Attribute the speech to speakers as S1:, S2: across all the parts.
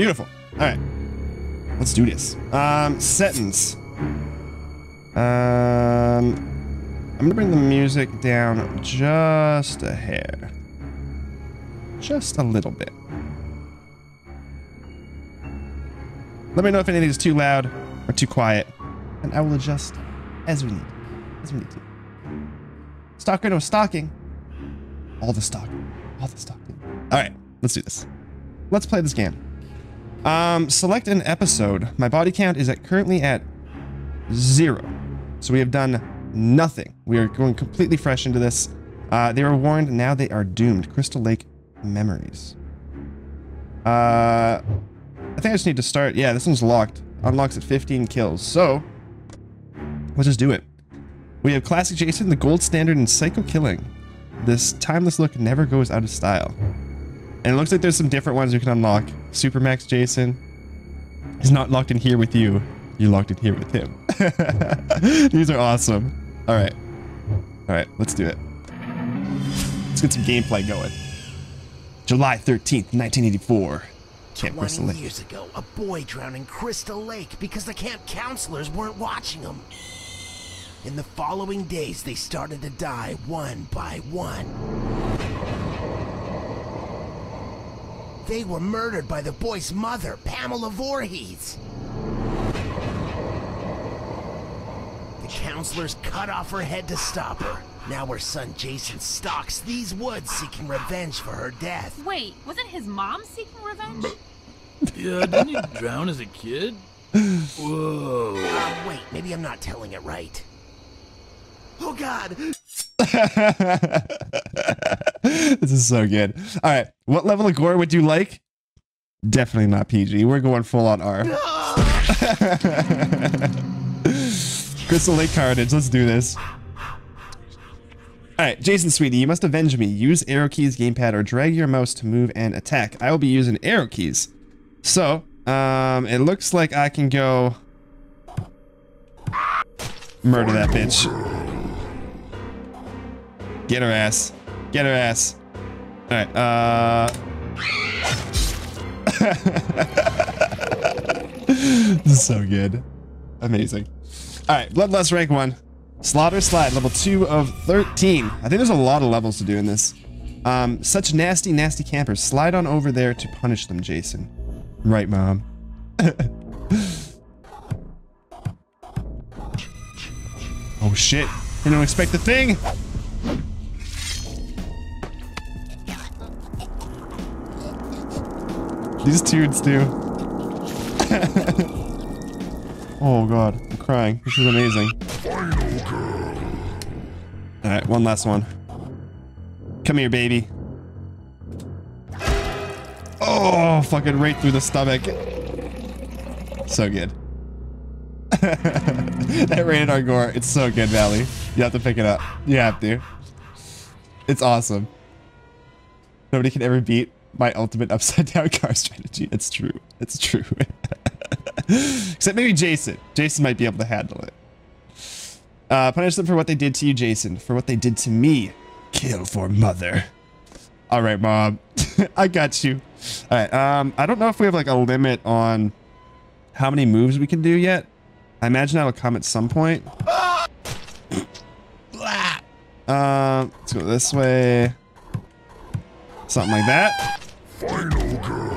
S1: Beautiful. All right. Let's do this. Um, settings. Um, I'm gonna bring the music down just a hair. Just a little bit. Let me know if anything is too loud or too quiet, and I will adjust as we need. As we need to. Stalker no stalking. All the stalking. All the stalking. All right, let's do this. Let's play this game. Um, select an episode. My body count is at currently at zero. So we have done nothing. We are going completely fresh into this. Uh, they were warned, now they are doomed. Crystal Lake Memories. Uh, I think I just need to start. Yeah, this one's locked. Unlocks at 15 kills. So, let's just do it. We have Classic Jason, the gold standard in psycho killing. This timeless look never goes out of style. And it looks like there's some different ones you can unlock. Supermax Jason He's not locked in here with you. You're locked in here with him. These are awesome. All right. All right, let's do it. Let's get some gameplay going. July 13th, 1984. Camp Crystal
S2: 20
S1: Lake.
S2: years ago, a boy drowned in Crystal Lake because the camp counselors weren't watching him. In the following days, they started to die one by one. They were murdered by the boy's mother, Pamela Voorhees. The counselors cut off her head to stop her. Now her son Jason stalks these woods seeking revenge for her death.
S3: Wait, wasn't his mom seeking revenge?
S4: Yeah, didn't he drown as a kid? Whoa.
S2: Uh, wait, maybe I'm not telling it right. Oh god!
S1: this is so good. All right, what level of gore would you like? Definitely not PG. We're going full on R. Crystal Lake Carnage. Let's do this. All right, Jason, sweetie, you must avenge me. Use arrow keys, gamepad, or drag your mouse to move and attack. I will be using arrow keys. So, um, it looks like I can go murder that bitch. Get her ass. Get her ass. All right. Uh. so good. Amazing. All right. Bloodlust rank one. Slaughter slide level two of 13. I think there's a lot of levels to do in this. Um, such nasty, nasty campers. Slide on over there to punish them, Jason. Right, mom. oh shit. I don't expect the thing. These dudes do. oh god, I'm crying. This is amazing. Alright, one last one. Come here, baby. Oh, fucking right through the stomach. So good. that rated R gore. It's so good, Valley. You have to pick it up. You have to. It's awesome. Nobody can ever beat my ultimate upside down car strategy. It's true. It's true. Except maybe Jason. Jason might be able to handle it. Uh, punish them for what they did to you, Jason. For what they did to me. Kill for mother. All right, mom. I got you. All right. Um, I don't know if we have like a limit on how many moves we can do yet. I imagine that'll come at some point. Um, let's go this way. Something like that. Final girl.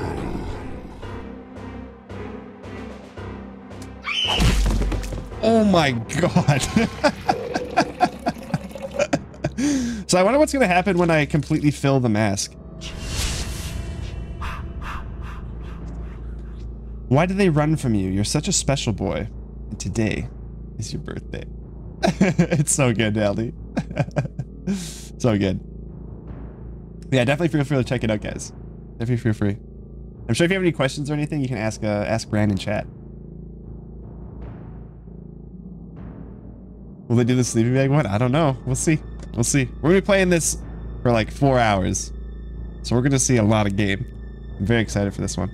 S1: Oh my god. so I wonder what's going to happen when I completely fill the mask. Why do they run from you? You're such a special boy. And today is your birthday. it's so good, Aldi. so good. Yeah, definitely feel free to check it out, guys. Definitely feel free. I'm sure if you have any questions or anything, you can ask uh, ask Rand in chat. Will they do the sleeping bag one? I don't know. We'll see. We'll see. We're gonna be playing this for like four hours, so we're gonna see a lot of game. I'm very excited for this one.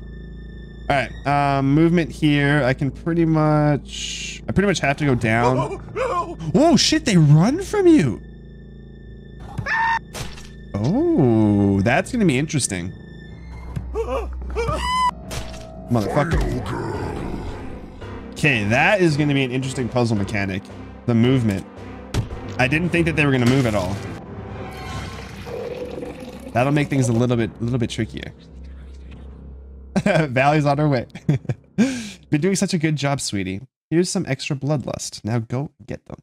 S1: All right, um, movement here. I can pretty much, I pretty much have to go down. Oh shit! They run from you. Oh, that's gonna be interesting. motherfucker. Okay, that is going to be an interesting puzzle mechanic. The movement. I didn't think that they were going to move at all. That'll make things a little bit, a little bit trickier. Valley's on her way. Been doing such a good job, sweetie. Here's some extra bloodlust. Now go get them.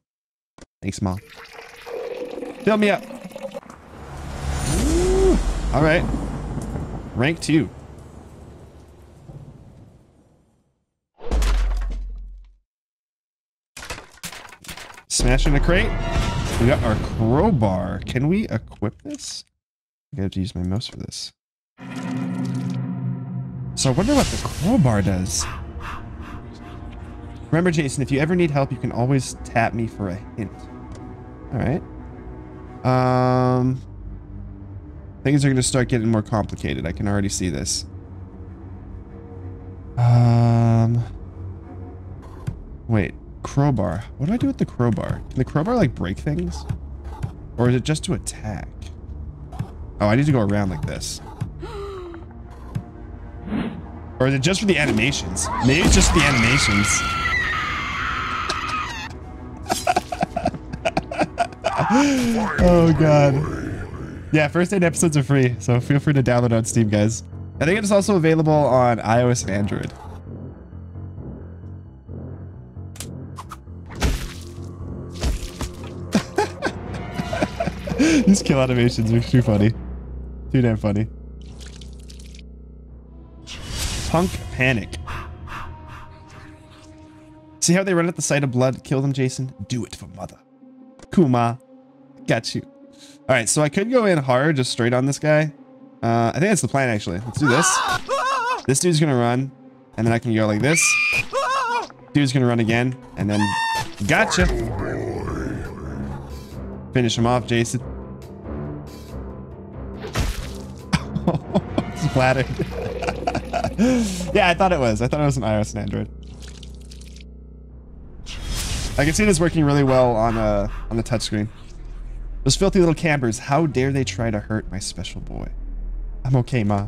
S1: Thanks, mom. Fill me up. Woo. All right. Rank two. Smashing a crate. We got our crowbar. Can we equip this? I gotta use my mouse for this. So I wonder what the crowbar does. Remember, Jason, if you ever need help, you can always tap me for a hint. All right. Um, things are going to start getting more complicated. I can already see this. Um, wait, crowbar. What do I do with the crowbar? Can the crowbar like break things? Or is it just to attack? Oh, I need to go around like this. Or is it just for the animations? Maybe it's just the animations. oh god. Yeah, first eight episodes are free, so feel free to download on Steam, guys. I think it's also available on iOS and Android. These kill animations are too funny. Too damn funny. Punk Panic. See how they run at the sight of blood? Kill them, Jason. Do it for mother. Kuma. Got you. All right, so I could go in hard, just straight on this guy. Uh, I think that's the plan, actually. Let's do this. This dude's gonna run, and then I can go like this. Dude's gonna run again, and then... Gotcha! Finish him off, Jason. Splattered. yeah, I thought it was. I thought it was an iOS and Android. I can see this working really well on uh on the touchscreen. Those filthy little campers, how dare they try to hurt my special boy? I'm okay, Ma.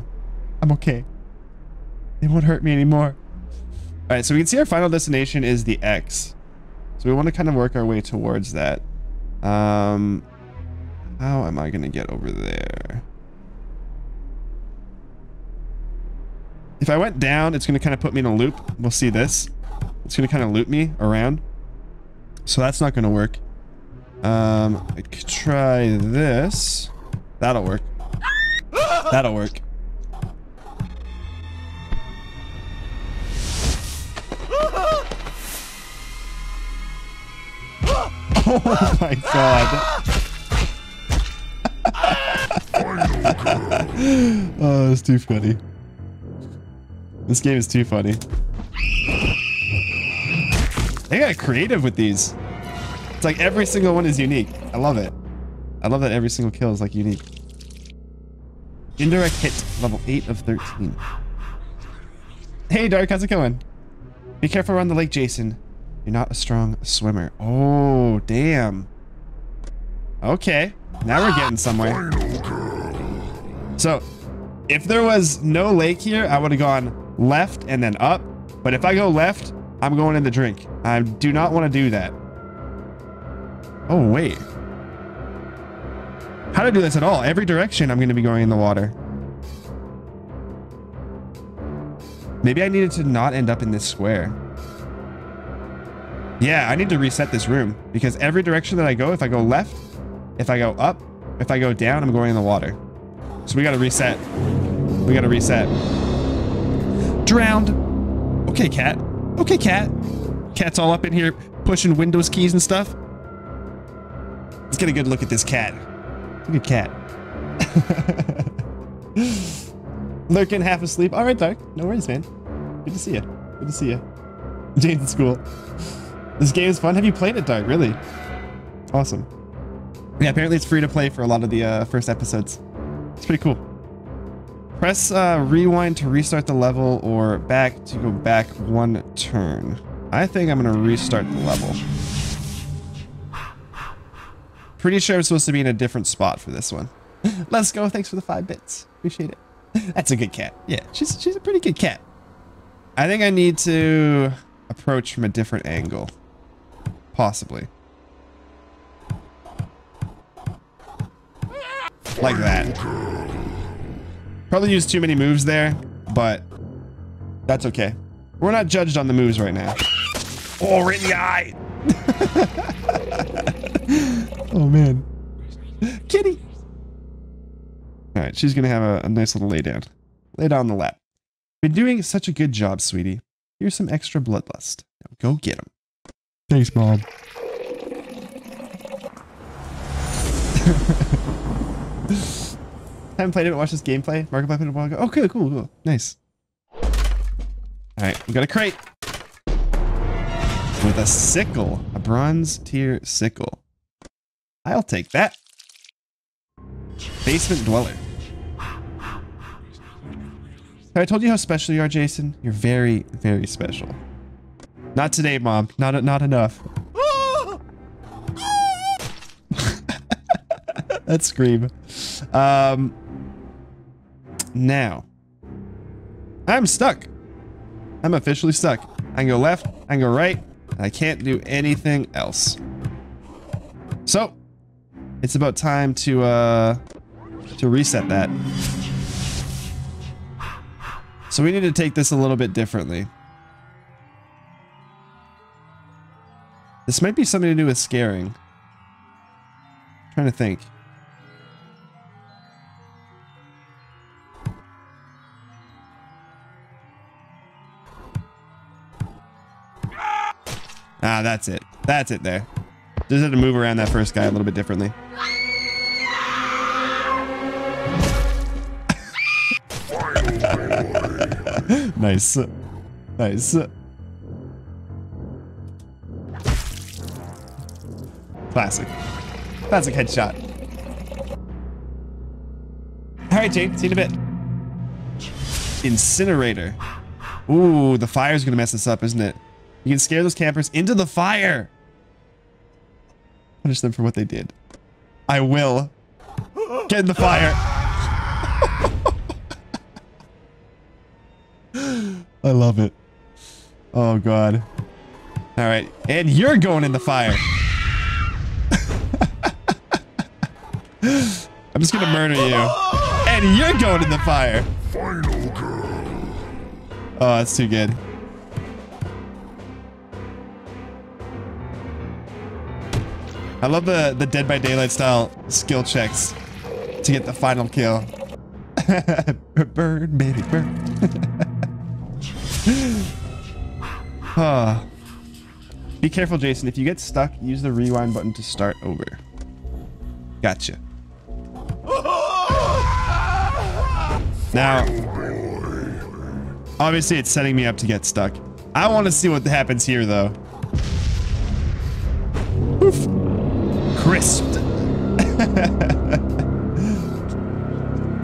S1: I'm okay. They won't hurt me anymore. Alright, so we can see our final destination is the X. So we want to kind of work our way towards that. Um, how am I going to get over there? If I went down, it's going to kind of put me in a loop. We'll see this. It's going to kind of loop me around. So that's not going to work. Um, I could try this. That'll work. That'll work. Oh my god. oh, that's too funny. This game is too funny. They got creative with these. It's like every single one is unique. I love it. I love that every single kill is like unique. Indirect hit, level 8 of 13. Hey Dark, how's it going? Be careful around the lake, Jason. You're not a strong swimmer. Oh, damn. Okay. Now we're getting somewhere. So, if there was no lake here, I would have gone left and then up. But if I go left, I'm going in the drink. I do not want to do that. Oh, wait. How to do this at all? Every direction I'm going to be going in the water. Maybe I needed to not end up in this square. Yeah, I need to reset this room because every direction that I go, if I go left, if I go up, if I go down, I'm going in the water. So we got to reset. We got to reset. Drowned. Okay, cat. Okay, cat. Cat's all up in here pushing Windows keys and stuff. Let's get a good look at this cat. Look at cat. Lurking half asleep. All right, Dark. No worries, man. Good to see you. Good to see you. Jane's in school. This game is fun. Have you played it, Dark? Really? Awesome. Yeah, apparently it's free to play for a lot of the uh, first episodes. It's pretty cool. Press uh, rewind to restart the level or back to go back one turn. I think I'm going to restart the level. Pretty sure I'm supposed to be in a different spot for this one. Let's go. Thanks for the five bits. Appreciate it. That's a good cat. Yeah, she's she's a pretty good cat. I think I need to approach from a different angle. Possibly. Like that. Probably used too many moves there, but that's okay. We're not judged on the moves right now. Oh, right in the eye. oh, man. Kitty. All right, she's going to have a, a nice little lay down. Lay down on the lap. Been doing such a good job, sweetie. Here's some extra bloodlust. Now go get him. Thanks, Mom. Haven't played it, but watched this gameplay. Markiplier played it a while ago. Oh, cool, cool, cool. Nice. All right, we got a crate. With a sickle. A bronze tier sickle. I'll take that. Basement dweller. Have I told you how special you are, Jason? You're very, very special. Not today, Mom. Not not enough. that scream. Um, now, I'm stuck. I'm officially stuck. I can go left, I can go right, I can't do anything else. So, it's about time to uh to reset that. So we need to take this a little bit differently. This might be something to do with scaring. I'm trying to think. Ah, that's it. That's it there. Just had to move around that first guy a little bit differently. nice. Nice. Classic. Classic headshot. Alright, Jade. See you in a bit. Incinerator. Ooh, the fire's gonna mess us up, isn't it? You can scare those campers into the fire. Punish them for what they did. I will. Get in the fire. I love it. Oh, God. All right. And you're going in the fire. I'm just going to murder you. And you're going in the fire.
S5: Final girl.
S1: Oh, that's too good. I love the, the Dead by Daylight style skill checks to get the final kill. burn, baby, burn. Ah. Be careful, Jason. If you get stuck, use the rewind button to start over. Gotcha. Now, obviously it's setting me up to get stuck. I want to see what happens here, though. Oof. Crisped.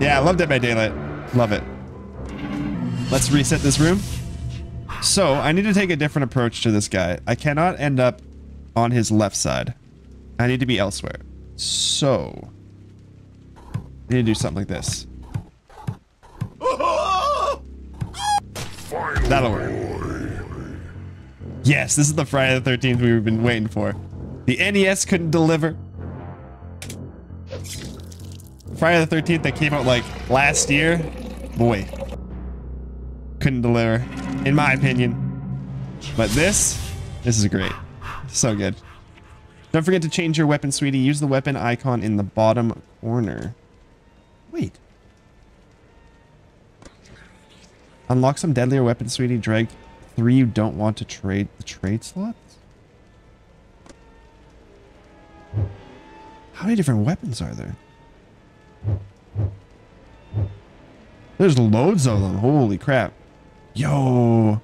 S1: yeah, I love Dead by Daylight. Love it. Let's reset this room. So, I need to take a different approach to this guy. I cannot end up on his left side. I need to be elsewhere. So, I need to do something like this. That'll work. Yes, this is the Friday the 13th we've been waiting for. The NES couldn't deliver. Friday the 13th that came out like last year, boy, couldn't deliver, in my opinion. But this, this is great. So good. Don't forget to change your weapon, sweetie. Use the weapon icon in the bottom corner. Wait. Unlock some deadlier weapons, sweetie. Drag three you don't want to trade the trade slots? How many different weapons are there? There's loads of them. Holy crap. Yo.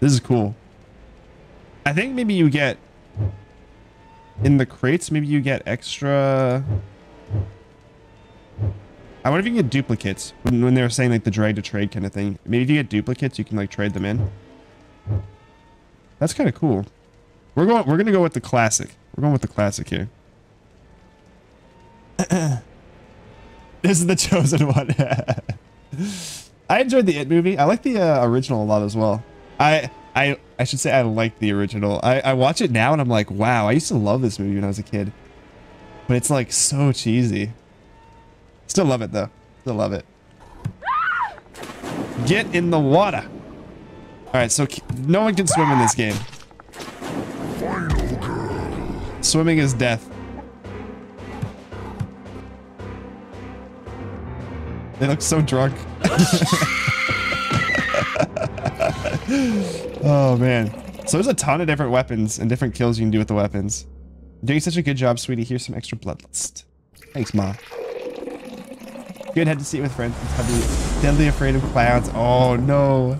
S1: This is cool. I think maybe you get in the crates, maybe you get extra. I wonder if you can get duplicates when, when they were saying like the drag to trade kind of thing. Maybe if you get duplicates, you can like trade them in. That's kind of cool. We're going. We're gonna go with the classic. We're going with the classic here. this is the chosen one. I enjoyed the It movie. I like the uh, original a lot as well. I I I should say I like the original. I, I watch it now and I'm like, wow, I used to love this movie when I was a kid. But it's like so cheesy. Still love it though. Still love it. Get in the water. All right, so no one can swim in this game. Swimming is death. They look so drunk. oh man. So there's a ton of different weapons and different kills you can do with the weapons. Doing such a good job, sweetie. Here's some extra bloodlust. Thanks, Ma. Good, had to see it with friends. It's heavily, deadly afraid of clouds. Oh no.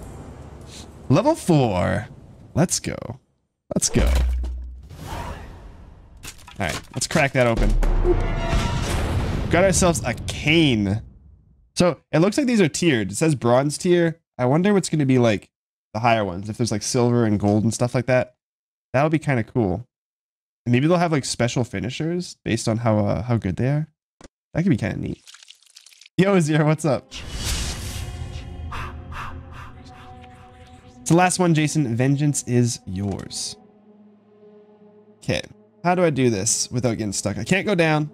S1: Level four. Let's go. Let's go. All right, let's crack that open. Got ourselves a cane. So it looks like these are tiered. It says bronze tier. I wonder what's going to be like the higher ones. If there's like silver and gold and stuff like that, that would be kind of cool. And maybe they'll have like special finishers based on how uh, how good they are. That could be kind of neat. Yo, Zero, what's up? It's the last one, Jason. Vengeance is yours. Okay. How do I do this without getting stuck? I can't go down.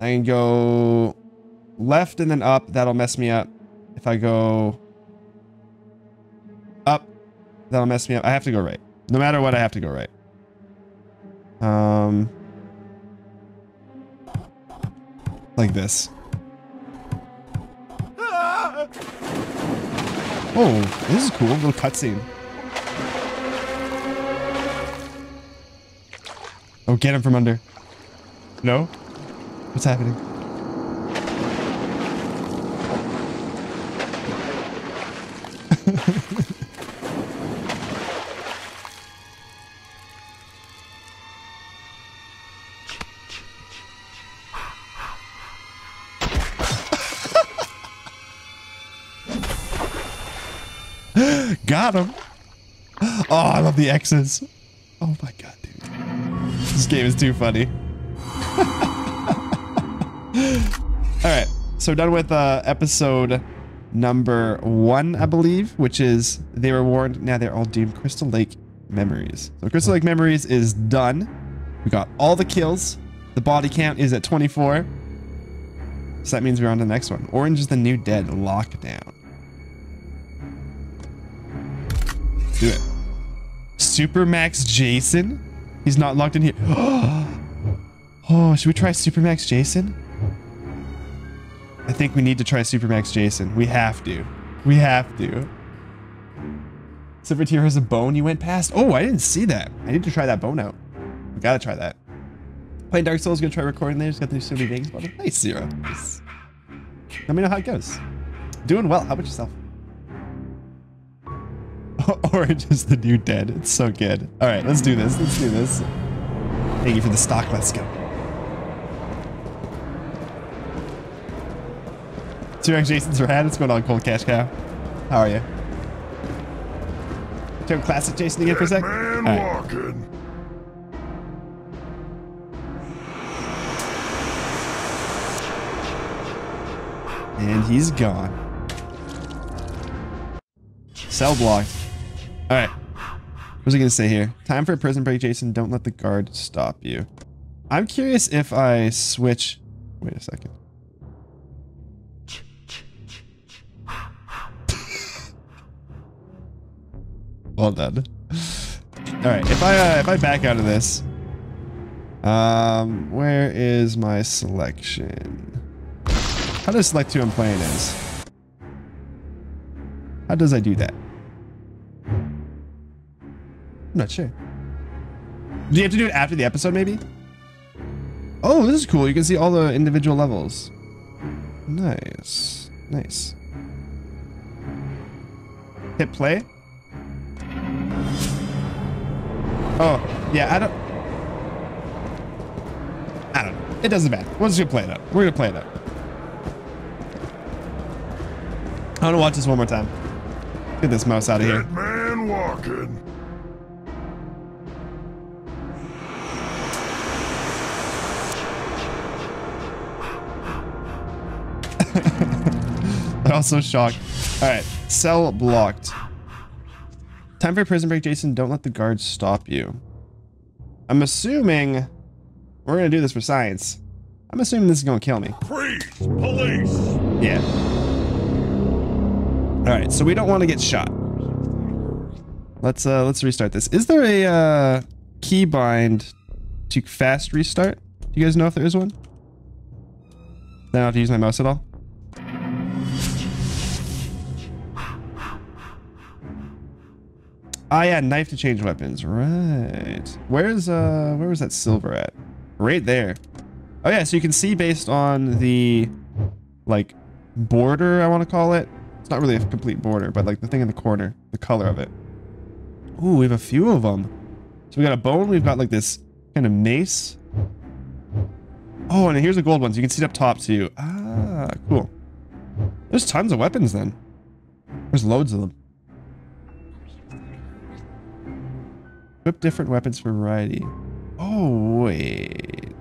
S1: I can go left and then up. That'll mess me up. If I go up, that'll mess me up. I have to go right. No matter what, I have to go right. Um, like this. Oh, this is cool. Little cutscene. Oh, get him from under. No? What's happening? Got him. Oh, I love the X's. Oh my god. This game is too funny. Alright, so done with uh, episode number one, I believe, which is They Were Warned, Now They're All Doomed Crystal Lake Memories. So Crystal Lake Memories is done. We got all the kills. The body count is at 24. So that means we're on to the next one. Orange is the New Dead Lockdown. do it. Supermax Jason? He's not locked in here. Oh, should we try Supermax Jason? I think we need to try Supermax Jason. We have to. We have to. Silver tier has a bone you went past. Oh, I didn't see that. I need to try that bone out. We gotta try that. Playing Dark Souls, gonna try recording there. Just got the new Sony Vegas button. Nice, Zero. Nice. Let me know how it goes. Doing well. How about yourself? Orange is the new dead. It's so good. All right, let's do this. Let's do this. Thank you for the stock. Let's go. T-Rex Jason's rad. What's going on, Cold Cash Cow? How are you? Turn classic Jason again for a sec.
S5: Man
S1: All right.
S5: walking.
S1: And he's gone. Cell blocked. All right. What was I going to say here? Time for a prison break, Jason. Don't let the guard stop you. I'm curious if I switch... Wait a second. well done. All right. If I uh, if I back out of this, um, where is my selection? How does select who I'm playing as? How does I do that? I'm not sure. Do you have to do it after the episode, maybe? Oh, this is cool. You can see all the individual levels. Nice. Nice. Hit play? Oh, yeah, I don't... I don't know. It doesn't matter. We're just gonna play it up. We're gonna play it up. I want to watch this one more time. Get this mouse out of here.
S5: Dead man walking.
S1: I'm also shocked. All right, cell blocked. Time for a prison break, Jason. Don't let the guards stop you. I'm assuming we're gonna do this for science. I'm assuming this is gonna kill me.
S5: Freeze! Police!
S1: Yeah. All right, so we don't want to get shot. Let's uh let's restart this. Is there a uh keybind to fast restart? Do you guys know if there is one? Then I don't have to use my mouse at all. Ah yeah, knife to change weapons. Right. Where's uh where was that silver at? Right there. Oh yeah, so you can see based on the like border, I want to call it. It's not really a complete border, but like the thing in the corner, the color of it. Ooh, we have a few of them. So we got a bone, we've got like this kind of mace. Oh, and here's the gold ones. You can see it up top too. Ah, cool. There's tons of weapons then. There's loads of them. Equip different weapons for variety. Oh, wait.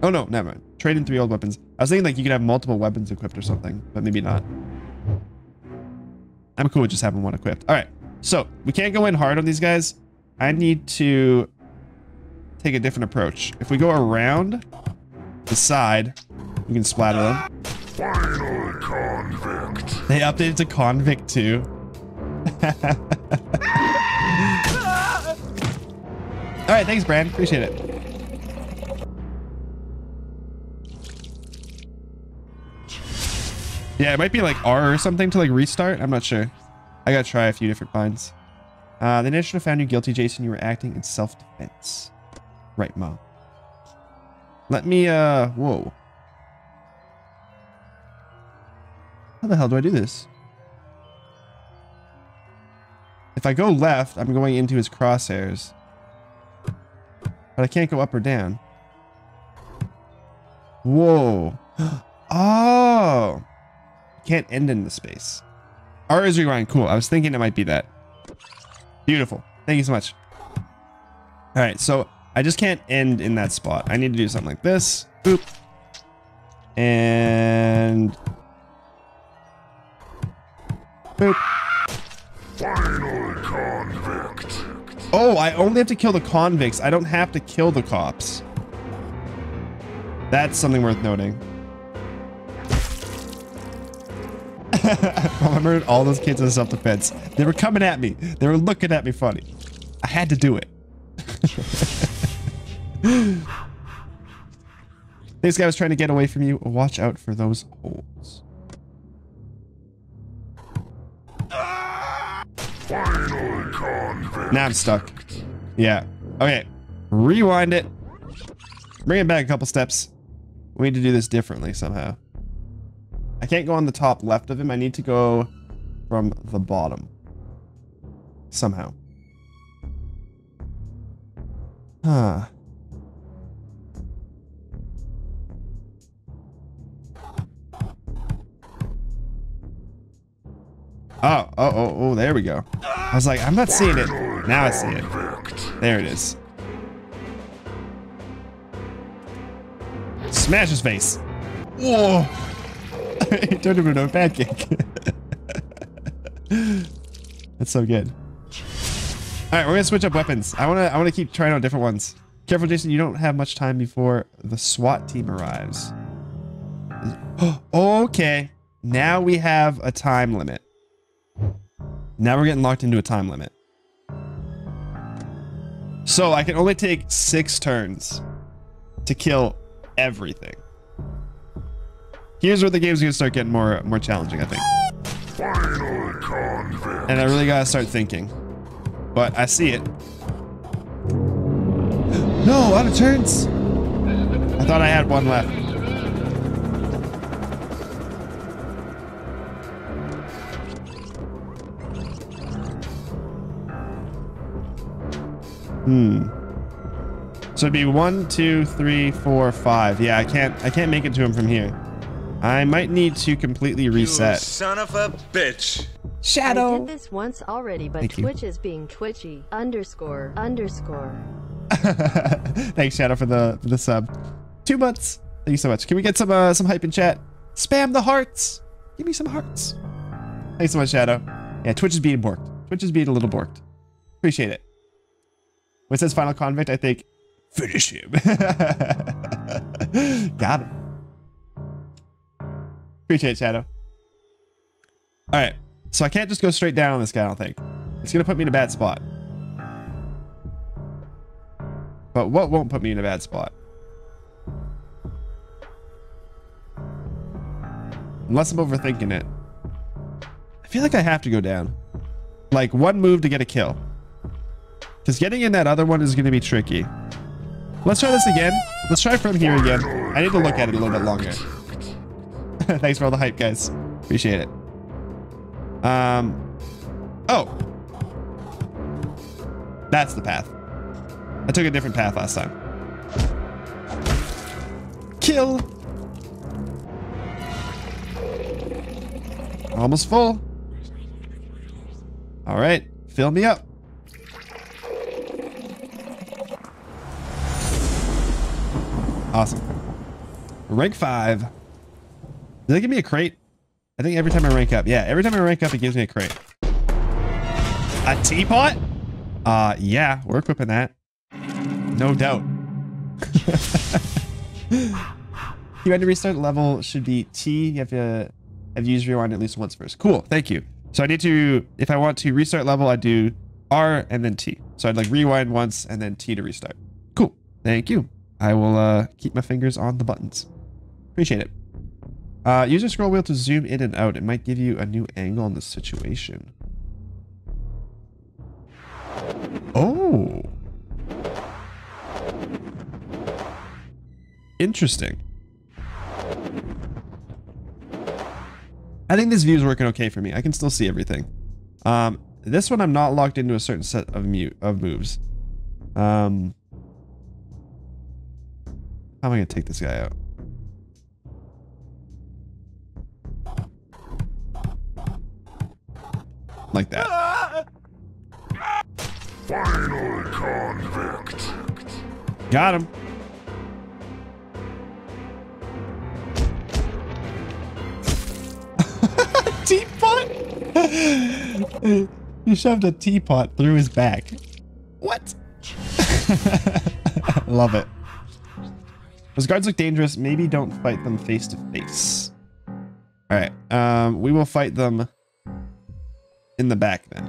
S1: Oh, no, never mind. Trade in three old weapons. I was thinking like you could have multiple weapons equipped or something, but maybe not. I'm cool with just having one equipped. All right, so we can't go in hard on these guys. I need to take a different approach. If we go around the side, we can splatter them.
S5: Final convict.
S1: They updated to convict too. All right, thanks, Brand. Appreciate it. Yeah, it might be like R or something to like restart. I'm not sure. I gotta try a few different binds. Uh, the nation found you guilty, Jason. You were acting in self-defense. Right, Mom. Let me, uh, whoa. How the hell do I do this? If I go left, I'm going into his crosshairs. But I can't go up or down. Whoa. Oh. Can't end in the space. R is rewind. Cool. I was thinking it might be that. Beautiful. Thank you so much. All right. So I just can't end in that spot. I need to do something like this. Boop. And boop.
S5: Final convict.
S1: Oh, I only have to kill the convicts. I don't have to kill the cops. That's something worth noting. I murdered all those kids in self-defense. They were coming at me. They were looking at me funny. I had to do it. this guy was trying to get away from you. Watch out for those holes. Now I'm stuck. Yeah. Okay. Rewind it. Bring it back a couple steps. We need to do this differently somehow. I can't go on the top left of him. I need to go from the bottom. Somehow. Huh. Oh, oh, oh, oh, there we go. I was like, I'm not seeing it. Now I see it. There it is. Smash his face. Whoa. he turned him into a pancake. That's so good. All right, we're gonna switch up weapons. I wanna, I wanna keep trying out different ones. Careful, Jason. You don't have much time before the SWAT team arrives. okay. Now we have a time limit. Now we're getting locked into a time limit. So I can only take six turns to kill everything. Here's where the game's gonna start getting more more challenging, I think. And I really gotta start thinking. But I see it. No, out of turns. I thought I had one left. Hmm. So it'd be one, two, three, four, five. Yeah, I can't I can't make it to him from here. I might need to completely
S6: You
S1: reset.
S6: son of a bitch. Shadow.
S7: I
S1: Shadow.
S7: did this once already, but
S1: Thank you.
S7: Twitch is being twitchy. Underscore. Underscore.
S1: Thanks, Shadow, for the for the sub. Two months. Thank you so much. Can we get some uh, some hype in chat? Spam the hearts. Give me some hearts. Thanks so much, Shadow. Yeah, Twitch is being borked. Twitch is being a little borked. Appreciate it. When it says final convict, I think, finish him. Got him. Appreciate it, Shadow. All right. So I can't just go straight down on this guy, I don't think. It's going to put me in a bad spot. But what won't put me in a bad spot? Unless I'm overthinking it. I feel like I have to go down. Like one move to get a kill. Because getting in that other one is going to be tricky. Let's try this again. Let's try from here again. I need to look at it a little bit longer. Thanks for all the hype, guys. Appreciate it. Um. Oh. That's the path. I took a different path last time. Kill. Almost full. All right, fill me up. Awesome. Rank five. Did they give me a crate? I think every time I rank up. Yeah, every time I rank up, it gives me a crate. A teapot? Uh, yeah, we're equipping that. No doubt. you had to restart level should be T. You have to have used rewind at least once first. Cool, thank you. So I need to, if I want to restart level, I do R and then T. So I'd like rewind once and then T to restart. Cool, thank you. I will uh, keep my fingers on the buttons. Appreciate it. Uh, use your scroll wheel to zoom in and out. It might give you a new angle on the situation. Oh. Interesting. I think this view is working okay for me. I can still see everything. Um, this one I'm not locked into a certain set of mute of moves. Um, how am I gonna take this guy out? Like that.
S5: Final convict.
S1: Got him. teapot? he shoved a teapot through his back. What? Love it. Those guards look dangerous. Maybe don't fight them face to face. All right. Um, we will fight them in the back then.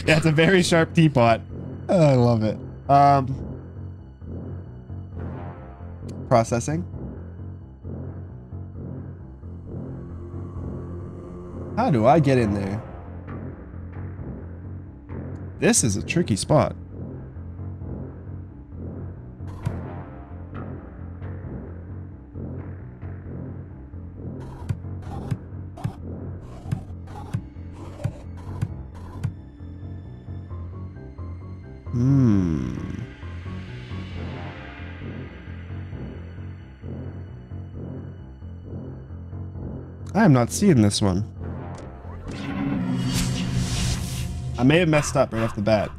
S1: That's a very sharp teapot. Oh, I love it. Um, processing. How do I get in there? This is a tricky spot. Hmm. I am not seeing this one. I may have messed up right off the bat.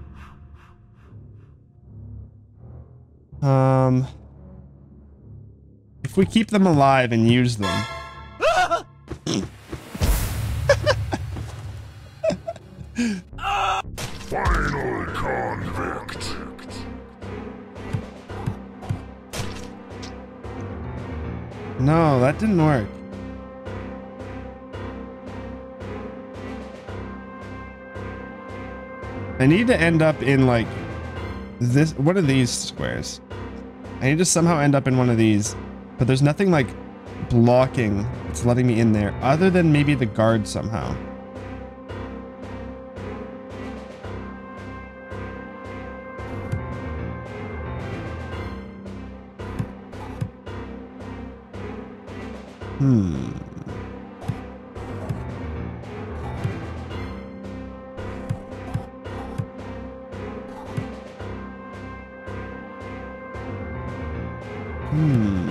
S1: Um, if we keep them alive and use them.
S5: Final convict.
S1: No, that didn't work. I need to end up in like this What are these squares. I need to somehow end up in one of these, but there's nothing like blocking it's letting me in there other than maybe the guard somehow. Hmm. Hmm.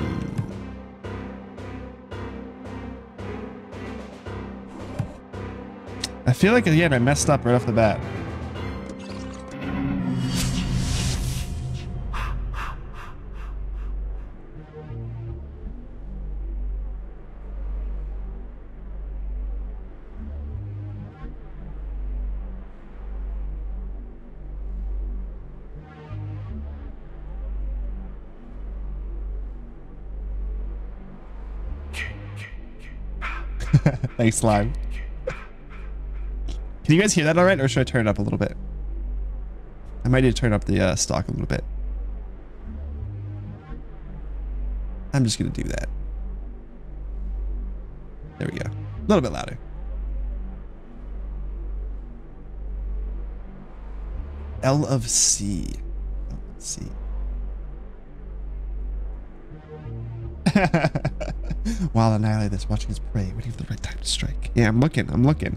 S1: I feel like, again, I messed up right off the bat. Thanks. Can you guys hear that all right, or should I turn it up a little bit? I might need to turn up the uh, stock a little bit. I'm just gonna do that. There we go. A little bit louder. L of C. L of C. While annihilate this, watching his prey, waiting for the right time to strike. Yeah, I'm looking. I'm looking.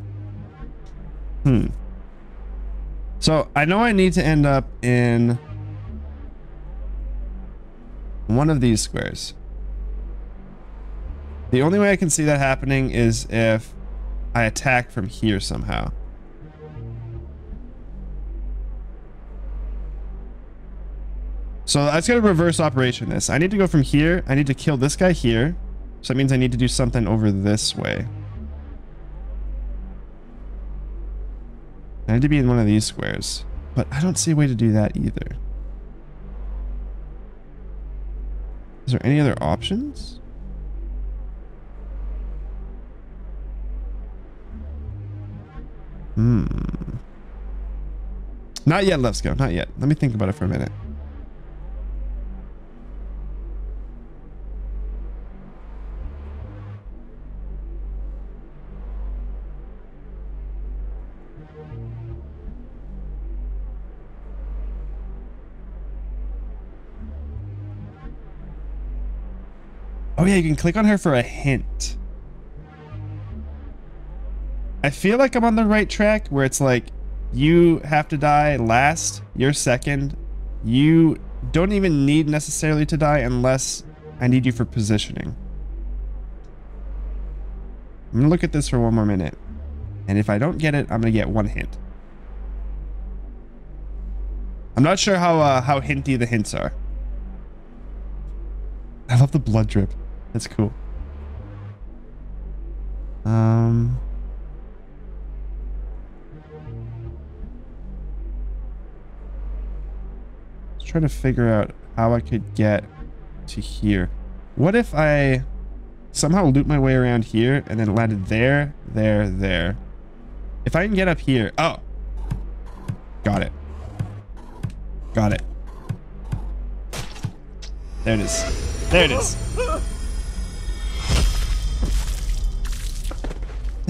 S1: Hmm. So I know I need to end up in one of these squares. The only way I can see that happening is if I attack from here somehow. So that's gonna reverse operation this. I need to go from here. I need to kill this guy here. So that means I need to do something over this way. I need to be in one of these squares. But I don't see a way to do that either. Is there any other options? Hmm. Not yet, let's go. Not yet. Let me think about it for a minute. Oh yeah, you can click on her for a hint. I feel like I'm on the right track where it's like you have to die last, you're second. You don't even need necessarily to die unless I need you for positioning. I'm gonna look at this for one more minute. And if I don't get it, I'm gonna get one hint. I'm not sure how uh, how hinty the hints are. I love the blood drip. That's cool. Um. Just trying to figure out how I could get to here. What if I somehow loop my way around here and then landed there, there, there? If I can get up here. Oh. Got it. Got it. There it is. There it is.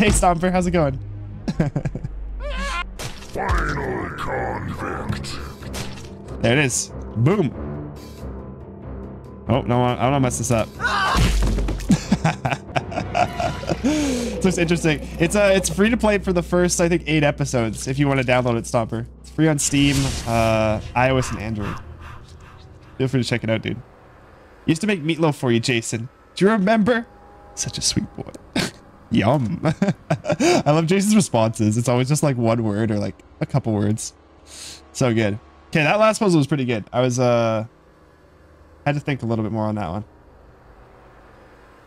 S1: Hey Stomper, how's it going?
S5: Final convict.
S1: There it is. Boom. Oh, no, I don't want to mess this up. so it's interesting. It's uh, it's free to play for the first, I think, eight episodes if you want to download it, Stomper. It's free on Steam, uh, iOS, and Android. Feel free to check it out, dude. Used to make meatloaf for you, Jason. Do you remember? Such a sweet boy. Yum. I love Jason's responses. It's always just like one word or like a couple words. So good. Okay, that last puzzle was pretty good. I was, uh, had to think a little bit more on that one.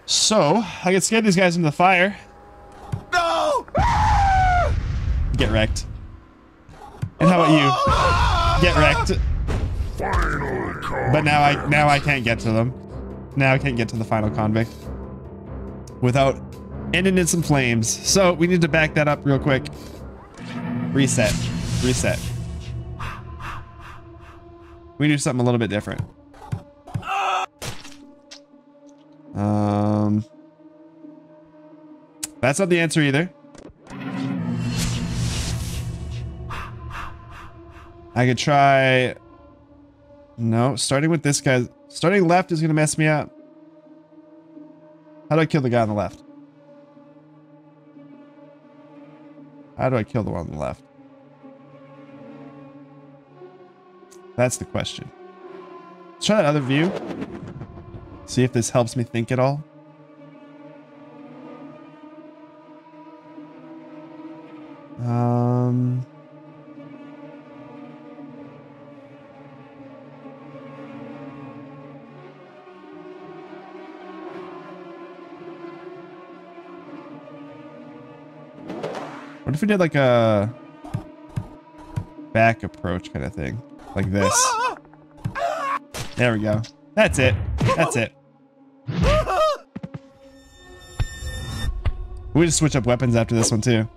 S1: So, I can scare these guys into the fire.
S2: No!
S1: Get wrecked. And how about you? Get wrecked. But now I now I can't get to them. Now I can't get to the final convict without ending in some flames. So we need to back that up real quick. Reset. Reset. We do something a little bit different. Um, that's not the answer either. I could try no, starting with this guy. Starting left is going to mess me up. How do I kill the guy on the left? How do I kill the one on the left? That's the question. Let's try that other view. See if this helps me think at all. Um. What if we did like a back approach kind of thing? Like this. There we go. That's it. That's it. We just switch up weapons after this one too.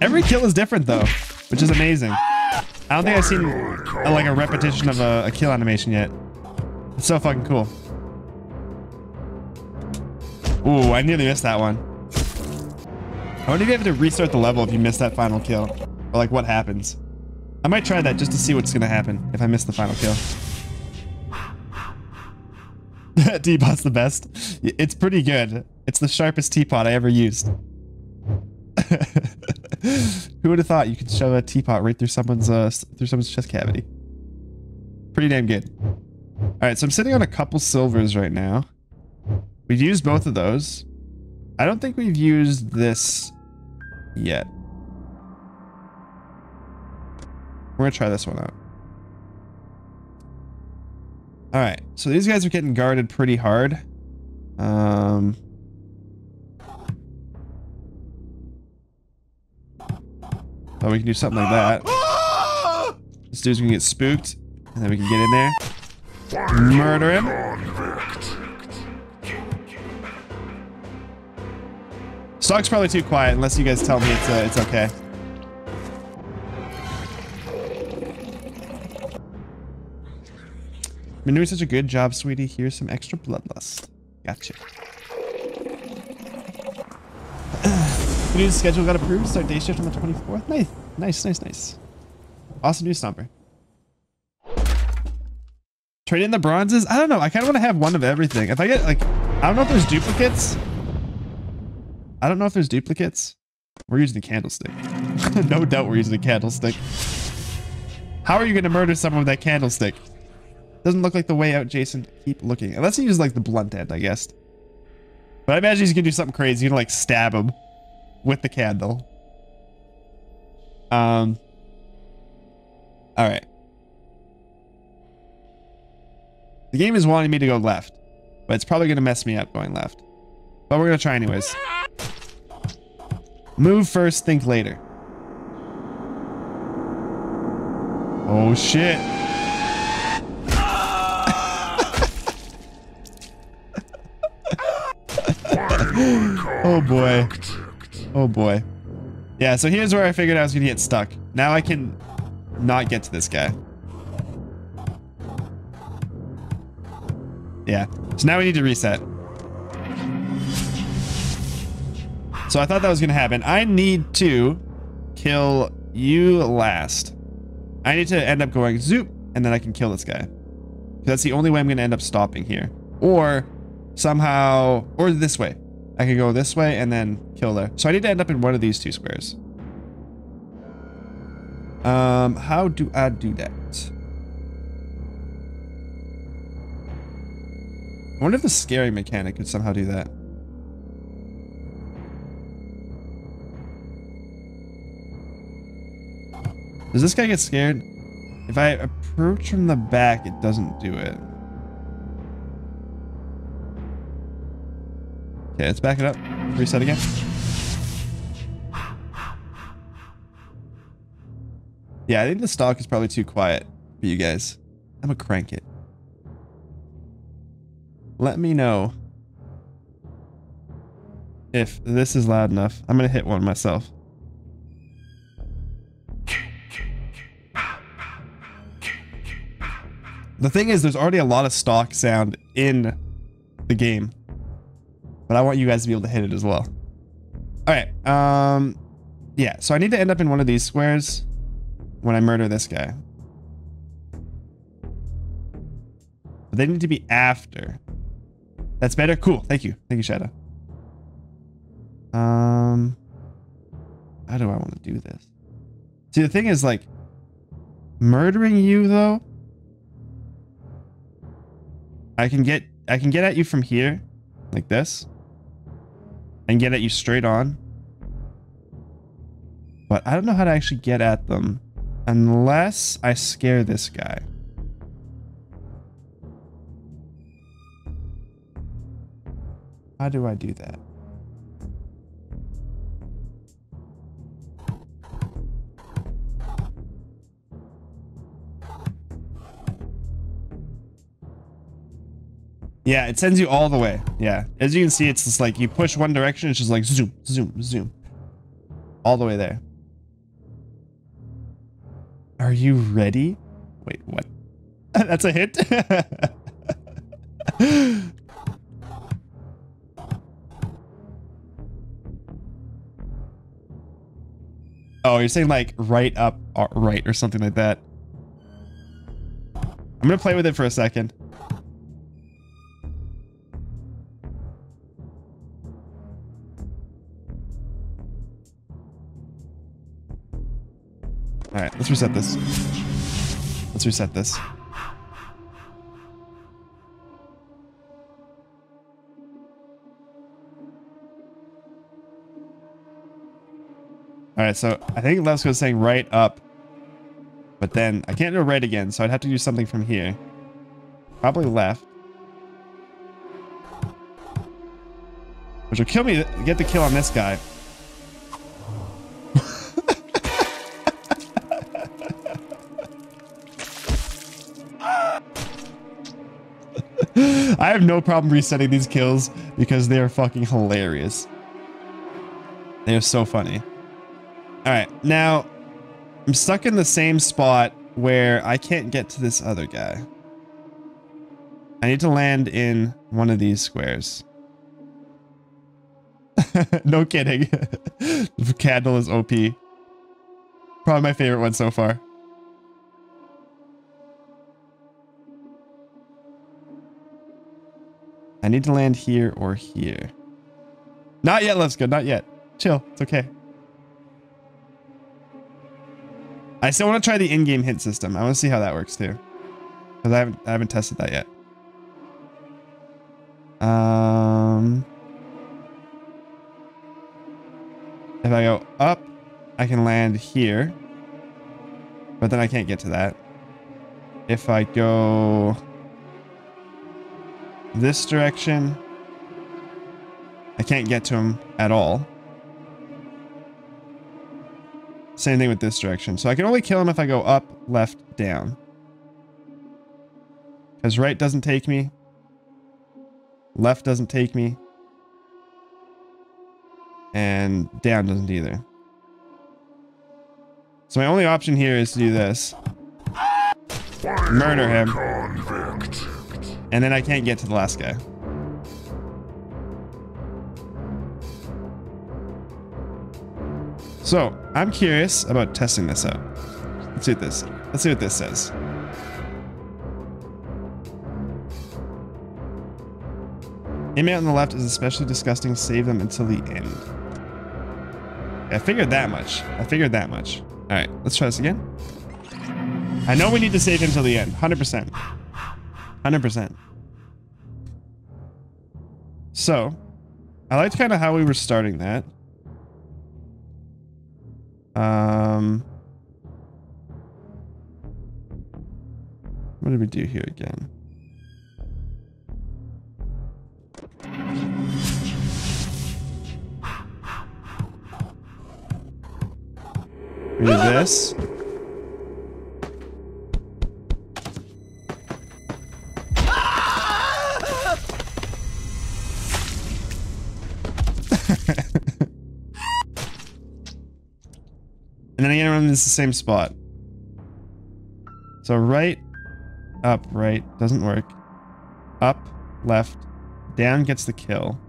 S1: Every kill is different though, which is amazing. I don't think I've seen a, like a repetition of a, a kill animation yet. It's so fucking cool. Ooh, I nearly missed that one. I wonder if you have to restart the level if you miss that final kill. Or like what happens. I might try that just to see what's gonna happen if I miss the final kill. Teapot's the best. It's pretty good. It's the sharpest teapot I ever used. Who would have thought you could shove a teapot right through someone's uh, through someone's chest cavity? Pretty damn good. All right, so I'm sitting on a couple silvers right now. We've used both of those. I don't think we've used this yet. We're gonna try this one out. All right, so these guys are getting guarded pretty hard. Um, oh, we can do something like that. This dude's gonna get spooked, and then we can get in there, murder him. Stock's probably too quiet unless you guys tell me it's uh, it's okay. Been doing such a good job, sweetie. Here's some extra bloodlust. Gotcha. the new schedule got approved. Start day shift on the 24th. Nice, nice, nice, nice. Awesome new Stomper. Trade in the bronzes? I don't know. I kind of want to have one of everything. If I get, like, I don't know if there's duplicates. I don't know if there's duplicates. We're using a candlestick. no doubt we're using a candlestick. How are you going to murder someone with that candlestick? Doesn't look like the way out, Jason. Keep looking. Unless he uses like the blunt end, I guess. But I imagine he's gonna do something crazy. He's gonna like stab him with the candle. Um. All right. The game is wanting me to go left, but it's probably gonna mess me up going left. But we're gonna try anyways. Move first, think later. Oh shit. oh boy. Oh boy. Yeah, so here's where I figured I was gonna get stuck. Now I can not get to this guy. Yeah. So now we need to reset. So I thought that was gonna happen. I need to kill you last. I need to end up going zoop, and then I can kill this guy. That's the only way I'm gonna end up stopping here. Or somehow, or this way. I can go this way and then kill there. So I need to end up in one of these two squares. Um, how do I do that? I wonder if the scary mechanic could somehow do that. Does this guy get scared? If I approach from the back, it doesn't do it. Okay, let's back it up. Reset again. Yeah, I think the stock is probably too quiet for you guys. I'm gonna crank it. Let me know if this is loud enough. I'm gonna hit one myself. The thing is, there's already a lot of stock sound in the game. But I want you guys to be able to hit it as well. All right. Um, yeah, so I need to end up in one of these squares when I murder this guy. But they need to be after. That's better? Cool. Thank you. Thank you, Shadow. Um, how do I want to do this? See, the thing is, like, murdering you, though, I can get I can get at you from here, like this, and get at you straight on. But I don't know how to actually get at them unless I scare this guy. How do I do that? Yeah, it sends you all the way. Yeah. As you can see, it's just like you push one direction, it's just like zoom, zoom, zoom. All the way there. Are you ready? Wait, what? That's a hit? oh, you're saying like right up, uh, right, or something like that. I'm gonna play with it for a second. All right, let's reset this. Let's reset this. All right, so I think Lesko was saying right up, but then I can't do right again, so I'd have to do something from here. Probably left. Which will kill me, get the kill on this guy. I have no problem resetting these kills because they are fucking hilarious. They are so funny. All right, now I'm stuck in the same spot where I can't get to this other guy. I need to land in one of these squares. no kidding. the candle is OP. Probably my favorite one so far. I need to land here or here. Not yet, let's go. Not yet. Chill. It's okay. I still want to try the in-game hint system. I want to see how that works too. Because I haven't I haven't tested that yet. Um If I go up, I can land here. But then I can't get to that. If I go this direction. I can't get to him at all. Same thing with this direction. So I can only kill him if I go up, left, down. Because right doesn't take me. Left doesn't take me. And down doesn't either. So my only option here is to do this. Murder him.
S5: Convict.
S1: And then I can't get to the last guy. So, I'm curious about testing this out. Let's see what this. Let's see what this says. Inmate on the left is especially disgusting. Save them until the end. I figured that much. I figured that much. All right, let's try this again. I know we need to save him till the end. 100%. 100%. So, I liked kind of how we were starting that. Um, what did we do here again? We did this. And then again, run this the same spot. So right, up, right, doesn't work. Up, left, down gets the kill.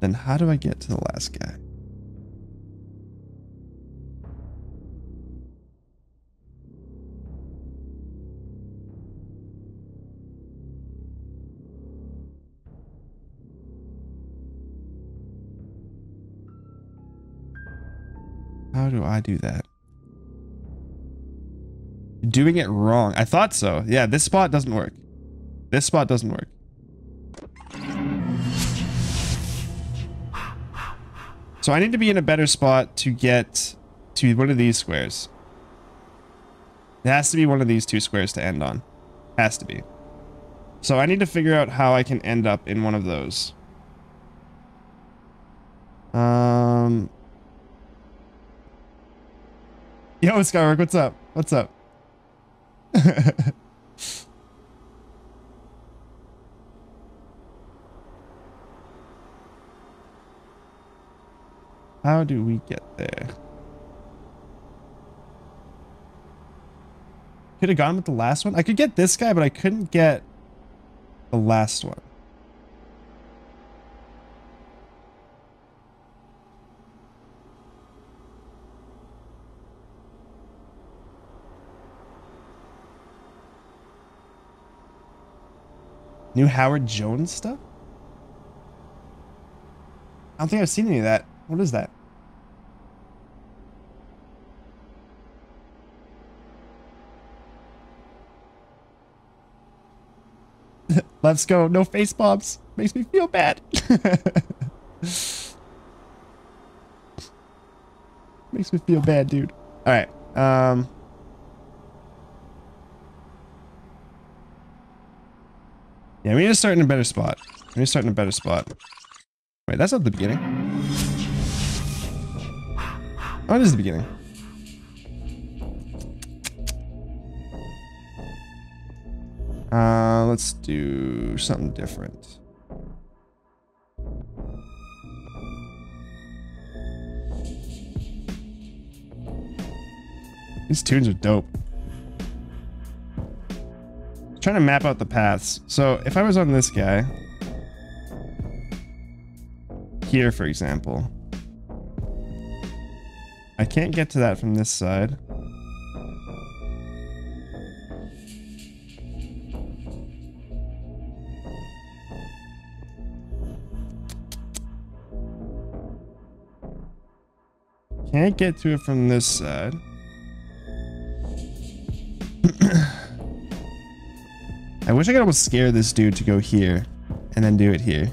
S1: Then how do I get to the last guy? Do I do that? Doing it wrong. I thought so. Yeah, this spot doesn't work. This spot doesn't work. So I need to be in a better spot to get to one of these squares. It has to be one of these two squares to end on. Has to be. So I need to figure out how I can end up in one of those. Um. Yo, Skywork, what's up? What's up? How do we get there? Could have gone with the last one. I could get this guy, but I couldn't get the last one. New Howard Jones stuff? I don't think I've seen any of that. What is that? Let's go. No face bombs. Makes me feel bad. Makes me feel bad, dude. All right. Um. Yeah, we need to start in a better spot. We need to start in a better spot. Wait, that's not the beginning. Oh, it is the beginning. Uh, let's do something different. These tunes are dope. Trying to map out the paths. So if I was on this guy, here for example, I can't get to that from this side. Can't get to it from this side. I wish I could almost scare this dude to go here and then do it here.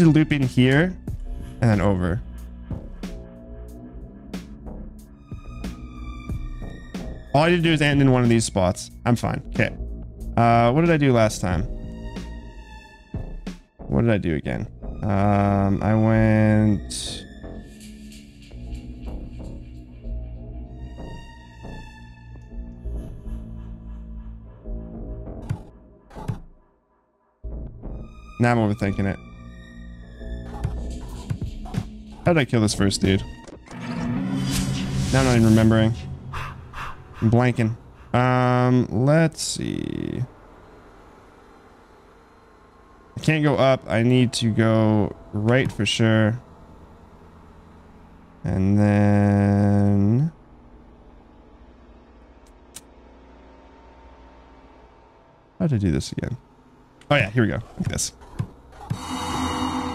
S1: To loop in here and then over. All I need to do is end in one of these spots. I'm fine. Okay. Uh, what did I do last time? What did I do again? Um, I went... Now I'm overthinking it. How did I kill this first dude? Now I'm not even remembering. I'm blanking. Um, let's see. I can't go up. I need to go right for sure. And then... How to do this again? Oh yeah, here we go. At this.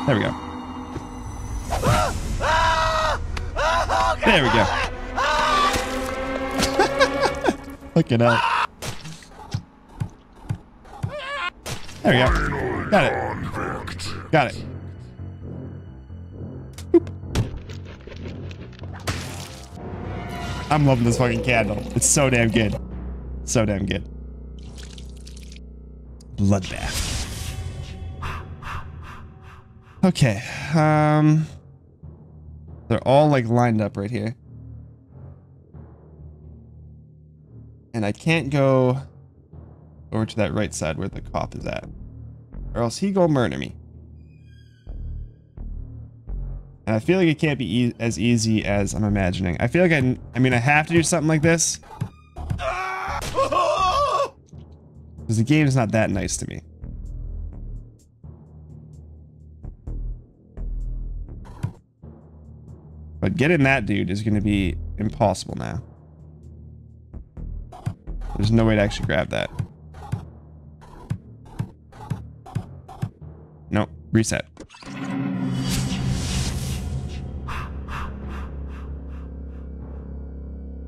S1: There we go. There we go. Look it up. There we go. Got it. Got it. Boop. I'm loving this fucking candle. It's so damn good. So damn good. Bloodbath. Okay. Um They're all like lined up right here. And I can't go over to that right side where the cop is at. Or else he go murder me. And I feel like it can't be e as easy as I'm imagining. I feel like I, I mean, I have to do something like this. Because the game is not that nice to me. But getting that dude is going to be impossible now. There's no way to actually grab that. Nope. Reset.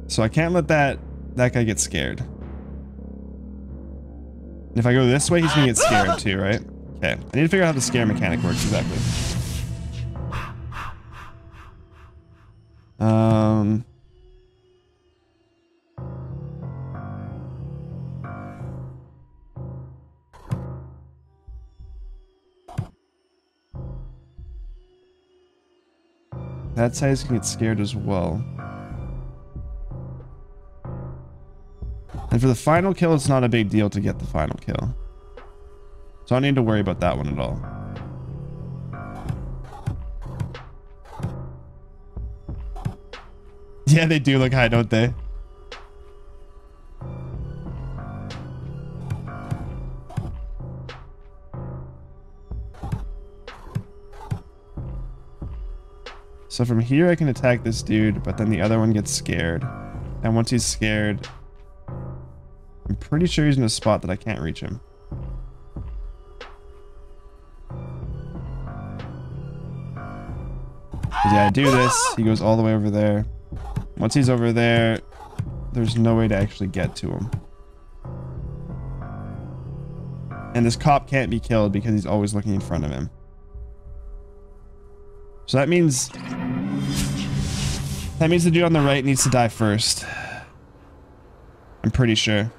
S1: So I can't let that that guy get scared. And if I go this way, he's gonna get scared too, right? Okay. I need to figure out how the scare mechanic works exactly. Um. That size can get scared as well. And for the final kill, it's not a big deal to get the final kill. So I don't need to worry about that one at all. Yeah, they do look high, don't they? So from here I can attack this dude, but then the other one gets scared. And once he's scared, I'm pretty sure he's in a spot that I can't reach him. yeah, I do this, he goes all the way over there. Once he's over there, there's no way to actually get to him. And this cop can't be killed because he's always looking in front of him. So that means... That means the dude on the right needs to die first. I'm pretty sure.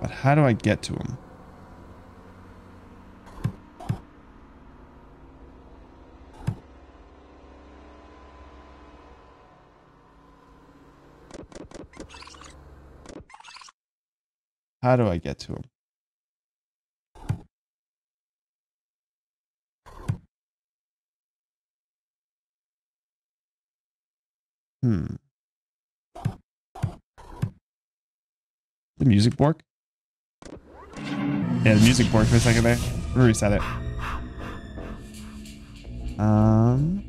S1: But how do I get to him? How do I get to him? Hmm. The music bork? Yeah, the music bork for a second there. Reset it. Um.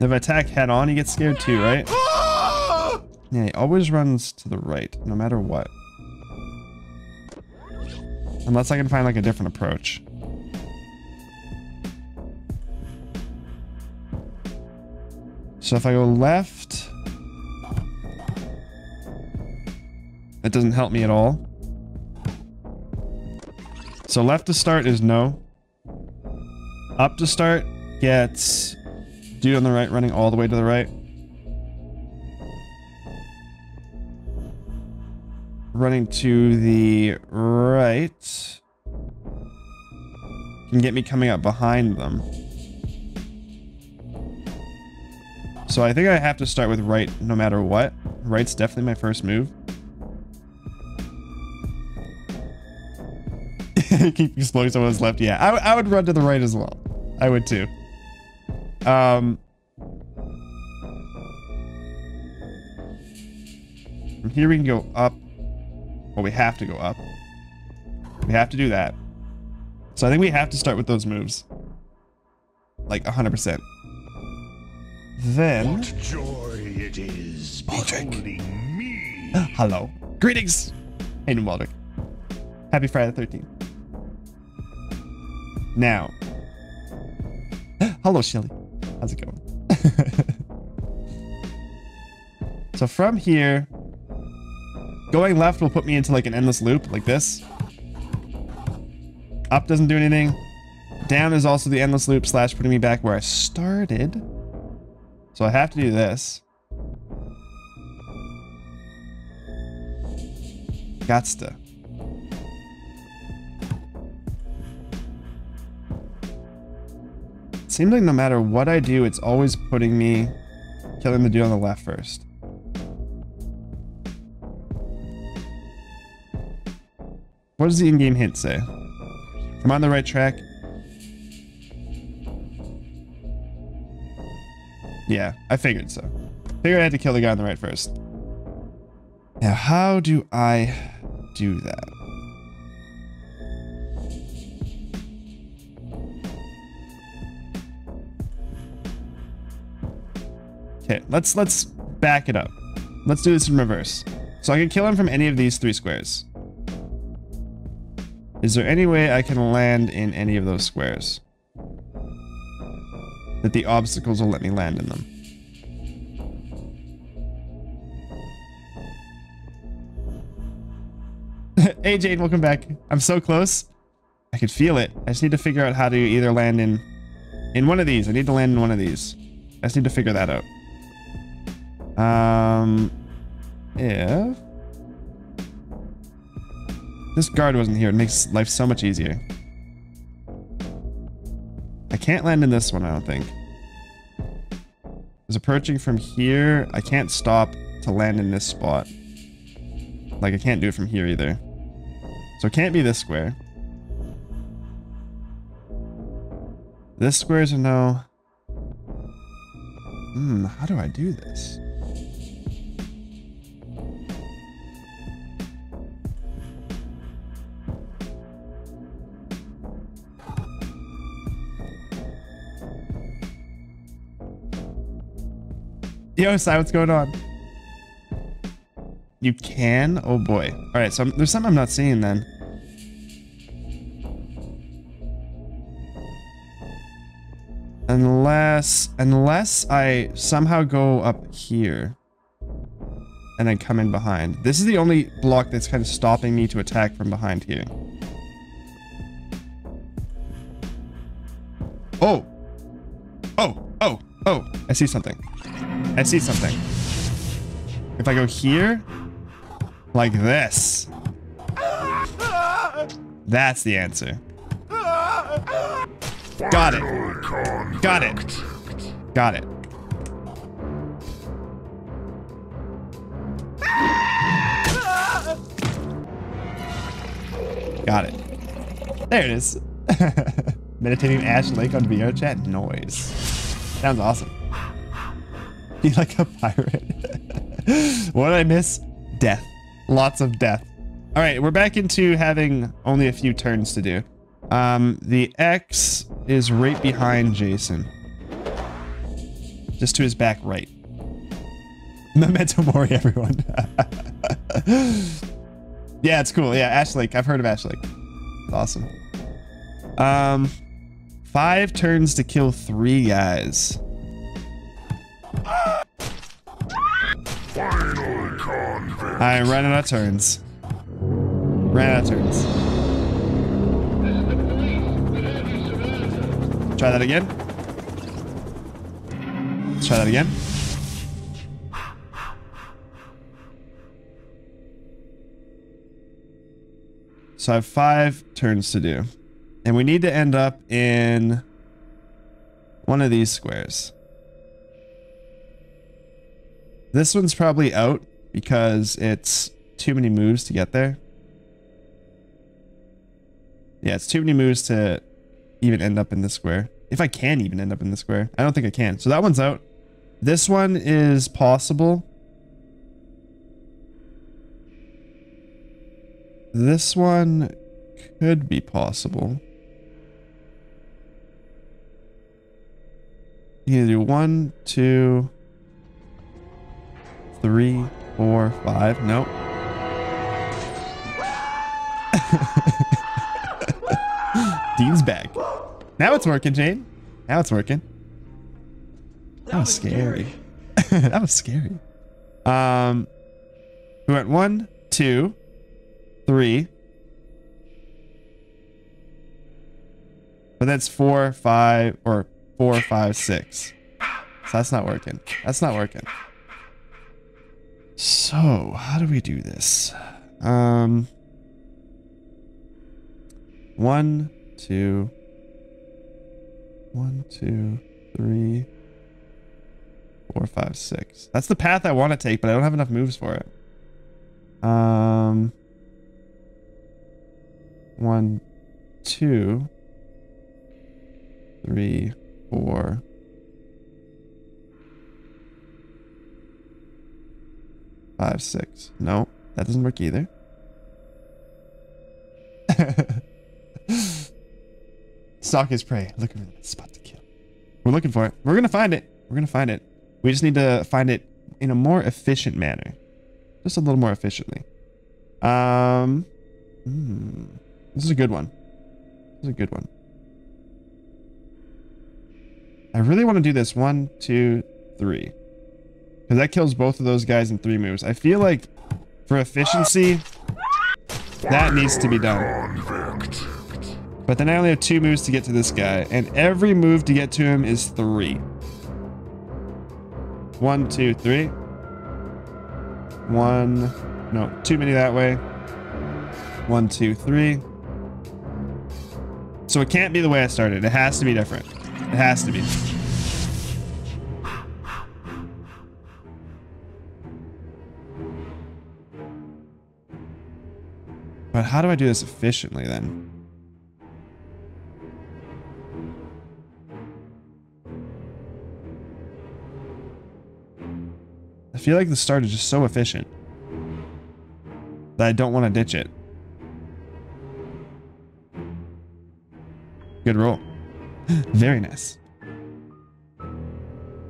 S1: If I attack head on, he gets scared too, right? Yeah, he always runs to the right, no matter what. Unless I can find like a different approach. So if I go left, that doesn't help me at all. So left to start is no. Up to start gets dude on the right running all the way to the right. Running to the right can get me coming up behind them. So I think I have to start with right no matter what. Right's definitely my first move. Keep exploding someone's left. Yeah, I, I would run to the right as well. I would too. Um, from here we can go up. Well, we have to go up. We have to do that. So I think we have to start with those moves. Like 100%. Then...
S5: What joy it is beholding me.
S1: Hello. Greetings, Hayden Waldrick. Happy Friday the 13th. Now. Hello, Shelly. How's it going? so from here, going left will put me into like an endless loop like this. Up doesn't do anything. Down is also the endless loop slash putting me back where I started. So I have to do this. Gots to. Seems like no matter what I do, it's always putting me killing the dude on the left first. What does the in-game hint say? I'm on the right track. Yeah, I figured so. Figured I had to kill the guy on the right first. Now, how do I do that? Okay, let's let's back it up. Let's do this in reverse. So I can kill him from any of these three squares. Is there any way I can land in any of those squares? That the obstacles will let me land in them. hey Jade, welcome back. I'm so close. I could feel it. I just need to figure out how to either land in in one of these. I need to land in one of these. I just need to figure that out. Um, if this guard wasn't here, it makes life so much easier. I can't land in this one, I don't think. Is approaching from here. I can't stop to land in this spot. Like, I can't do it from here either. So it can't be this square. This square is a no. Hmm, how do I do this? Yo, Sai, what's going on? You can? Oh boy. Alright, so I'm, there's something I'm not seeing then. Unless, unless I somehow go up here and then come in behind. This is the only block that's kind of stopping me to attack from behind here. Oh! Oh! Oh! Oh! I see something. I see something. If I go here, like this. That's the answer. Got it. Got it. Got it. Got it. There it is. Meditating Ash Lake on VR chat noise. Sounds awesome. Like a pirate. what did I miss? Death. Lots of death. All right, we're back into having only a few turns to do. Um, the X is right behind Jason. Just to his back right. Memento Mori, everyone. yeah, it's cool. Yeah, Ash Lake. I've heard of Ash Lake. It's awesome. Um, five turns to kill three guys. I'm running out of turns. Ran out of turns. Try that again. Let's try that again. So I have five turns to do. And we need to end up in one of these squares. This one's probably out because it's too many moves to get there. Yeah, it's too many moves to even end up in this square. If I can even end up in the square. I don't think I can. So that one's out. This one is possible. This one could be possible. You do one, two, three, four, five. Nope. Dean's back. Now it's working, Jane. Now it's working. That was scary. that was scary. Um, we went one, two, three. But that's four, five, or four, five, six. So that's not working. That's not working. So, how do we do this? Um, one, two, one, two, three, four, five, six. That's the path I want to take, but I don't have enough moves for it. Um, one, two, three, four. Five, six. No, that doesn't work either. Stalk his prey. Looking for the spot to kill. We're looking for it. We're gonna find it. We're gonna find it. We just need to find it in a more efficient manner. Just a little more efficiently. Um, hmm, this is a good one. This is a good one. I really want to do this one, two, three. Because that kills both of those guys in three moves. I feel like for efficiency, that needs to be done. But then I only have two moves to get to this guy, and every move to get to him is three. One, two, three. One, no, too many that way. One, two, three. So it can't be the way I started. It has to be different. It has to be. But how do I do this efficiently then? I feel like the start is just so efficient that I don't want to ditch it. Good roll. Very nice.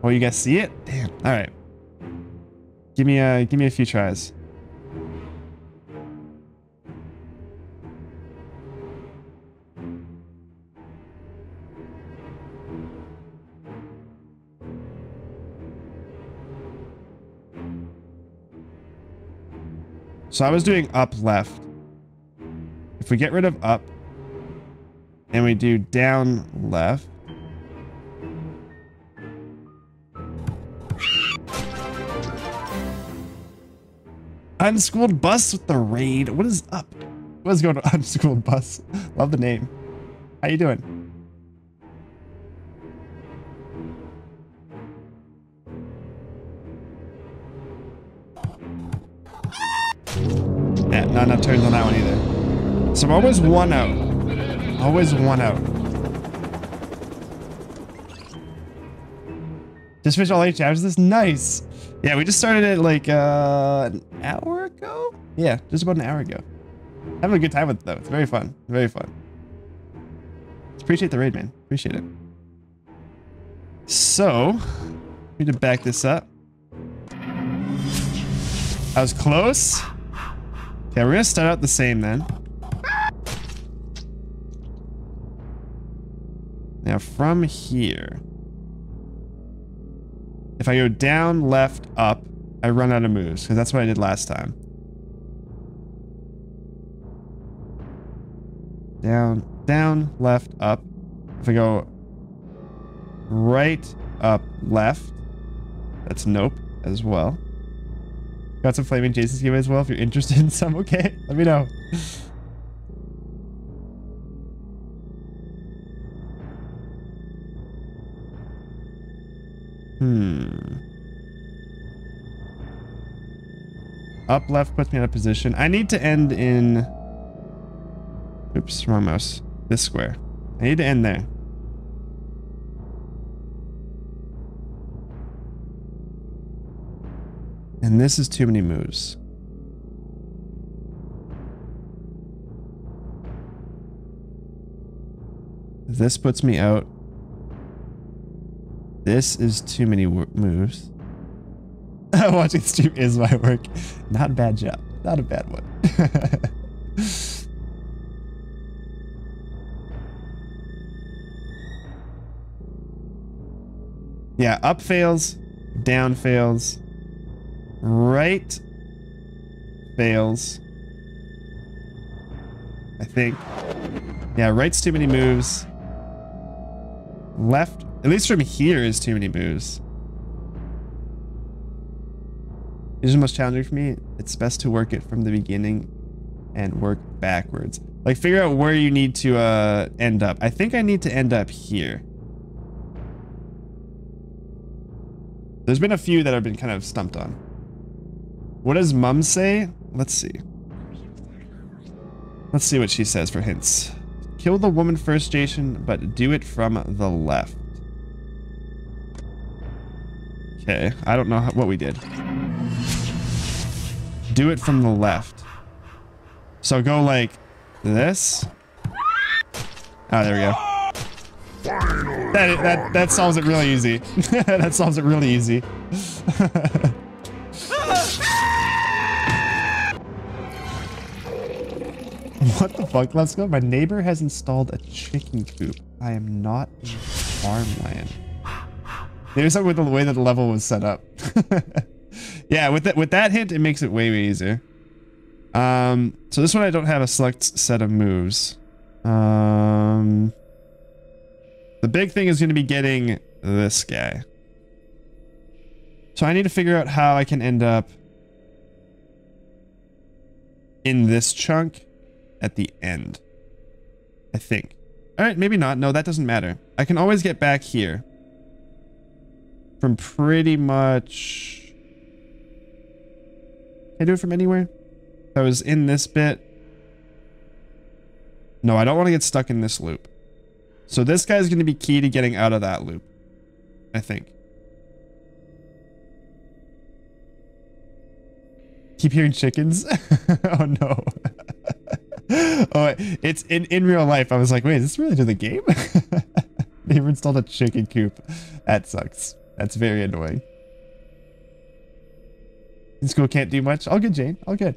S1: Oh, you guys see it? Damn. All right. Give me a give me a few tries. So I was doing up left. If we get rid of up and we do down left. Unschooled bus with the raid. What is up? What is going on? Unschooled bus. Love the name. How you doing? Yeah, not enough turns on that one either. So I'm always one out. Always one out. Just finished all eight chapters. This nice. Yeah, we just started it like uh, an hour ago. Yeah, just about an hour ago. Having a good time with it though. It's very fun. Very fun. Appreciate the raid, man. Appreciate it. So, need to back this up. I was close. Okay, we're gonna start out the same then. Now from here, if I go down, left, up, I run out of moves because that's what I did last time. Down, down, left, up. If I go right, up, left, that's nope as well. Got some Flaming Jason's giveaway as well. If you're interested in some, okay, let me know. Hmm. Up left puts me in a position. I need to end in... Oops, wrong mouse. This square. I need to end there. And this is too many moves. This puts me out. This is too many moves. Watching stream is my work. Not a bad job. Not a bad one. yeah, up fails, down fails, right fails. I think. Yeah, right's too many moves. Left, at least from here, is too many moves. This is the most challenging for me. It's best to work it from the beginning and work backwards. Like figure out where you need to uh, end up. I think I need to end up here. There's been a few that I've been kind of stumped on. What does mum say? Let's see. Let's see what she says for hints. Kill the woman first, Jason, but do it from the left. Okay, I don't know how, what we did. Do it from the left. So go like this. Oh, there we go. That that that solves it really easy. that solves it really easy. what the fuck? Let's go. My neighbor has installed a chicken coop. I am not in farmland. Maybe something with the way that the level was set up. yeah, with that with that hint, it makes it way, way easier. Um, so this one I don't have a select set of moves. Um, the big thing is going to be getting this guy. So I need to figure out how I can end up in this chunk at the end. I think. All right, maybe not. No, that doesn't matter. I can always get back here. From pretty much... Can I do it from anywhere? I was in this bit. No, I don't want to get stuck in this loop. So this guy's going to be key to getting out of that loop. I think. Keep hearing chickens. oh no. oh, it's in in real life. I was like, wait, is this really to the game? They've installed a chicken coop. That sucks. That's very annoying. In school can't do much. All good, Jane. All good.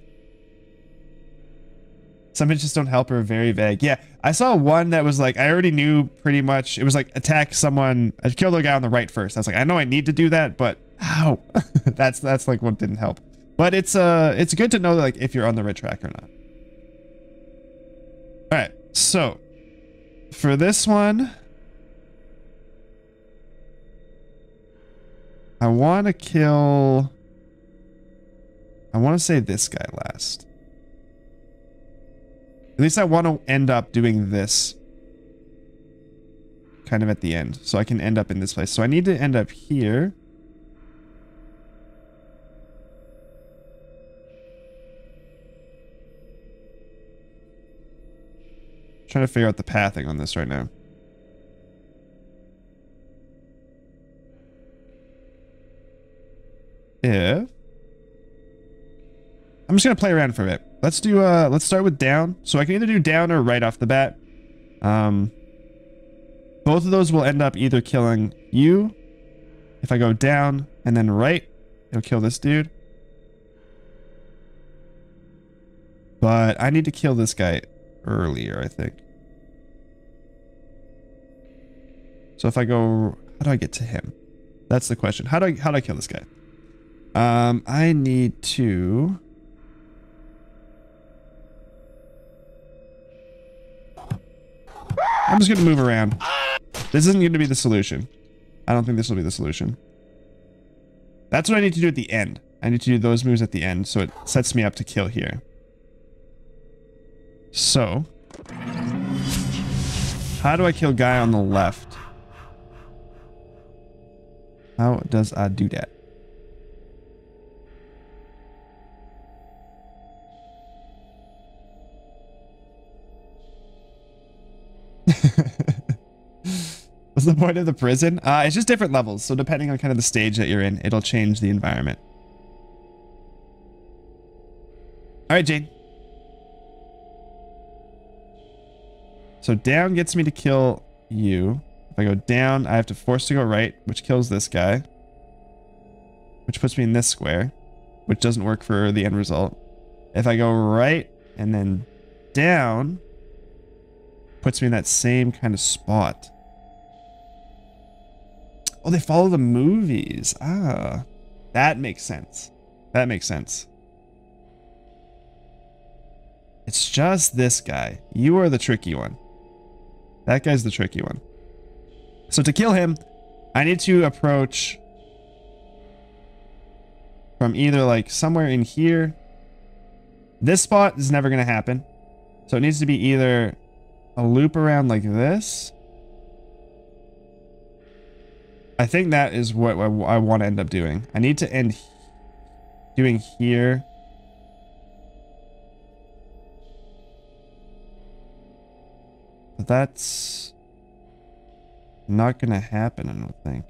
S1: Some just don't help or very vague. Yeah, I saw one that was like, I already knew pretty much. It was like attack someone, I killed the guy on the right first. I was like, I know I need to do that, but how? that's that's like what didn't help. But it's uh it's good to know like if you're on the right track or not. All right, so for this one, I want to kill. I want to say this guy last. At least I want to end up doing this kind of at the end. So I can end up in this place. So I need to end up here. Trying to figure out the pathing on this right now. If I'm just gonna play around for a bit. Let's do uh let's start with down. So I can either do down or right off the bat. Um both of those will end up either killing you. If I go down and then right, it'll kill this dude. But I need to kill this guy earlier, I think. So if I go how do I get to him? That's the question. How do I how do I kill this guy? Um I need to I'm just going to move around. This isn't going to be the solution. I don't think this will be the solution. That's what I need to do at the end. I need to do those moves at the end, so it sets me up to kill here. So, how do I kill guy on the left? How does I do that? What's the point of the prison? Uh, it's just different levels. So depending on kind of the stage that you're in, it'll change the environment. All right, Jane. So down gets me to kill you. If I go down, I have to force to go right, which kills this guy. Which puts me in this square, which doesn't work for the end result. If I go right and then down, puts me in that same kind of spot. Oh, they follow the movies. Ah, that makes sense. That makes sense. It's just this guy. You are the tricky one. That guy's the tricky one. So to kill him, I need to approach from either like somewhere in here. This spot is never going to happen. So it needs to be either a loop around like this. I think that is what I want to end up doing. I need to end doing here. But that's not going to happen, I don't think.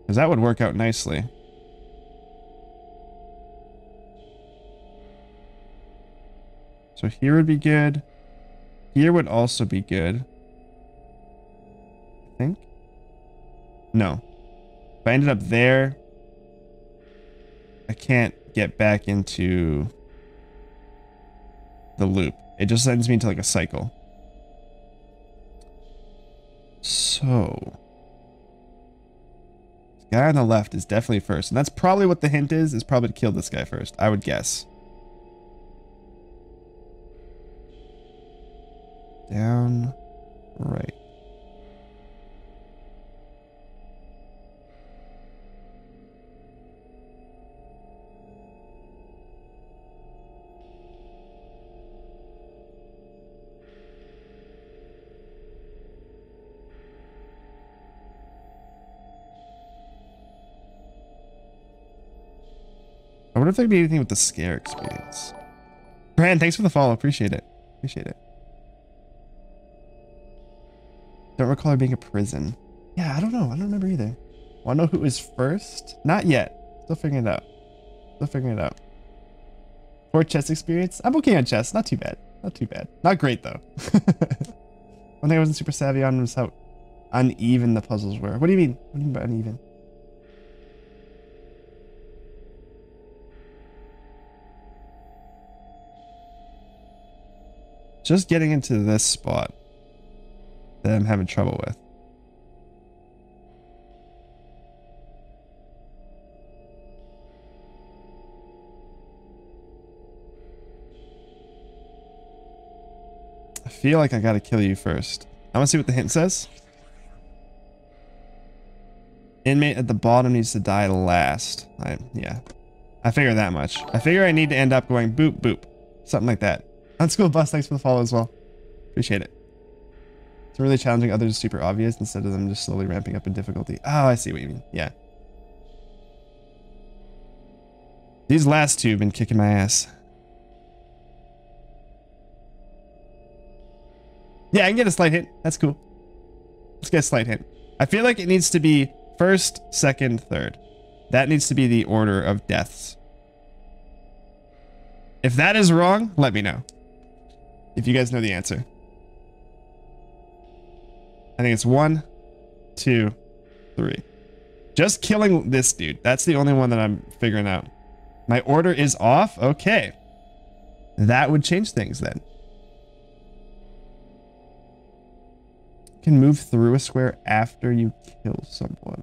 S1: Because that would work out nicely. So here would be good. Here would also be good. I think. No. If I ended up there, I can't get back into the loop. It just sends me into like a cycle. So, this guy on the left is definitely first, and that's probably what the hint is. Is probably to kill this guy first. I would guess. Down, right. I wonder if there'd be anything with the scare experience. Brand, thanks for the follow. Appreciate it. Appreciate it. Don't recall there being a prison. Yeah, I don't know. I don't remember either. Wanna know who was first? Not yet. Still figuring it out. Still figuring it out. Poor chess experience. I'm okay on chess. Not too bad. Not too bad. Not great though. One thing I wasn't super savvy on was how uneven the puzzles were. What do you mean? What do you mean by uneven? Just getting into this spot that I'm having trouble with. I feel like I gotta kill you first. I wanna see what the hint says. Inmate at the bottom needs to die last. I, yeah. I figure that much. I figure I need to end up going boop boop. Something like that. Unschooled Bus, thanks for the follow as well. Appreciate it. It's really challenging others is super obvious instead of them just slowly ramping up in difficulty. Oh, I see what you mean. Yeah. These last two have been kicking my ass. Yeah, I can get a slight hint. That's cool. Let's get a slight hint. I feel like it needs to be first, second, third. That needs to be the order of deaths. If that is wrong, let me know. If you guys know the answer. I think it's one, two, three. Just killing this dude. That's the only one that I'm figuring out. My order is off? Okay. That would change things then. can move through a square after you kill someone.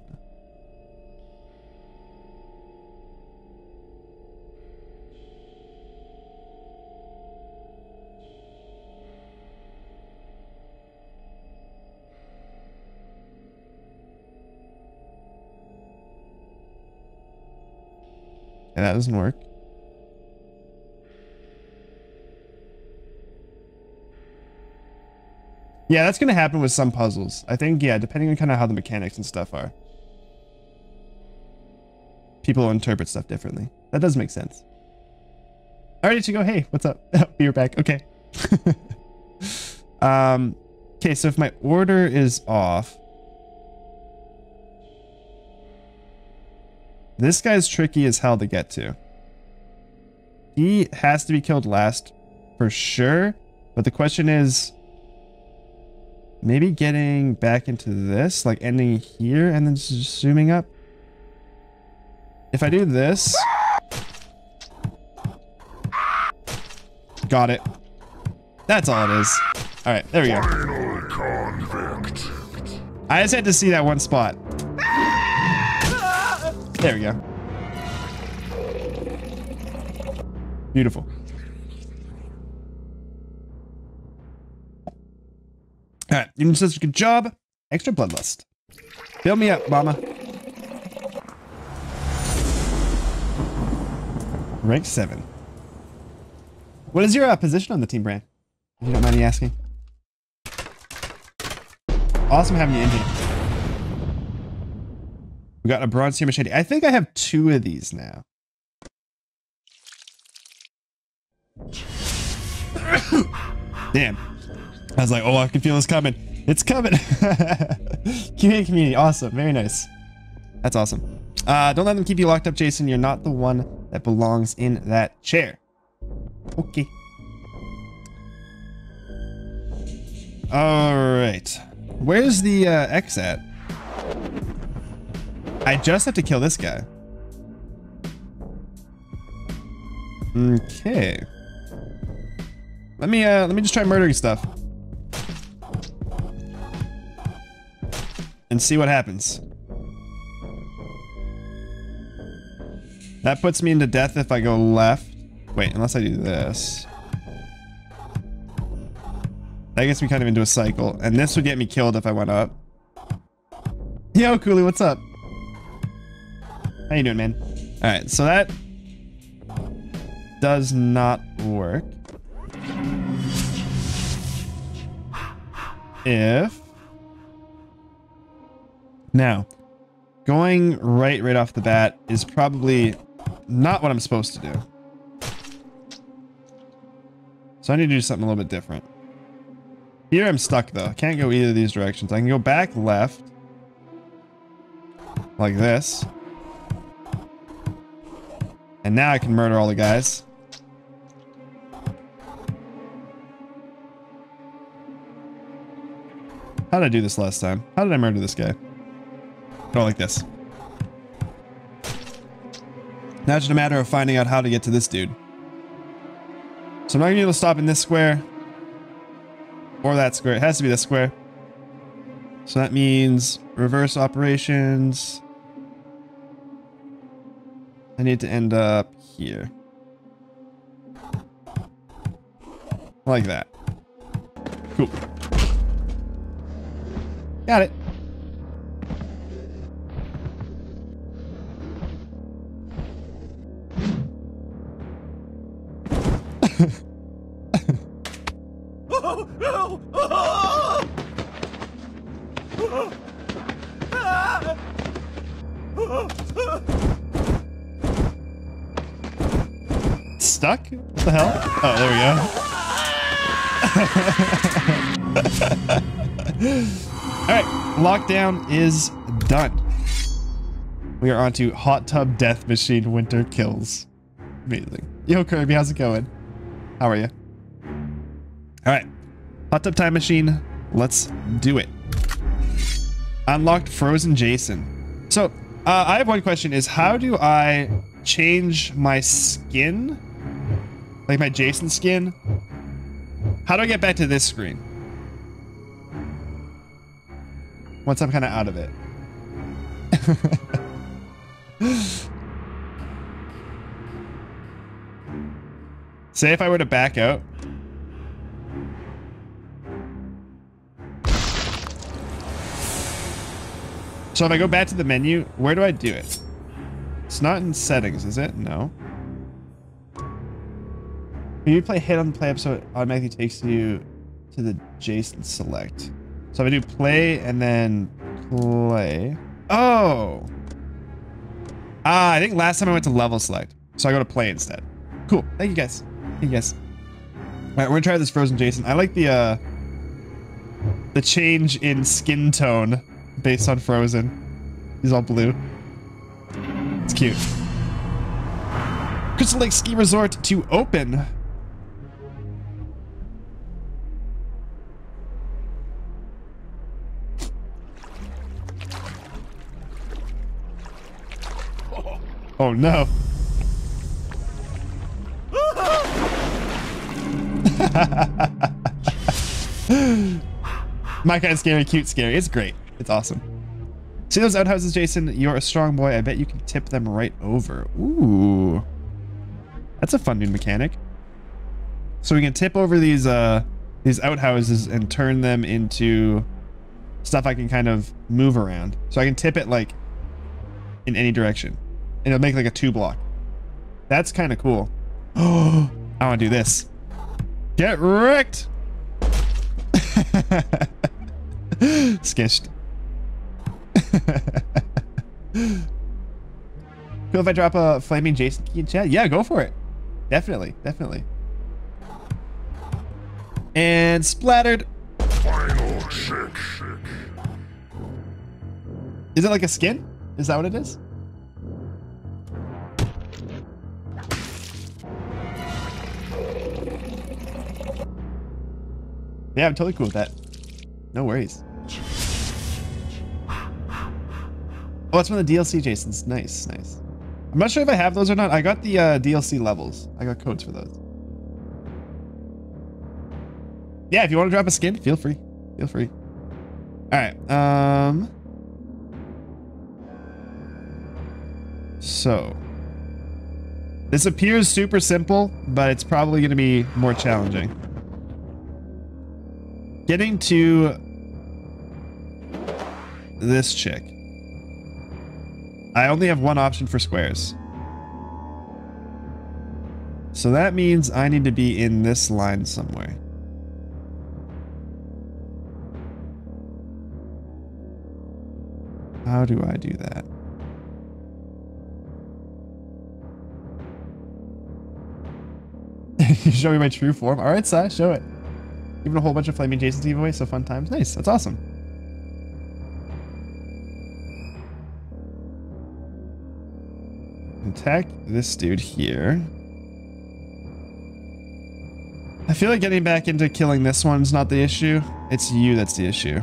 S1: And that doesn't work. Yeah, that's going to happen with some puzzles. I think, yeah, depending on kind of how the mechanics and stuff are. People interpret stuff differently. That does make sense. All right, you go. Hey, what's up? You're back. Okay. um, okay, so if my order is off, this guy's tricky as hell to get to. He has to be killed last for sure. But the question is, maybe getting back into this, like ending here and then just zooming up. If I do this. Got it. That's all it is. All right, there we go. I just had to see that one spot. There we go. Beautiful. All right, you did such a good job. Extra bloodlust. Fill me up, mama. Rank 7. What is your uh, position on the team, Brand? If you don't mind me asking. Awesome having you in here. We got a bronze tier machete. I think I have two of these now. Damn. I was like, oh, I can feel this coming. It's coming. community, community. Awesome. Very nice. That's awesome. Uh, don't let them keep you locked up, Jason. You're not the one that belongs in that chair. Okay. All right. Where's the uh, X at? I just have to kill this guy. Okay. Let me uh let me just try murdering stuff. And see what happens. That puts me into death if I go left. Wait, unless I do this. That gets me kind of into a cycle. And this would get me killed if I went up. Yo, Cooley, what's up? How you doing, man? Alright, so that does not work. If... Now, going right right off the bat is probably not what I'm supposed to do. So I need to do something a little bit different. Here I'm stuck though. I can't go either of these directions. I can go back left. Like this. And now I can murder all the guys. How did I do this last time? How did I murder this guy? Go like this. Now it's just a matter of finding out how to get to this dude. So I'm not gonna be able to stop in this square. Or that square. It has to be this square. So that means reverse operations. I need to end up here. Like that. Cool. Got it. Stuck? What the hell? Oh, there we go. All right, lockdown is done. We are on to Hot Tub Death Machine Winter Kills. Amazing. Yo, Kirby, how's it going? How are you? All right, Hot Tub Time Machine. Let's do it. Unlocked Frozen Jason. So, uh, I have one question is how do I change my skin? Like my Jason skin? How do I get back to this screen? Once I'm kind of out of it. Say if I were to back out. So if I go back to the menu, where do I do it? It's not in settings, is it? No. When you play hit on the play episode, it automatically takes you to the Jason select. So if I do play and then play. Oh. Ah, I think last time I went to level select. So I go to play instead. Cool. Thank you guys. Thank you guys. All right, we're gonna try this Frozen Jason. I like the uh the change in skin tone based on Frozen. He's all blue. It's cute. Crystal Lake Ski Resort to open. Oh no. My kind of scary, cute scary. It's great. It's awesome. See those outhouses, Jason? You're a strong boy. I bet you can tip them right over. Ooh. That's a fun new mechanic. So we can tip over these uh these outhouses and turn them into stuff I can kind of move around. So I can tip it like in any direction. And it'll make like a two block. That's kind of cool. Oh, I want to do this. Get wrecked. Skished. Cool if I drop a flaming Jason key in chat? Yeah, go for it. Definitely, definitely. And splattered.
S5: Final check.
S1: Is it like a skin? Is that what it is? Yeah, I'm totally cool with that. No worries. Oh, that's of the DLC Jasons. Nice, nice. I'm not sure if I have those or not. I got the uh, DLC levels. I got codes for those. Yeah, if you want to drop a skin, feel free. Feel free. All right. Um. So. This appears super simple, but it's probably going to be more challenging. Getting to this chick. I only have one option for squares. So that means I need to be in this line somewhere. How do I do that? you show me my true form? Alright, Sai, show it. Even a whole bunch of flaming Jasons giveaway, so fun times. Nice, that's awesome. Attack this dude here. I feel like getting back into killing this one's not the issue. It's you that's the issue.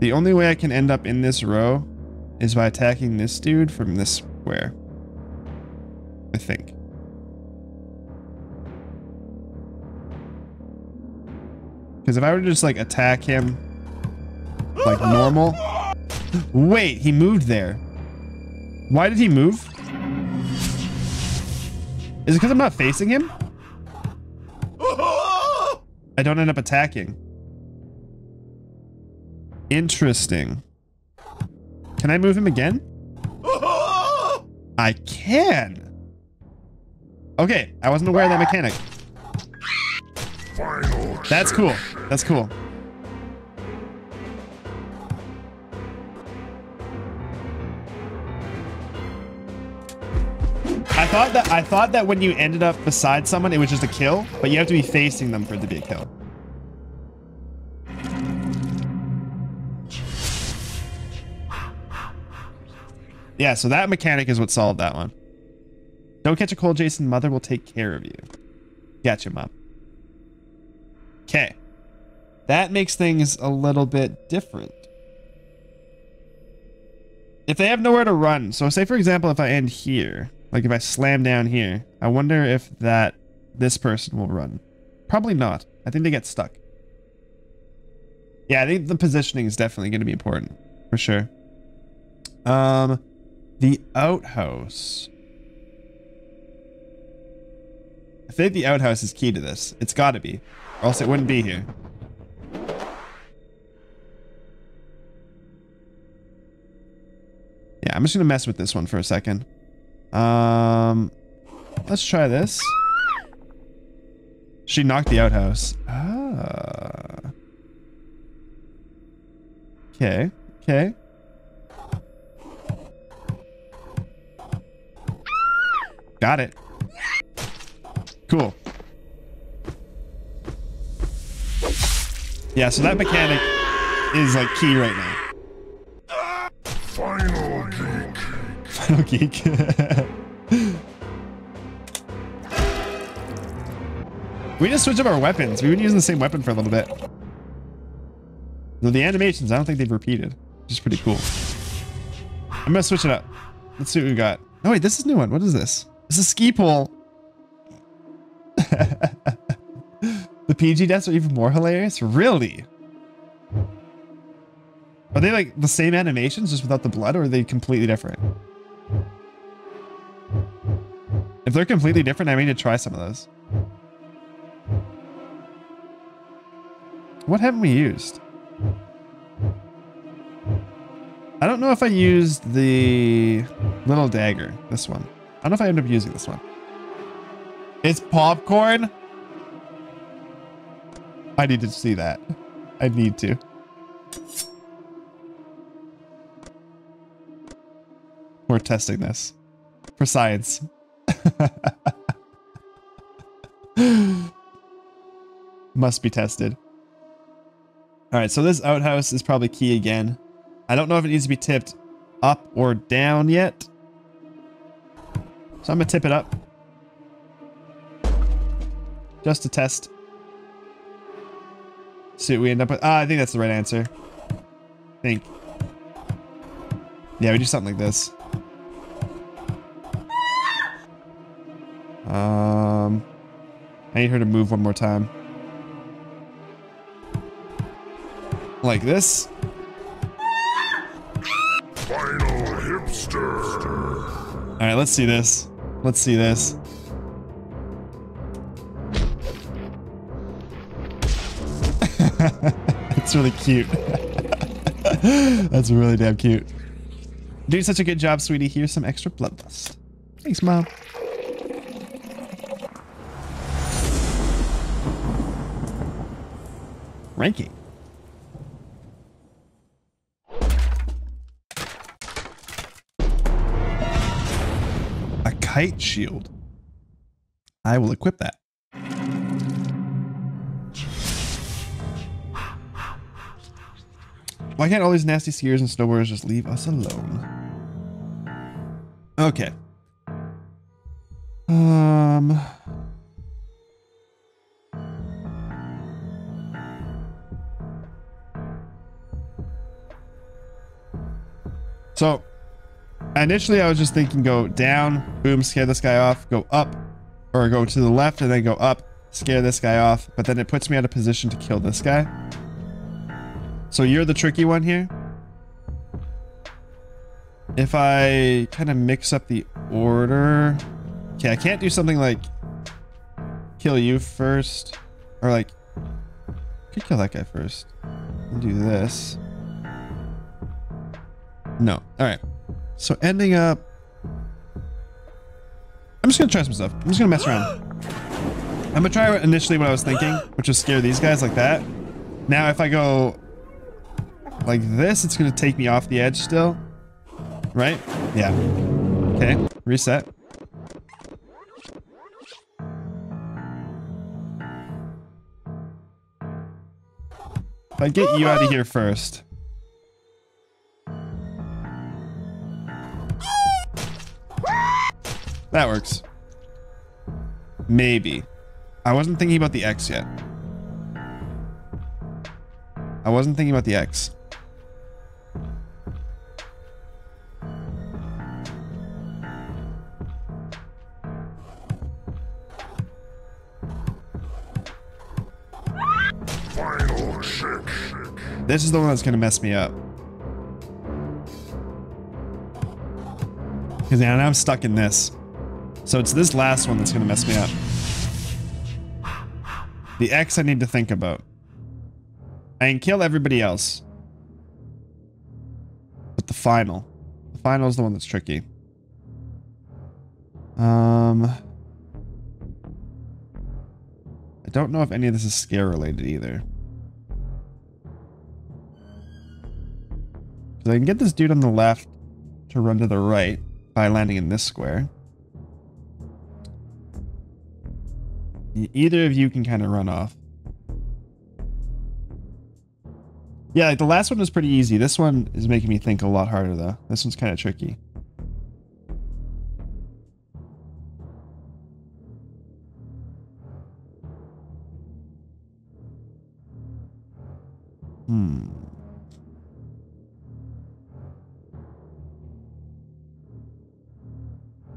S1: The only way I can end up in this row is by attacking this dude from this square. I think. Because if I were to just like attack him like normal. Wait, he moved there. Why did he move? Is it because I'm not facing him? I don't end up attacking. Interesting. Can I move him again? I can. Okay, I wasn't aware of that mechanic. That's cool. That's cool. I thought that I thought that when you ended up beside someone, it was just a kill, but you have to be facing them for it to be a kill. Yeah, so that mechanic is what solved that one. Don't catch a cold, Jason. Mother will take care of you. Gotcha, mom. Okay. That makes things a little bit different. If they have nowhere to run, so say for example, if I end here, like if I slam down here, I wonder if that this person will run. Probably not. I think they get stuck. Yeah, I think the positioning is definitely going to be important for sure. Um, the outhouse. I think the outhouse is key to this. It's got to be, or else it wouldn't be here. Yeah, I'm just gonna mess with this one for a second. Um, let's try this. She knocked the outhouse. Ah. Okay. Okay. Got it. Cool. Yeah, so that mechanic is like key right now.
S5: Final geek.
S1: Final geek. we just switch up our weapons. We've been using the same weapon for a little bit. Though the animations, I don't think they've repeated, which is pretty cool. I'm gonna switch it up. Let's see what we got. Oh wait, this is new one. What is this? It's a ski pole. the PG deaths are even more hilarious. Really? Are they like the same animations just without the blood or are they completely different? If they're completely different, I need to try some of those. What haven't we used? I don't know if I used the little dagger, this one. I don't know if I end up using this one. It's popcorn? I need to see that. I need to. We're testing this for science. Must be tested. All right, so this outhouse is probably key again. I don't know if it needs to be tipped up or down yet. So I'm gonna tip it up. Just to test. See what we end up with. Ah, I think that's the right answer. I think. Yeah, we do something like this. Um, I need her to move one more time. Like this.
S5: Final hipster.
S1: All right, let's see this. Let's see this. It's really cute. That's really damn cute. Doing such a good job, sweetie. Here's some extra bloodlust. Thanks, mom. Ranking. A kite shield. I will equip that. Why can't all these nasty skiers and snowboarders just leave us alone? Okay. Um. So, initially I was just thinking go down, boom, scare this guy off, go up, or go to the left and then go up, scare this guy off, but then it puts me out of position to kill this guy. So you're the tricky one here. If I kind of mix up the order. Okay, I can't do something like kill you first. Or like, I could kill that guy first. And do this. No. All right. So ending up. I'm just going to try some stuff. I'm just going to mess around. I'm going to try initially what I was thinking, which is scare these guys like that. Now, if I go like this, it's going to take me off the edge still. Right? Yeah. Okay. Reset. I get you out of here first. That works. Maybe. I wasn't thinking about the X yet. I wasn't thinking about the X. This is the one that's going to mess me up. Because now I'm stuck in this. So it's this last one that's going to mess me up. The X I need to think about. I can kill everybody else. But the final. The final is the one that's tricky. Um... I don't know if any of this is scare related either. Because I can get this dude on the left to run to the right by landing in this square. Either of you can kind of run off. Yeah, like the last one was pretty easy. This one is making me think a lot harder though. This one's kind of tricky. Hmm.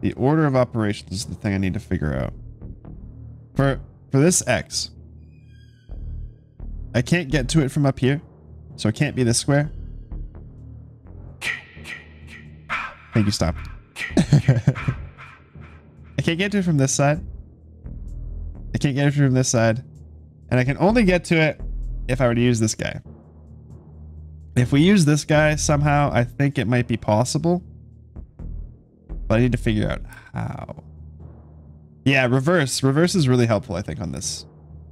S1: The order of operations is the thing I need to figure out. For for this X, I can't get to it from up here, so it can't be this square. Thank you, stop. I can't get to it from this side. I can't get it from this side. And I can only get to it if I were to use this guy. If we use this guy somehow, I think it might be possible. But I need to figure out how. Yeah, reverse. Reverse is really helpful, I think, on this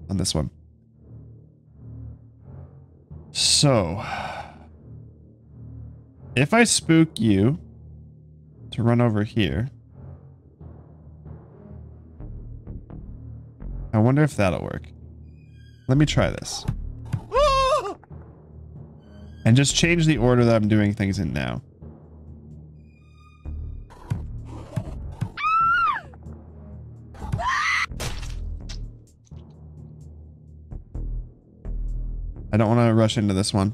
S1: on this one. So if I spook you to run over here. I wonder if that'll work. Let me try this. And just change the order that I'm doing things in now. I don't want to rush into this one.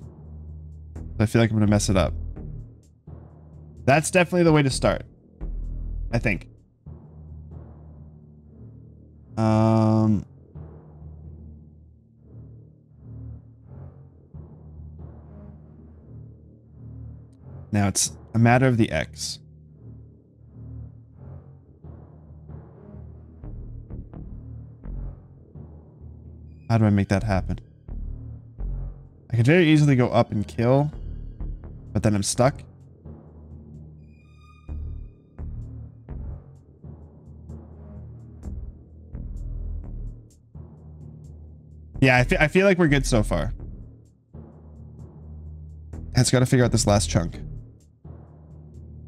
S1: I feel like I'm going to mess it up. That's definitely the way to start. I think. Um... Now it's a matter of the X. How do I make that happen? I could very easily go up and kill, but then I'm stuck. Yeah, I, I feel like we're good so far. Just got to figure out this last chunk.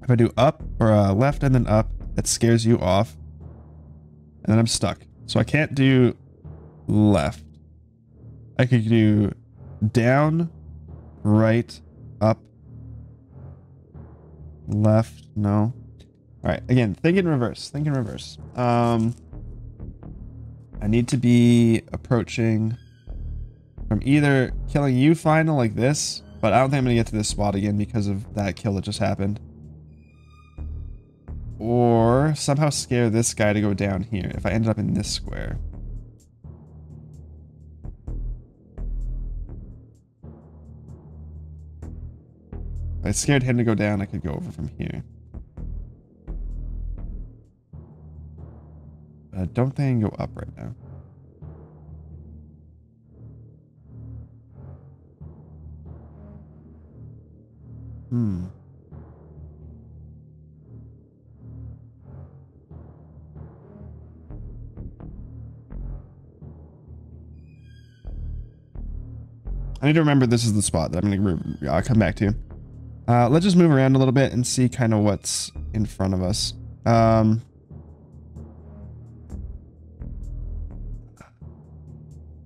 S1: If I do up or uh, left and then up, that scares you off. And then I'm stuck. So I can't do left. I could do down, right, up, left, no. All right, again, think in reverse, think in reverse. Um, I need to be approaching from either killing you final like this, but I don't think I'm to get to this spot again because of that kill that just happened. Or somehow scare this guy to go down here if I ended up in this square. I scared him to go down, I could go over from here. I don't can go up right now. Hmm. I need to remember this is the spot that I'm going to I'll come back to. Uh, let's just move around a little bit and see kind of what's in front of us. Um,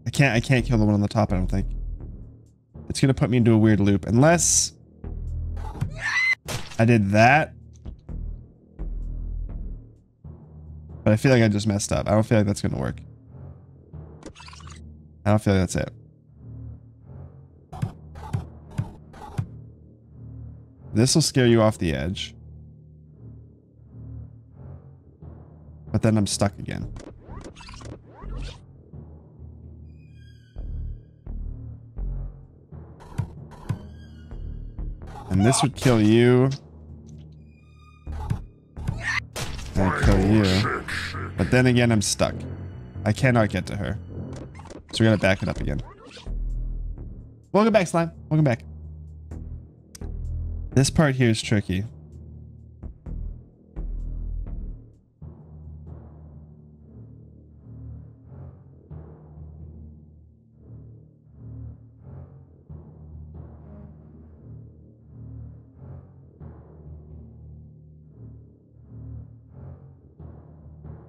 S1: I can't I can't kill the one on the top, I don't think. It's going to put me into a weird loop unless I did that. But I feel like I just messed up. I don't feel like that's going to work. I don't feel like that's it. This will scare you off the edge. But then I'm stuck again. And this would kill you. And kill you. But then again, I'm stuck. I cannot get to her. So we gotta back it up again. Welcome back, Slime. Welcome back. This part here is tricky.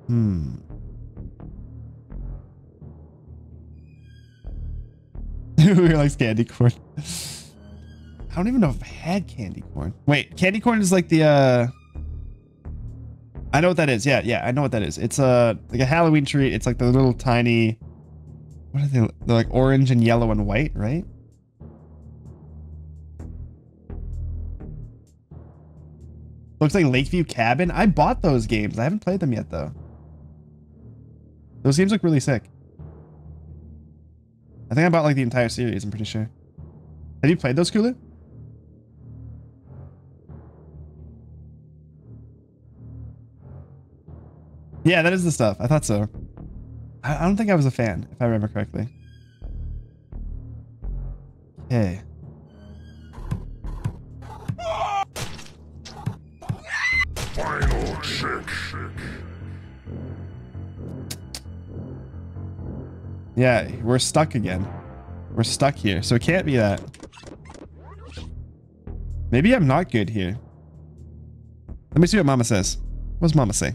S1: Hmm. Who likes candy corn? I don't even know if I've had candy corn. Wait, candy corn is like the uh I know what that is. Yeah, yeah, I know what that is. It's a uh, like a Halloween treat. It's like the little tiny what are they? They're like orange and yellow and white, right? Looks like Lakeview Cabin. I bought those games. I haven't played them yet though. Those games look really sick. I think I bought like the entire series, I'm pretty sure. Have you played those, Kulu? Yeah, that is the stuff. I thought so. I, I don't think I was a fan, if I remember correctly. Okay.
S5: Final check.
S1: Yeah, we're stuck again. We're stuck here, so it can't be that. Maybe I'm not good here. Let me see what Mama says. What does Mama say?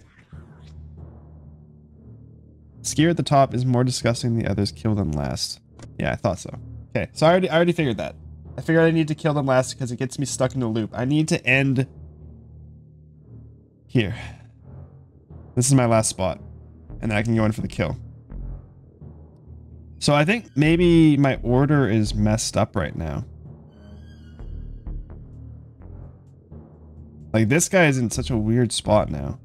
S1: Skier at the top is more disgusting than the others. Kill them last. Yeah, I thought so. Okay, so I already, I already figured that. I figured I need to kill them last because it gets me stuck in a loop. I need to end here. This is my last spot. And then I can go in for the kill. So I think maybe my order is messed up right now. Like this guy is in such a weird spot now.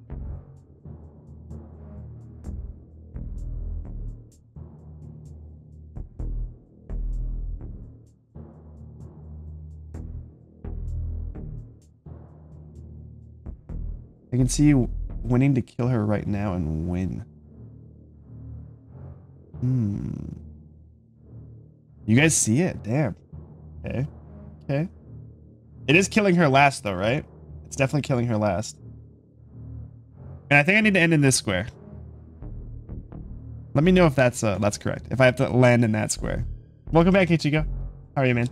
S1: I can see winning to kill her right now and win. Hmm. You guys see it? Damn. Okay. Okay. It is killing her last though, right? It's definitely killing her last. And I think I need to end in this square. Let me know if that's uh, that's correct. If I have to land in that square. Welcome back, Ichigo. How are you, man?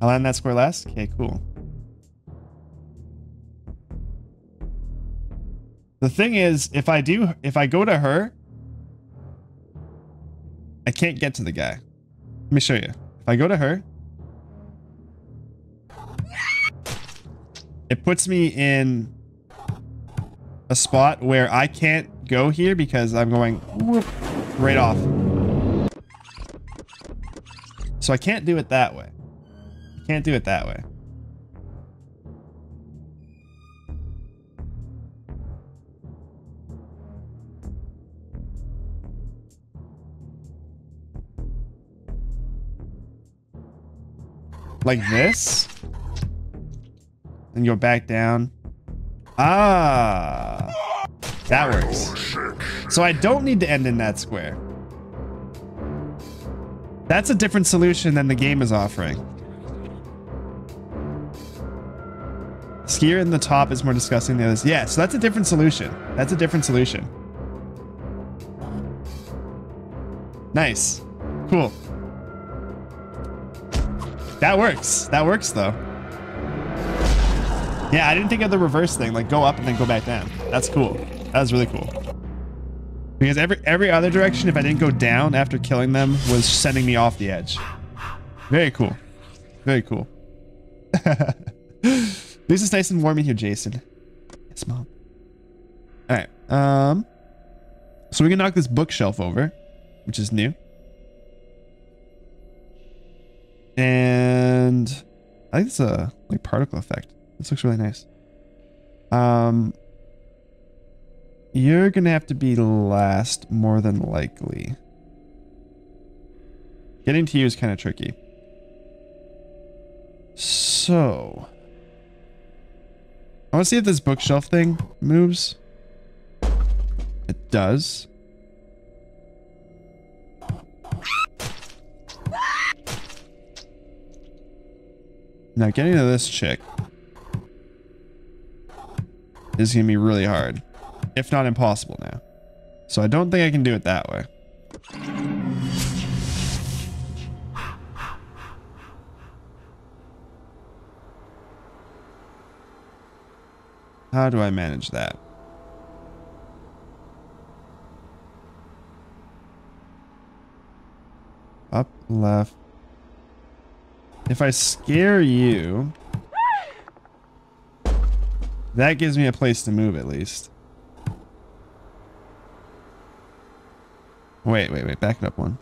S1: I'll land that square last? Okay, cool. The thing is, if I do, if I go to her, I can't get to the guy. Let me show you. If I go to her, it puts me in a spot where I can't go here because I'm going right off. So I can't do it that way. Can't do it that way. Like this? And go back down. Ah. That works. So I don't need to end in that square. That's a different solution than the game is offering. Skier in the top is more disgusting than the others. Yeah, so that's a different solution. That's a different solution. Nice. Cool. That works. That works, though. Yeah, I didn't think of the reverse thing. Like, go up and then go back down. That's cool. That was really cool. Because every every other direction, if I didn't go down after killing them, was sending me off the edge. Very cool. Very cool. Least it's nice and warm in here, Jason. Yes, mom. All right. Um. So we can knock this bookshelf over, which is new. And I think it's a like particle effect. This looks really nice. Um. You're gonna have to be last, more than likely. Getting to you is kind of tricky. So, I want to see if this bookshelf thing moves. It does. Now getting to this chick is going to be really hard. If not impossible now. So I don't think I can do it that way. How do I manage that? Up, left. If I scare you, that gives me a place to move at least. Wait, wait, wait. Back it up one.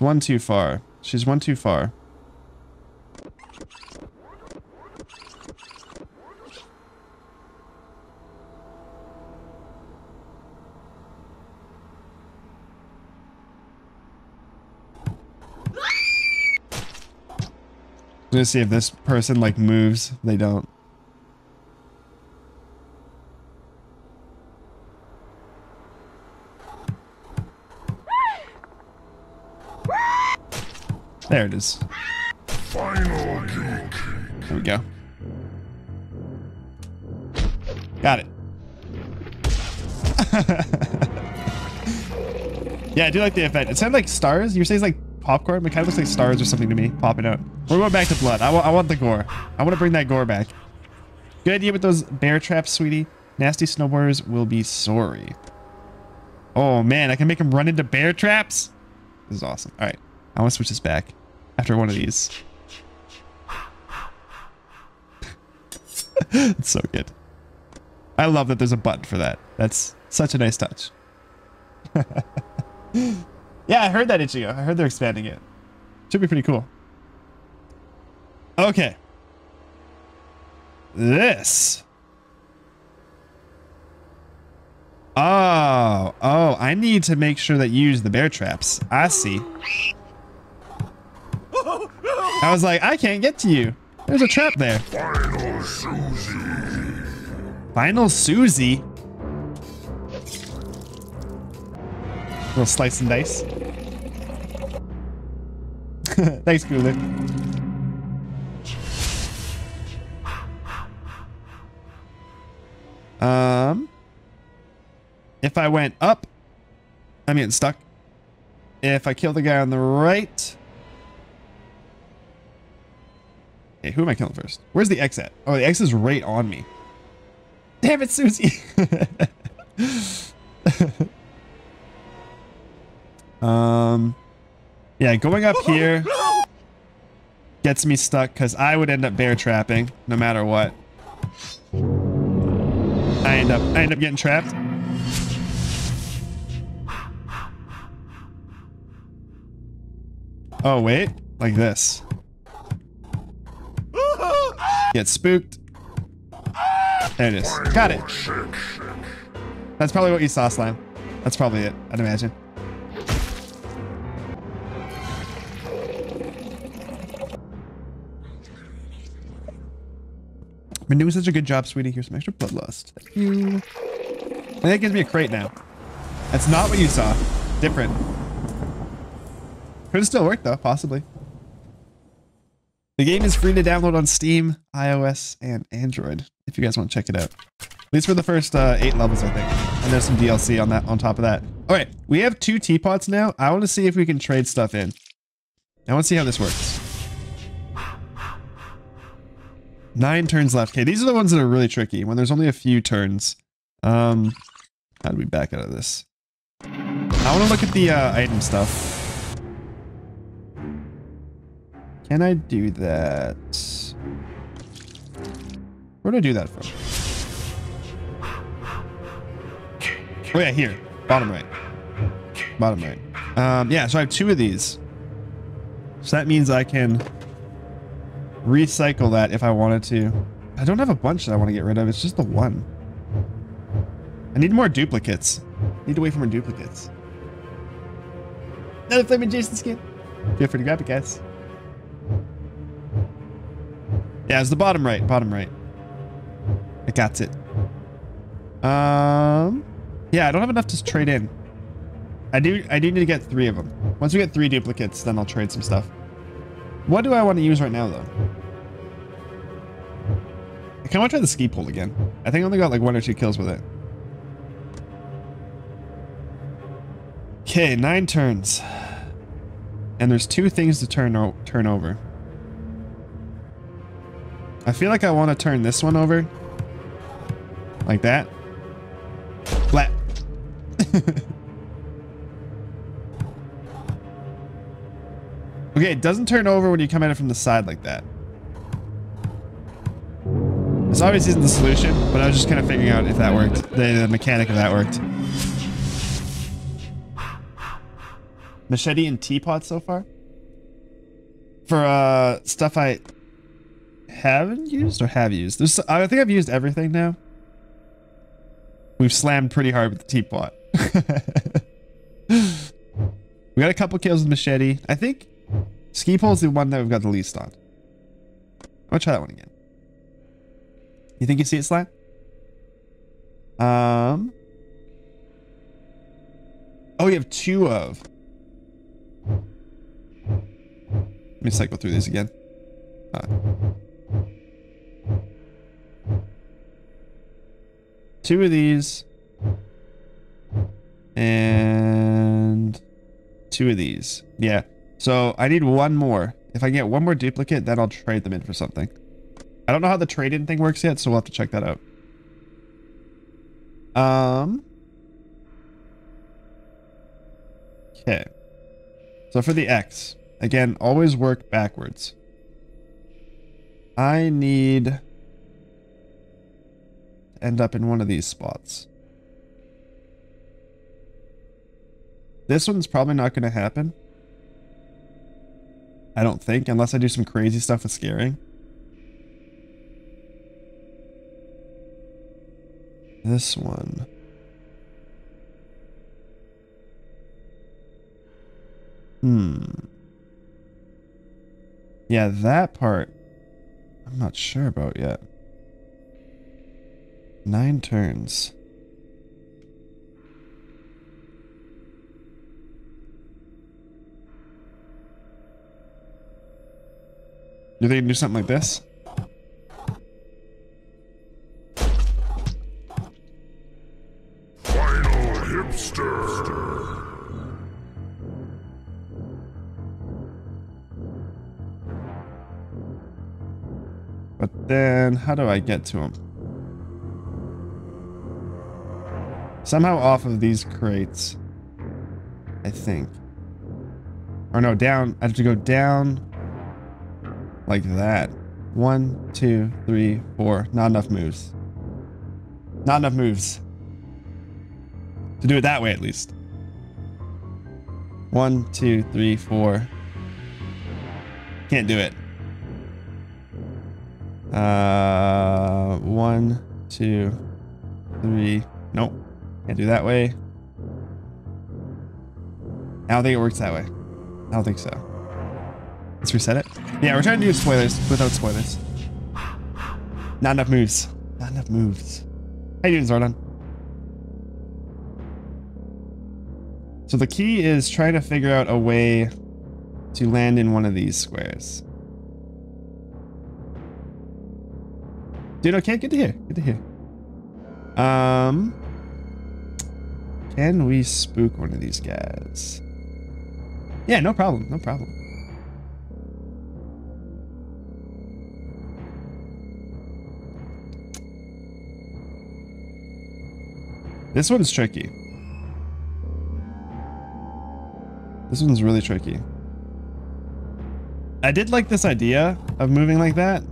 S1: It's one too far. She's one too far. I'm gonna see if this person like moves. They don't. There it is.
S5: Final.
S1: There we go. Got it. yeah, I do like the effect. It sounded like stars. You were saying it's like popcorn, but kind of looks like stars or something to me popping out. We're going back to blood. I, I want the gore. I want to bring that gore back. Good idea with those bear traps, sweetie. Nasty snowboarders will be sorry. Oh man, I can make them run into bear traps. This is awesome. All right, I want to switch this back after one of these. it's so good. I love that there's a button for that. That's such a nice touch. yeah, I heard that Ichigo. I heard they're expanding it. Should be pretty cool. Okay. This. Oh, oh, I need to make sure that you use the bear traps. I see. I was like, I can't get to you. There's a trap there.
S5: Final Susie.
S1: Final Susie. Little slice and dice. Thanks, Cooler. Um, if I went up, I'm getting stuck. If I kill the guy on the right, Hey, who am I killing first? Where's the X at? Oh, the X is right on me. Damn it, Susie. um, yeah, going up here gets me stuck because I would end up bear trapping no matter what. I end up, I end up getting trapped. Oh wait, like this. Get spooked. There it is. Got it. That's probably what you saw, Slime. That's probably it, I'd imagine. Been doing such a good job, sweetie. Here's some extra bloodlust. Thank you. And that gives me a crate now. That's not what you saw. Different. Could still work though, possibly. The game is free to download on Steam, iOS, and Android. If you guys want to check it out. At least for the first uh, eight levels, I think. And there's some DLC on that on top of that. All right, we have two teapots now. I want to see if we can trade stuff in. I want to see how this works. Nine turns left. Okay, these are the ones that are really tricky when there's only a few turns. Um, how do we back out of this? I want to look at the uh, item stuff. Can I do that? Where do I do that from? Oh yeah, here. Bottom right. Bottom right. Um, yeah, so I have two of these. So that means I can recycle that if I wanted to. I don't have a bunch that I want to get rid of. It's just the one. I need more duplicates. I Need to wait for more duplicates. Another Flaming Jason skin. Feel free to grab it, guys. Yeah, it's the bottom right. Bottom right. I got it. Um, yeah, I don't have enough to trade in. I do. I do need to get three of them. Once we get three duplicates, then I'll trade some stuff. What do I want to use right now, though? I kind of want to try the ski pole again. I think I only got like one or two kills with it. Okay, nine turns. And there's two things to turn turn over. I feel like I want to turn this one over. Like that. Flat. okay, it doesn't turn over when you come at it from the side like that. This obviously isn't the solution, but I was just kind of figuring out if that worked. The, the mechanic of that worked. Machete and teapot so far? For uh, stuff I haven't used or have used? There's, I think I've used everything now. We've slammed pretty hard with the teapot. we got a couple kills with machete. I think ski pole is the one that we've got the least on. I'm gonna try that one again. You think you see it, Slime? Um. Oh, you have two of. Let me cycle through these again. Uh. Two of these. And two of these. Yeah. So I need one more. If I get one more duplicate, then I'll trade them in for something. I don't know how the trade-in thing works yet, so we'll have to check that out. Um. Okay. So for the X, again, always work backwards. I need to end up in one of these spots. This one's probably not going to happen. I don't think, unless I do some crazy stuff with scaring. This one. Hmm. Yeah, that part I'm not sure about yet. Nine turns. Do they do something like this? But then, how do I get to him? Somehow off of these crates. I think. Or no, down. I have to go down like that. One, two, three, four. Not enough moves. Not enough moves. To do it that way, at least. One, two, three, four. Can't do it. Uh, one, two, three. Nope. Can't do that way. I don't think it works that way. I don't think so. Let's reset it. Yeah, we're trying to do spoilers without spoilers. Not enough moves. Not enough moves. How you doing, Zordon? So the key is trying to figure out a way to land in one of these squares. Dude, I can't get to here. Get to here. Um, can we spook one of these guys? Yeah, no problem. No problem. This one's tricky. This one's really tricky. I did like this idea of moving like that.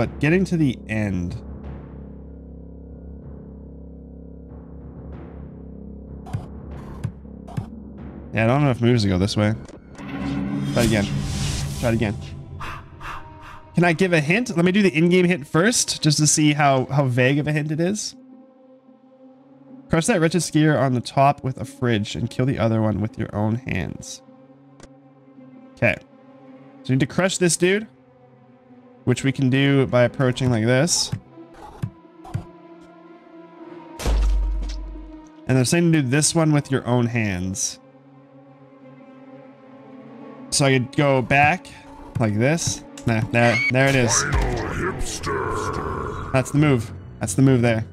S1: But getting to the end. Yeah, I don't know if moves to go this way. Try it again. Try it again. Can I give a hint? Let me do the in-game hint first, just to see how, how vague of a hint it is. Crush that wretched skier on the top with a fridge and kill the other one with your own hands. Okay. So you need to crush this dude, which we can do by approaching like this. And they're saying to do this one with your own hands. So I could go back like this. There, there, there it is. That's the move. That's the move there.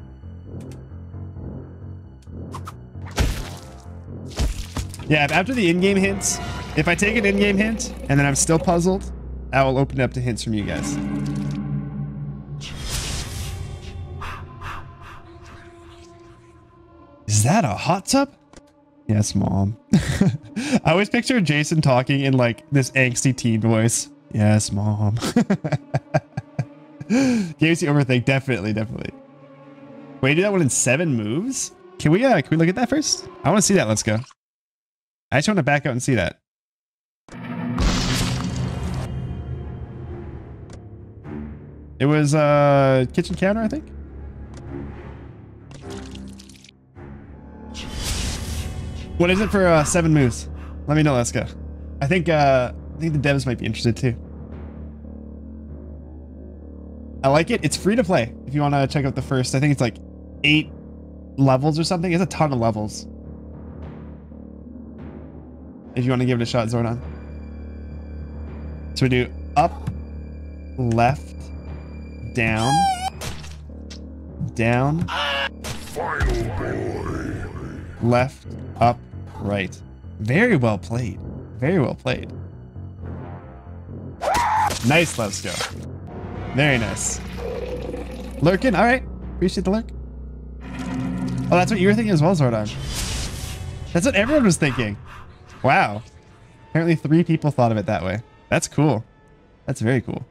S1: Yeah, after the in-game hints, if I take an in-game hint and then I'm still puzzled, I will open it up to hints from you guys. Is that a hot tub? Yes, mom. I always picture Jason talking in like this angsty teen voice. Yes, mom. Games you overthink, definitely, definitely. Wait, do that one in seven moves? Can we uh can we look at that first? I want to see that. Let's go. I just want to back out and see that. It was uh kitchen counter, I think. What is it for uh, seven moves? Let me know. Let's go. I think uh I think the devs might be interested too. I like it. It's free to play. If you want to check out the first, I think it's like eight levels or something. It's a ton of levels. If you want to give it a shot, Zordon. So we do up, left, down, down. Left, up, right. Very well played. Very well played. Nice, let's go. Very nice. Lurking, all right. Appreciate the lurk. Oh, that's what you were thinking as well, Zordon. That's what everyone was thinking. Wow. Apparently three people thought of it that way. That's cool. That's very cool.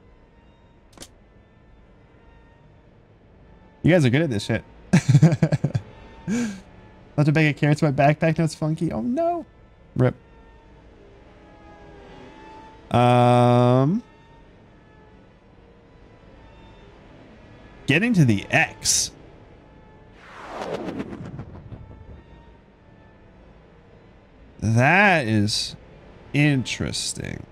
S1: You guys are good at this shit. Left a bag of carrots in my backpack. Now it's funky. Oh no. Rip. Um. Getting to the X. That is interesting.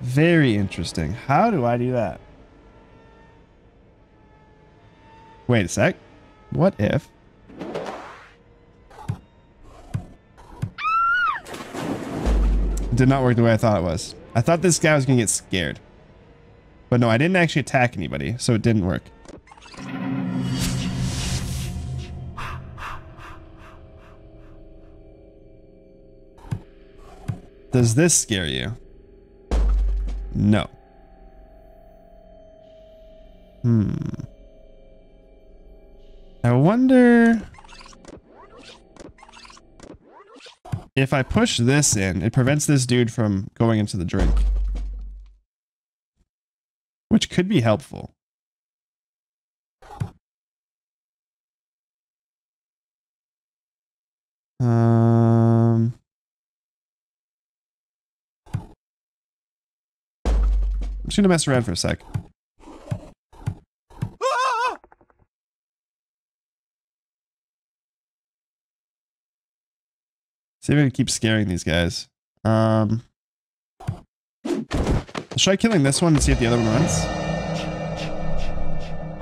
S1: Very interesting. How do I do that? Wait a sec. What if? Did not work the way I thought it was. I thought this guy was going to get scared. But no, I didn't actually attack anybody, so it didn't work. Does this scare you? No. Hmm. I wonder if I push this in, it prevents this dude from going into the drink. Which could be helpful. Um... I'm just gonna mess around for a sec. See if I can keep scaring these guys. Um, let's try killing this one and see if the other one runs.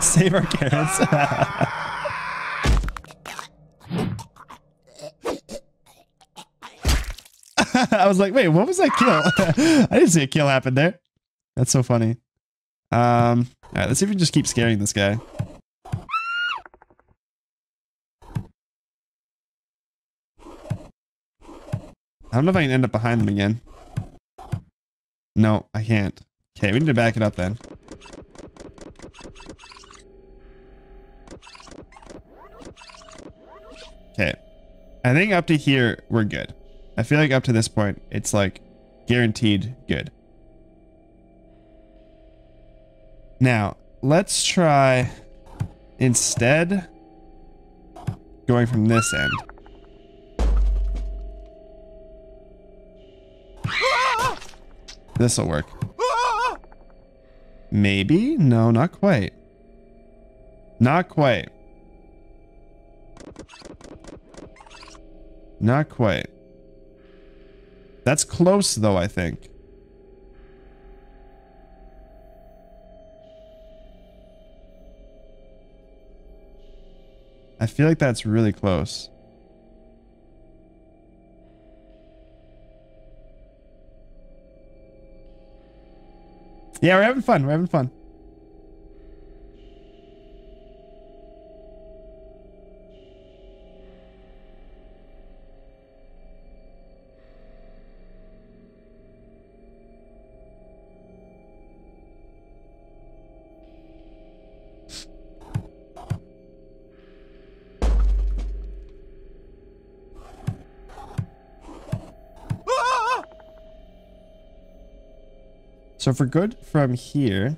S1: Save our carrots. I was like, wait, what was that kill? I didn't see a kill happen there. That's so funny. Um, all right, let's see if we can just keep scaring this guy. I don't know if I can end up behind them again. No, I can't. Okay, we need to back it up then. Okay. I think up to here, we're good. I feel like up to this point, it's like guaranteed good. Now, let's try instead going from this end. This'll work. Maybe? No, not quite. Not quite. Not quite. That's close though, I think. I feel like that's really close. Yeah, we're having fun. We're having fun. So if we're good from here.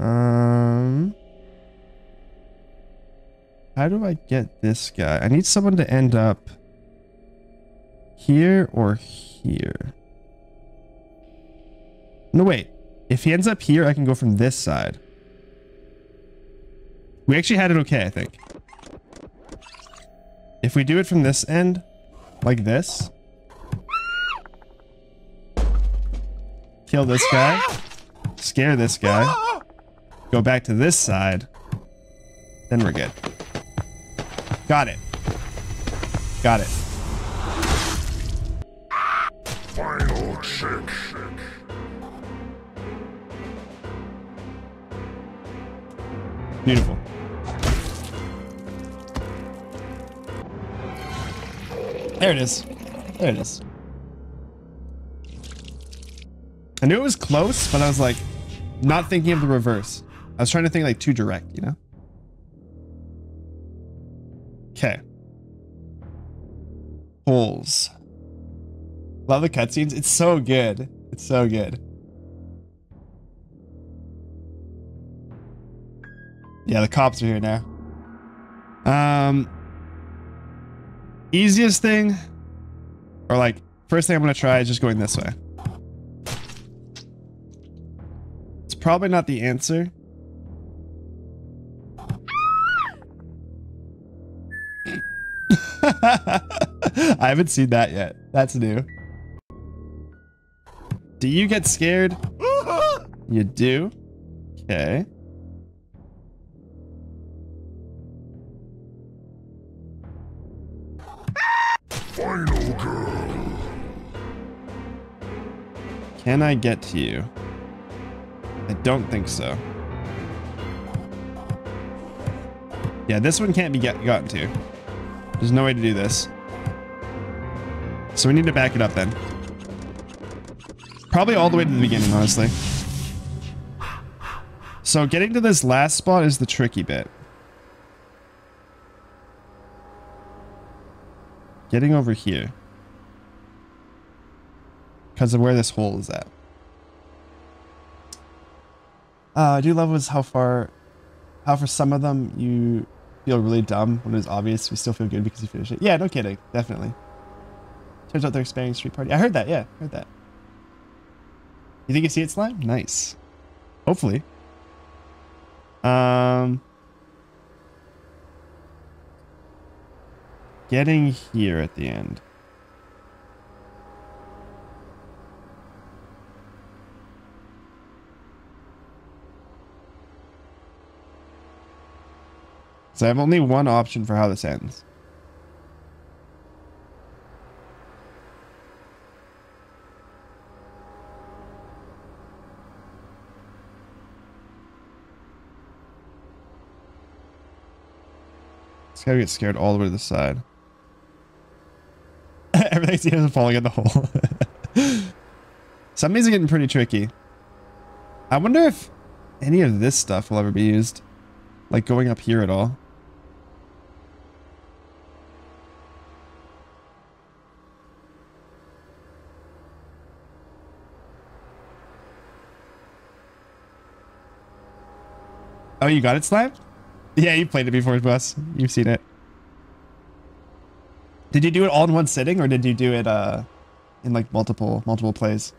S1: Um, how do I get this guy? I need someone to end up here or here. No, wait. If he ends up here, I can go from this side. We actually had it okay, I think. If we do it from this end, like this. Kill this guy. Scare this guy. Go back to this side. Then we're good. Got it. Got it. Beautiful. There it is. There it is. I knew it was close, but I was like, not thinking of the reverse. I was trying to think like too direct, you know? Okay. Holes. Love the cutscenes. It's so good. It's so good. Yeah, the cops are here now. Um, easiest thing, or like first thing I'm gonna try is just going this way. It's probably not the answer. I haven't seen that yet. That's new. Do you get scared? You do? Okay. Can I get to you? I don't think so. Yeah, this one can't be get gotten to. There's no way to do this. So we need to back it up then. Probably all the way to the beginning, honestly. So getting to this last spot is the tricky bit. Getting over here. Because of where this hole is at. Uh, I do love was how far, how for some of them you feel really dumb when it's obvious. You still feel good because you finish it. Yeah, no kidding. Definitely. Turns out they're expanding Street Party. I heard that. Yeah, heard that. You think you see it slime? Nice. Hopefully. Um. Getting here at the end. So I have only one option for how this ends. Just gotta get scared all the way to the side. Everything's is falling in the hole. Some of these are getting pretty tricky. I wonder if any of this stuff will ever be used. Like going up here at all. Oh, you got it, Slime? Yeah, you played it before, Bus. You've seen it. Did you do it all in one sitting, or did you do it uh, in like multiple multiple plays?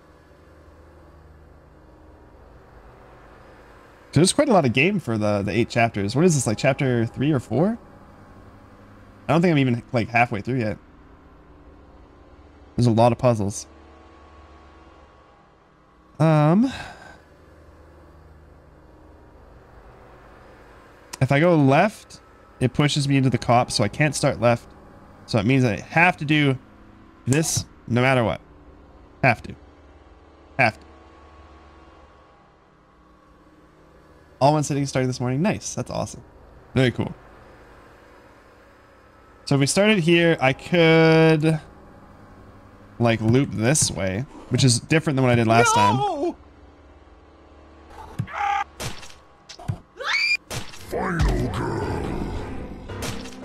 S1: So There's quite a lot of game for the the eight chapters. What is this like, chapter three or four? I don't think I'm even like halfway through yet. There's a lot of puzzles. Um, if I go left, it pushes me into the cop, so I can't start left. So it means I have to do this no matter what. Have to. Have to. All one sitting starting this morning. Nice. That's awesome. Very cool. So if we started here, I could like loop this way, which is different than what I did last time.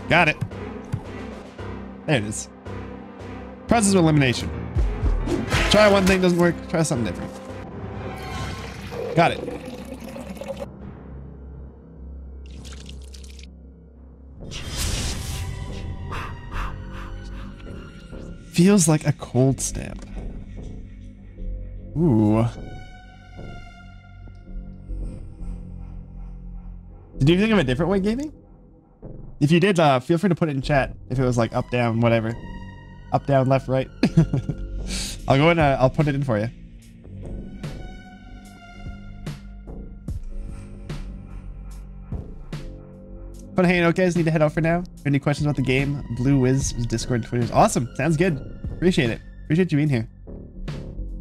S1: Got it. There it is. Process of elimination. Try one thing, doesn't work. Try something different. Got it. Feels like a cold stamp. Ooh. Did you think of a different way gaming? If you did, uh, feel free to put it in chat. If it was like up, down, whatever. Up, down, left, right. I'll go in, uh, I'll put it in for you. But hanging out, guys. Need to head out for now. Any questions about the game? Blue Wiz Discord Twitter. Awesome. Sounds good. Appreciate it. Appreciate you being here.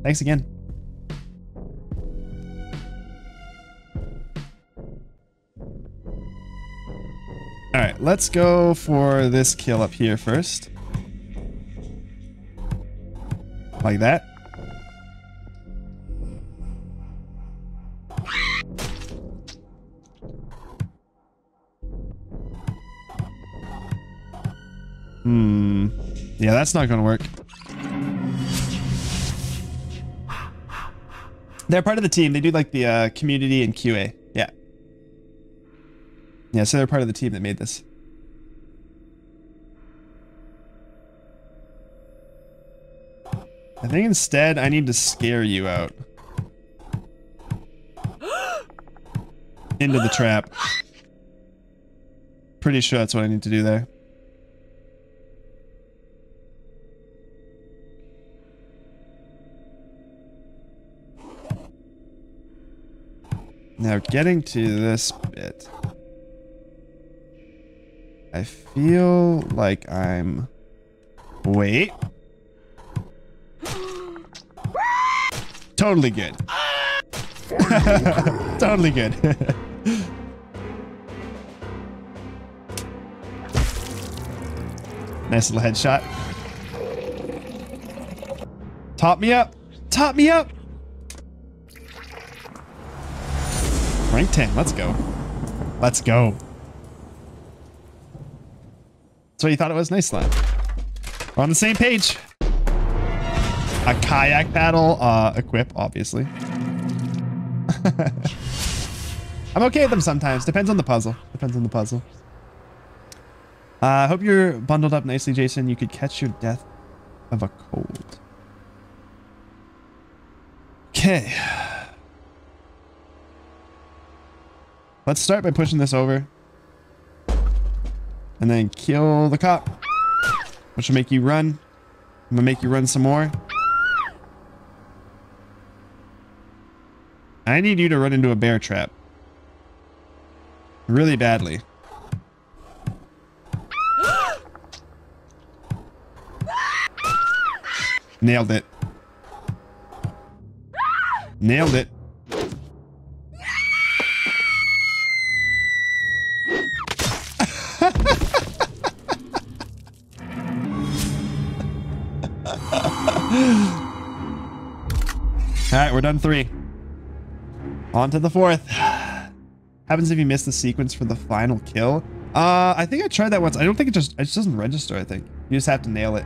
S1: Thanks again. All right, let's go for this kill up here first. Like that. Hmm. Yeah, that's not to work. They're part of the team. They do like the uh, community and QA. Yeah. So they're part of the team that made this. I think instead I need to scare you out. Into the trap. Pretty sure that's what I need to do there. Now getting to this bit. I feel like I'm... Wait. totally good. totally good. nice little headshot. Top me up. Top me up. Rank 10. Let's go. Let's go. So you thought it was nice land. We're on the same page. A kayak paddle uh, equip, obviously. I'm okay with them sometimes. Depends on the puzzle. Depends on the puzzle. I uh, hope you're bundled up nicely, Jason. You could catch your death of a cold. Okay. Let's start by pushing this over. And then kill the cop. Which will make you run. I'm gonna make you run some more. I need you to run into a bear trap. Really badly. Nailed it. Nailed it. All right, we're done three. On to the fourth. Happens if you miss the sequence for the final kill. Uh, I think I tried that once. I don't think it just it just doesn't register. I think you just have to nail it.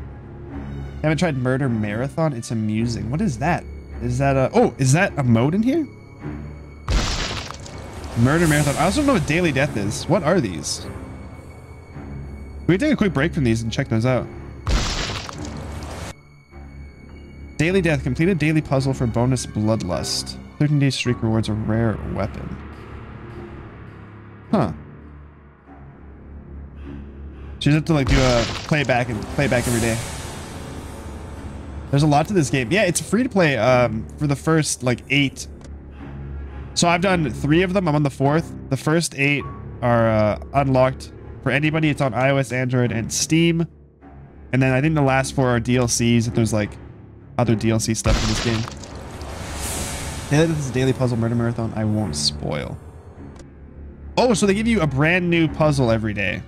S1: Haven't tried Murder Marathon. It's amusing. What is that? Is that a oh? Is that a mode in here? Murder Marathon. I also don't know what Daily Death is. What are these? We take a quick break from these and check those out? Daily Death. Complete a daily puzzle for bonus Bloodlust. 13 day streak rewards a rare weapon. Huh. So you have to like do a play back and play back every day. There's a lot to this game. Yeah, it's free to play um, for the first like eight. So I've done three of them. I'm on the fourth. The first eight are uh, unlocked for anybody. It's on iOS, Android, and Steam. And then I think the last four are DLCs. And there's like other DLC stuff in this game. Now that this is a daily puzzle murder marathon, I won't spoil. Oh, so they give you a brand new puzzle every day.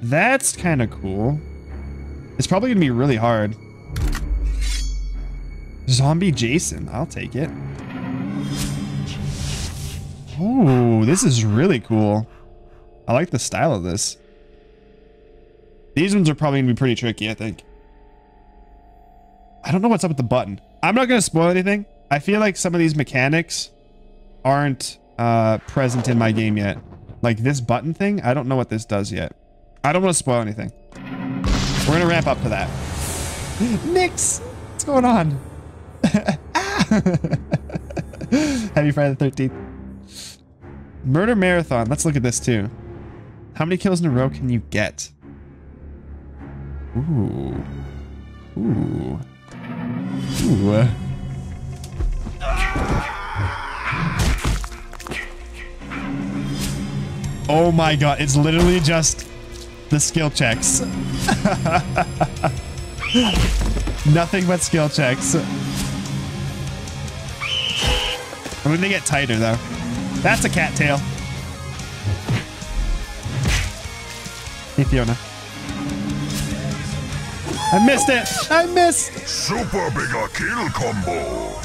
S1: That's kind of cool. It's probably going to be really hard. Zombie Jason. I'll take it. Oh, this is really cool. I like the style of this. These ones are probably going to be pretty tricky, I think. I don't know what's up with the button. I'm not going to spoil anything. I feel like some of these mechanics aren't uh, present in my game yet. Like this button thing, I don't know what this does yet. I don't want to spoil anything. We're going to ramp up to that. Nix! What's going on? Happy Friday the 13th. Murder Marathon. Let's look at this too. How many kills in a row can you get? Ooh. Ooh. Oh my god, it's literally just the skill checks. Nothing but skill checks. I'm gonna get tighter though. That's a cattail. Hey Fiona. I missed it! I missed!
S5: Super bigger kill combo.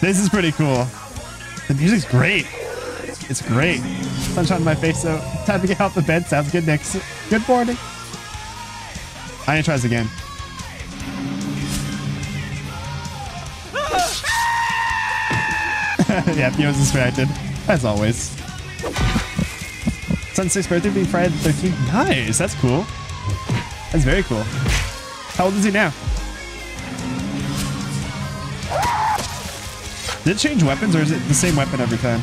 S1: This is pretty cool. The music's great. It's great. Sunshine on my face, so time to get off the bed. Sounds good, Nix. Good morning. I need to try this again. yeah, Fiona's distracted. As always. Son's sixth birthday being Friday the 13th. Nice. That's cool. That's very cool. How old is he now? Did it change weapons or is it the same weapon every time?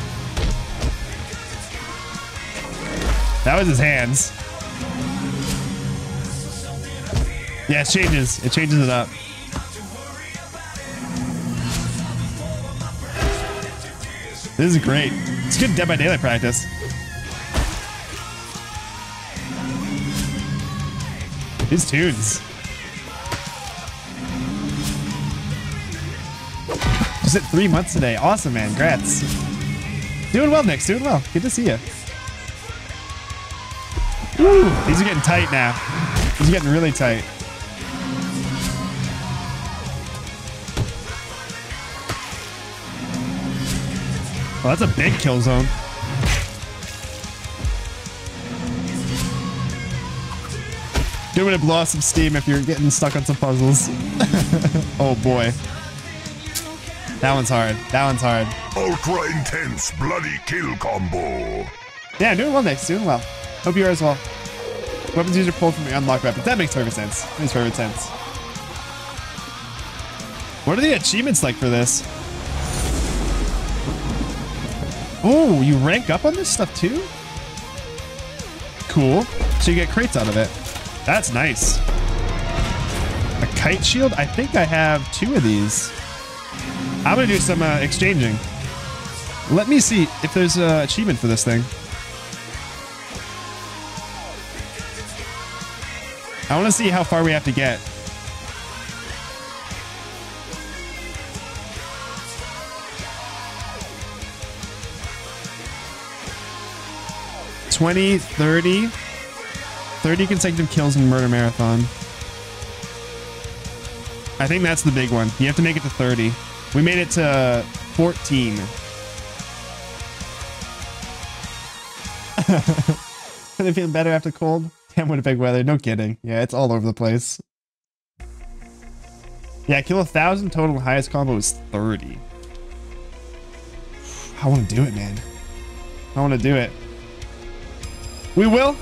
S1: That was his hands. Yeah, it changes. It changes it up. This is great. It's good Dead by Daylight practice. His tunes. Just at three months today. Awesome, man. Grats. Doing well, Nick. Doing well. Good to see you. Woo, these are getting tight now. These are getting really tight. Well, that's a big kill zone. Doing to blow some steam if you're getting stuck on some puzzles. oh boy. That one's hard. That one's hard.
S5: Ultra intense bloody kill combo.
S1: Yeah, doing well, Nick. Doing well. Hope you are as well. Weapons user pulled from your unlocked weapons. That makes perfect sense. Makes perfect sense. What are the achievements like for this? Oh, you rank up on this stuff too? Cool. So you get crates out of it. That's nice. A kite shield? I think I have two of these. I'm gonna do some uh, exchanging. Let me see if there's an achievement for this thing. I want to see how far we have to get. Twenty, thirty, thirty consecutive kills in murder marathon. I think that's the big one. You have to make it to 30. We made it to 14. Are they feeling better after cold? Damn Winnipeg weather. No kidding. Yeah, it's all over the place. Yeah, kill a thousand total. Highest combo is 30. I want to do it, man. I want to do it. We will.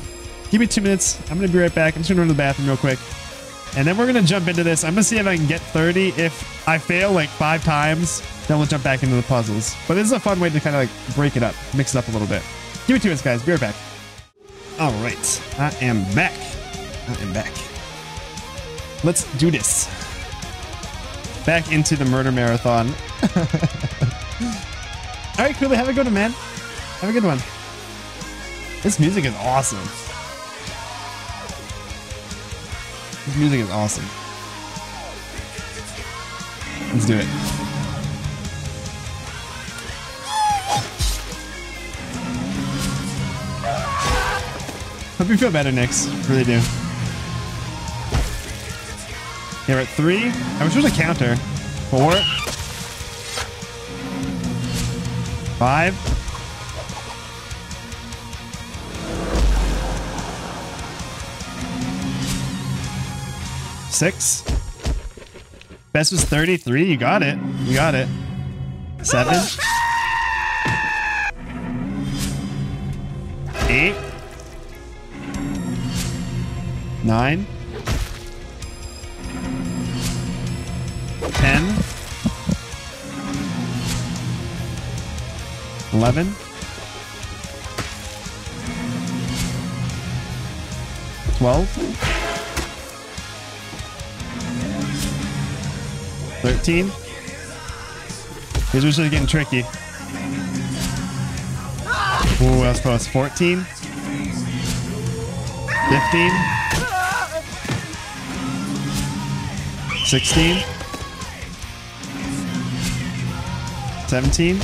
S1: Give me two minutes. I'm going to be right back. I'm just going to run to the bathroom real quick. And then we're going to jump into this. I'm going to see if I can get 30. If I fail like five times, then we'll jump back into the puzzles. But this is a fun way to kind of like break it up, mix it up a little bit. Give it to us, guys. Be right back. All right. I am back. I am back. Let's do this. Back into the murder marathon. All right, cool. Have a good one, man. Have a good one. This music is awesome. This music is awesome. Let's do it. Hope you feel better, Nix. Really do. Yeah, we're at three. I wish there was a counter. Four. Five. Six. Best was 33. You got it. You got it. Seven. Eight. Nine. Ten. Eleven. Twelve. 13. These are just getting tricky. Ooh, that's close. 14. 15. 16. 17.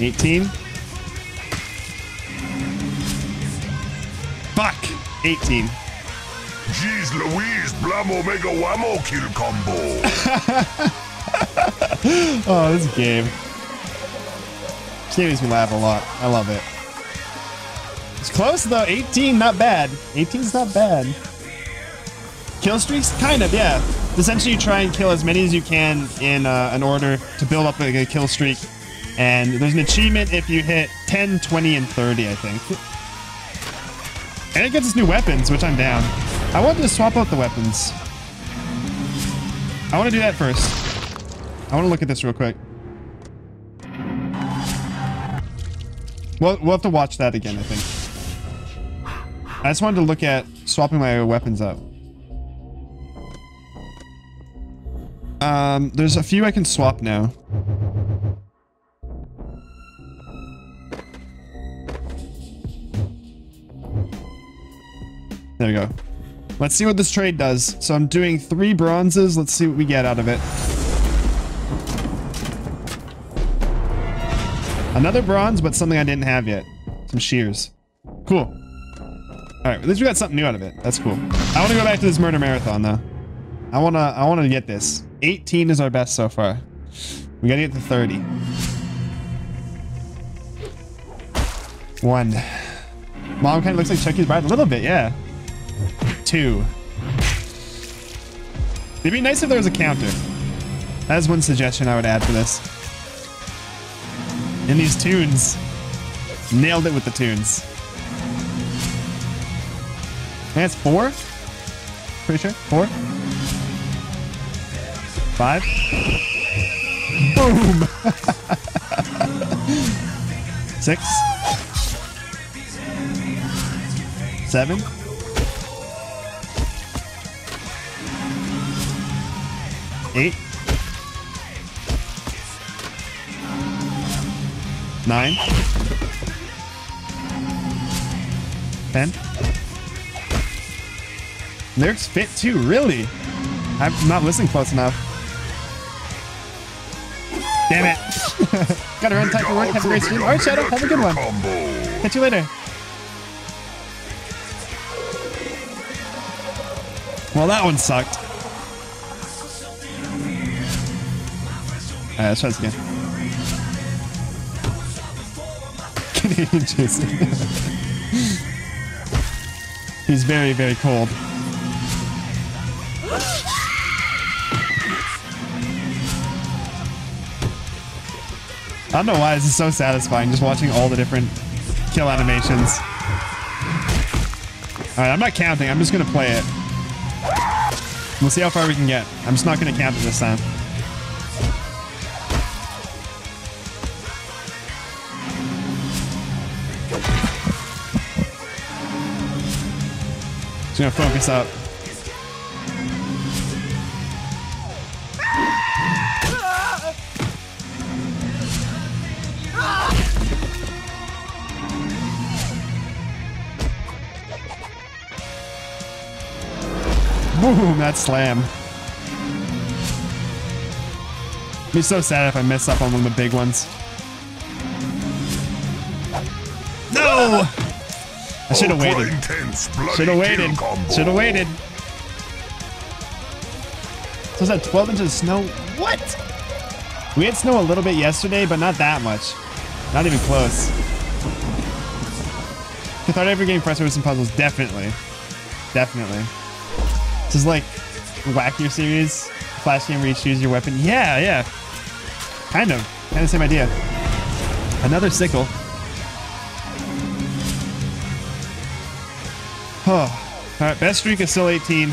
S1: 18. Fuck! 18.
S5: Jeez Louise, Blam Omega Whammo kill combo.
S1: Oh, this game. This game makes me laugh a lot. I love it. It's close though. 18, not bad. 18's not bad. Kill streaks? Kind of, yeah. Essentially, you try and kill as many as you can in uh, an order to build up like a kill streak. And there's an achievement if you hit 10, 20, and 30, I think. And it gets us new weapons, which I'm down. I wanted to swap out the weapons. I want to do that first. I want to look at this real quick. We'll, we'll have to watch that again, I think. I just wanted to look at swapping my weapons out. Um, there's a few I can swap now. There we go. Let's see what this trade does. So I'm doing three bronzes. Let's see what we get out of it. Another bronze, but something I didn't have yet. Some shears. Cool. All right, at least we got something new out of it. That's cool. I want to go back to this murder marathon though. I wanna, I wanna get this. 18 is our best so far. We gotta get to 30. One. Mom kind of looks like Chucky's bride a little bit, yeah. Two. It'd be nice if there was a counter. That's one suggestion I would add for this. And these tunes. Nailed it with the tunes. That's four? Pretty sure? Four? Five? Boom! Six? Seven? Eight? Nine? Ten? Lyrics fit too, really? I'm not listening close enough. Damn it. Gotta run time for work. Have a great stream. Alright, Shadow, have a good one. Catch you later. Well, that one sucked. Alright, let's try this again. Canadian Jason. He's very, very cold. I don't know why this is so satisfying, just watching all the different kill animations. Alright, I'm not counting, I'm just gonna play it. We'll see how far we can get. I'm just not gonna count it this time. Just gonna focus up. Boom, that slam. Be so sad if I mess up on one of the big ones. I should have waited. Should have waited. Should have waited. So is that 12 inches of snow? What? We had snow a little bit yesterday, but not that much. Not even close. I thought every game press and puzzles, definitely. Definitely. This is like wackier series. Flash game where you choose your weapon. Yeah, yeah. Kind of. Kind of same idea. Another sickle. Oh. Alright, best streak is still 18.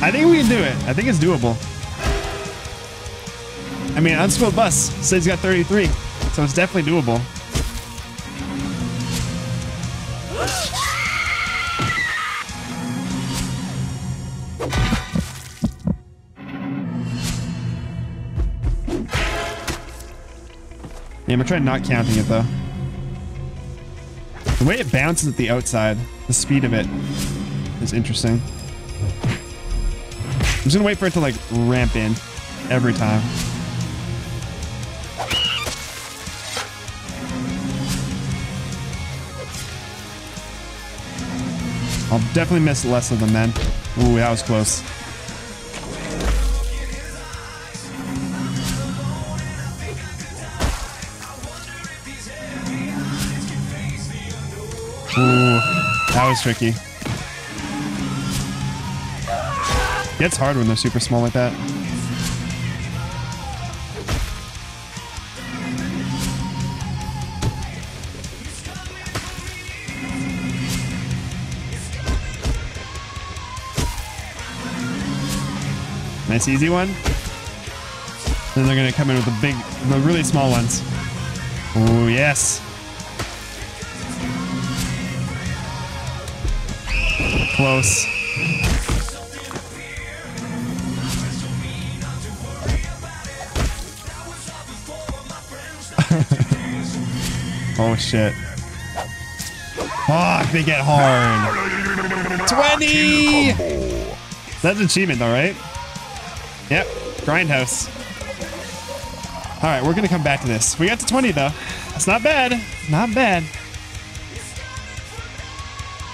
S1: I think we can do it. I think it's doable. I mean, Unspoiled Bus says he's got 33, so it's definitely doable. Yeah, I'm gonna try not counting it though. The way it bounces at the outside, the speed of it is interesting. I'm just gonna wait for it to like ramp in every time. I'll definitely miss less of them then. Ooh, that was close. Was tricky. Gets hard when they're super small like that. Nice easy one. Then they're gonna come in with the big, the really small ones. Oh yes. Close. oh shit. Fuck, they get hard. 20! That's an achievement though, right? Yep, grindhouse. All right, we're gonna come back to this. We got to 20 though. That's not bad. Not bad.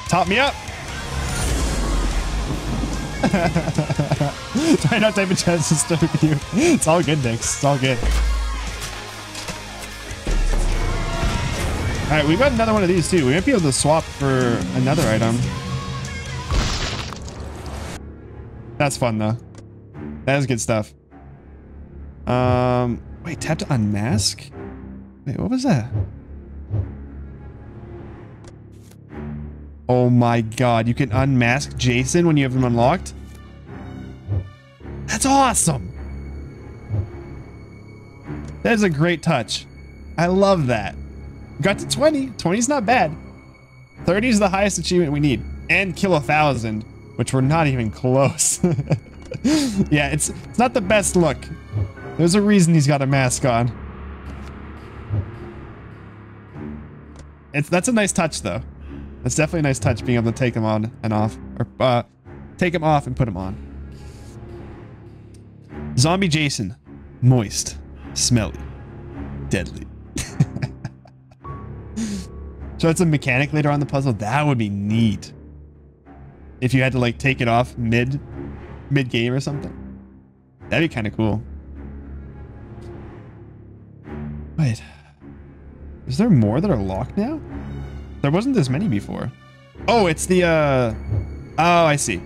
S1: Top me up. Try not to have a chance to disturb you. It's all good, Nix. It's all good. All right, we got another one of these too. We might be able to swap for another item. That's fun though. That is good stuff. Um, wait, tap to unmask? Wait, what was that? Oh my god, you can unmask Jason when you have him unlocked? That's awesome! That is a great touch. I love that. Got to 20. 20 is not bad. 30 is the highest achievement we need. And kill a thousand, which we're not even close. yeah, it's it's not the best look. There's a reason he's got a mask on. It's that's a nice touch though. That's definitely a nice touch being able to take him on and off, or uh, take him off and put him on. Zombie Jason, moist, smelly, deadly. so that's a mechanic later on the puzzle. That would be neat. If you had to like take it off mid mid game or something. That'd be kind of cool. Wait. Is there more that are locked now? There wasn't this many before. Oh, it's the, uh... Oh, I see.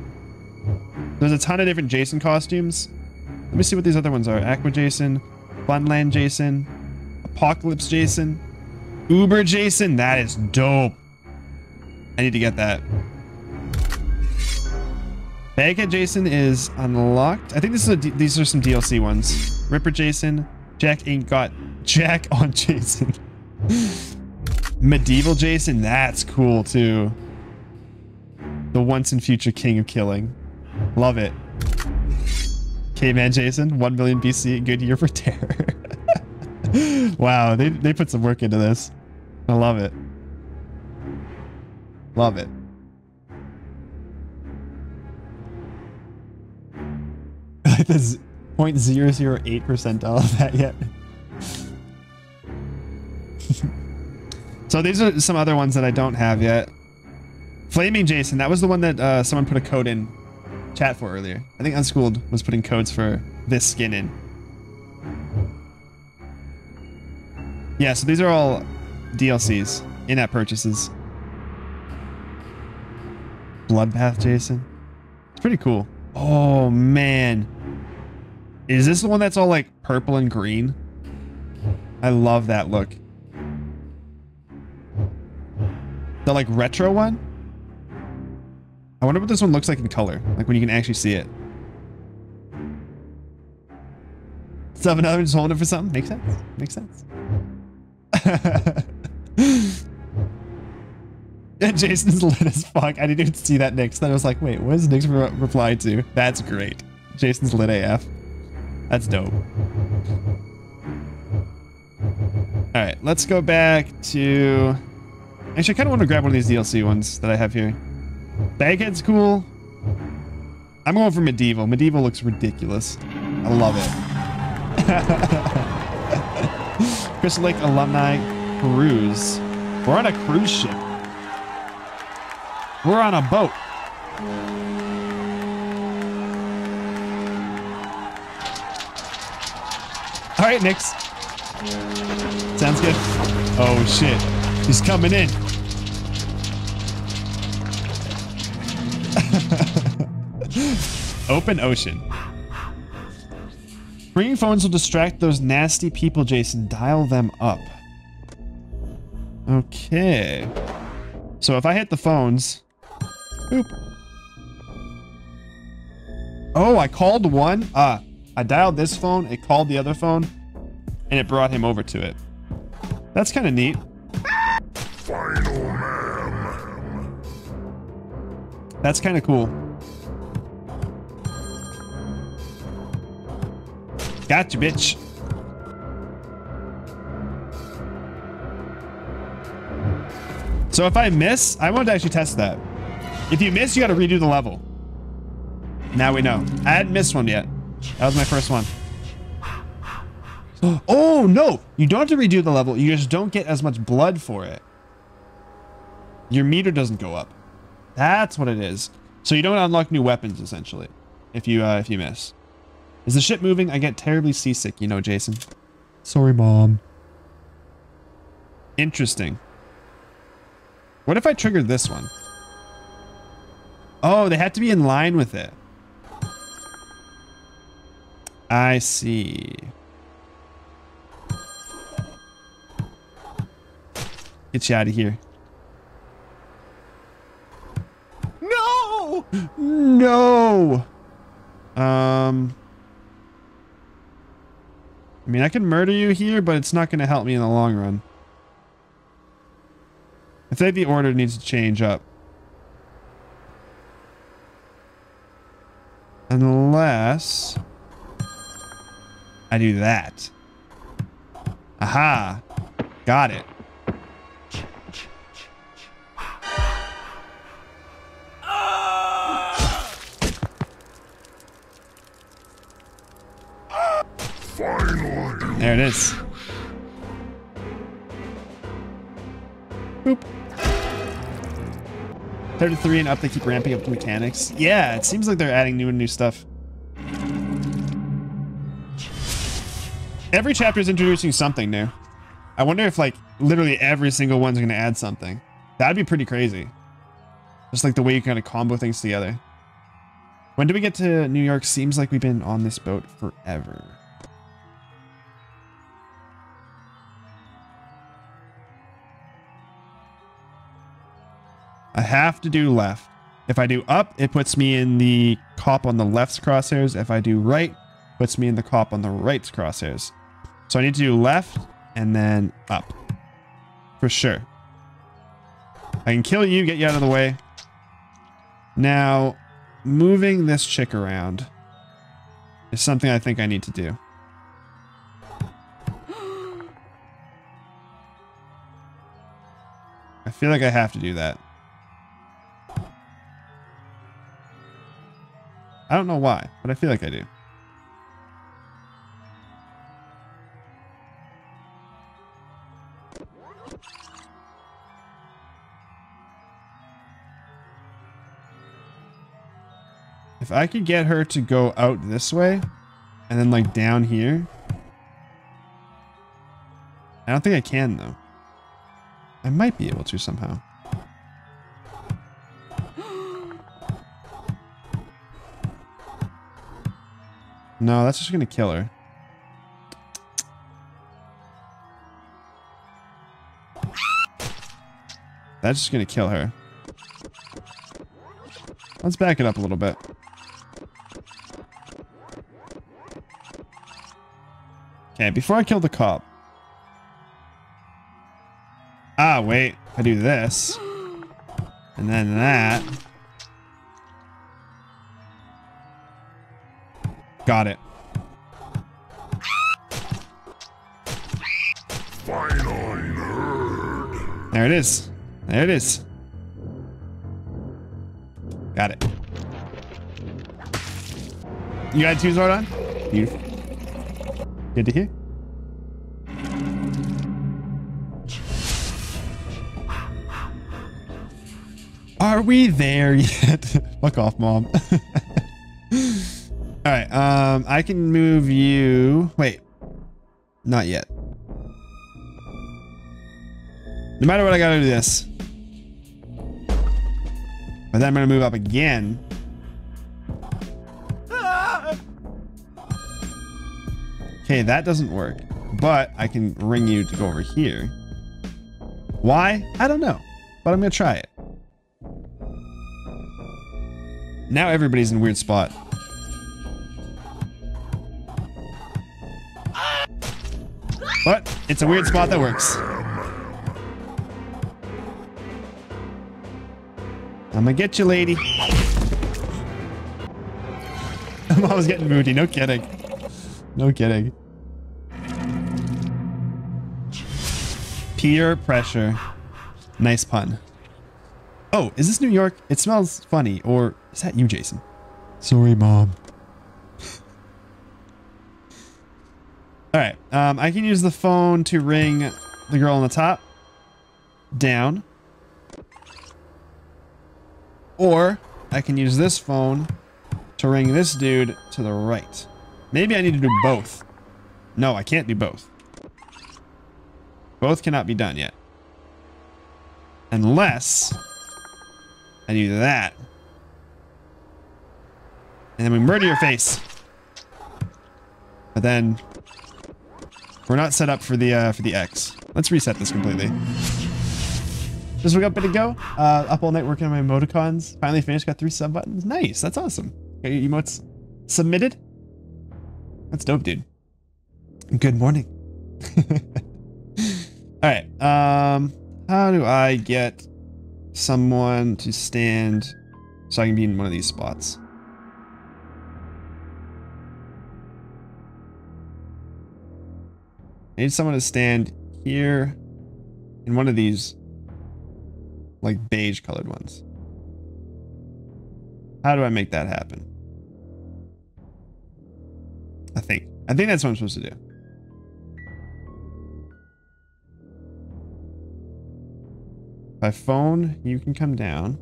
S1: There's a ton of different Jason costumes. Let me see what these other ones are. Aqua Jason, Funland Jason, Apocalypse Jason, Uber Jason. That is dope. I need to get that. Baghead Jason is unlocked. I think this is these are some DLC ones. Ripper Jason, Jack ain't got Jack on Jason. Medieval Jason, that's cool too. The once and future king of killing. Love it. Caveman Jason, 1 million BC, good year for terror. wow, they, they put some work into this. I love it. Love it. like the 0.008 percentile of that yet. so these are some other ones that I don't have yet. Flaming Jason, that was the one that uh, someone put a code in chat for earlier. I think Unschooled was putting codes for this skin in. Yeah, so these are all DLCs, in-app purchases. Bloodbath Jason. It's pretty cool. Oh, man. Is this the one that's all like purple and green? I love that look. The like retro one? I wonder what this one looks like in color, like when you can actually see it. Stuff another just holding it for something? Makes sense. Makes sense. Jason's lit as fuck. I didn't even see that Nix. Then I was like, wait, what is Nix re reply to? That's great. Jason's lit AF. That's dope. All right, let's go back to Actually, I kind of want to grab one of these DLC ones that I have here. Baghead's cool. I'm going for medieval. Medieval looks ridiculous. I love it. Crystal Lake Alumni Cruise. We're on a cruise ship. We're on a boat. All right, Nix. Sounds good. Oh shit. He's coming in. Open ocean. Ringing phones will distract those nasty people, Jason. Dial them up. Okay. So if I hit the phones. Boop. Oh, I called one. Ah, I dialed this phone, it called the other phone, and it brought him over to it. That's kind of neat.
S5: Final
S1: That's kind of cool. Gotcha, bitch. So if I miss, I wanted to actually test that. If you miss, you got to redo the level. Now we know. I hadn't missed one yet. That was my first one. Oh, no. You don't have to redo the level. You just don't get as much blood for it. Your meter doesn't go up. That's what it is. So you don't unlock new weapons, essentially, if you uh, if you miss. Is the ship moving? I get terribly seasick, you know, Jason. Sorry, Mom. Interesting. What if I triggered this one? Oh, they have to be in line with it. I see. Get you out of here. No! No! Um... I mean, I can murder you here, but it's not going to help me in the long run. I think the order needs to change up. Unless... I do that. Aha! Got it.
S5: Final.
S1: There it is. Boop. 33 and up, they keep ramping up the mechanics. Yeah, it seems like they're adding new and new stuff. Every chapter is introducing something new. I wonder if like literally every single one's going to add something. That'd be pretty crazy. Just like the way you kind of combo things together. When do we get to New York? Seems like we've been on this boat forever. I have to do left. If I do up, it puts me in the cop on the left's crosshairs. If I do right, puts me in the cop on the right's crosshairs. So I need to do left and then up. For sure. I can kill you, get you out of the way. Now, moving this chick around is something I think I need to do. I feel like I have to do that. I don't know why, but I feel like I do. If I could get her to go out this way and then like down here. I don't think I can though. I might be able to somehow. No, that's just gonna kill her. That's just gonna kill her. Let's back it up a little bit. Okay, before I kill the cop. Ah, wait. If I do this. And then that. Got it. There it is. There it is. Got it. You got two sword on? Beautiful. Good to hear. Are we there yet? Fuck off, mom. Um, I can move you. Wait, not yet. No matter what, I gotta do this. But then I'm gonna move up again. Okay, that doesn't work. But I can ring you to go over here. Why? I don't know. But I'm gonna try it. Now everybody's in a weird spot. But it's a weird spot that works. I'm gonna get you, lady. Mom was getting moody. No kidding. No kidding. Peer pressure. Nice pun. Oh, is this New York? It smells funny. Or is that you, Jason? Sorry, Mom. All right. Um, I can use the phone to ring the girl on the top. Down. Or I can use this phone to ring this dude to the right. Maybe I need to do both. No, I can't do both. Both cannot be done yet. Unless I do that. And then we murder your face. But then we're not set up for the uh, for the X. Let's reset this completely. Just we got bit to go. Uh, up all night working on my emoticons. Finally finished. Got three sub buttons. Nice. That's awesome. Got your emotes submitted. That's dope, dude. Good morning. all right. Um, how do I get someone to stand so I can be in one of these spots? I need someone to stand here in one of these like beige colored ones. How do I make that happen? I think. I think that's what I'm supposed to do. By phone, you can come down.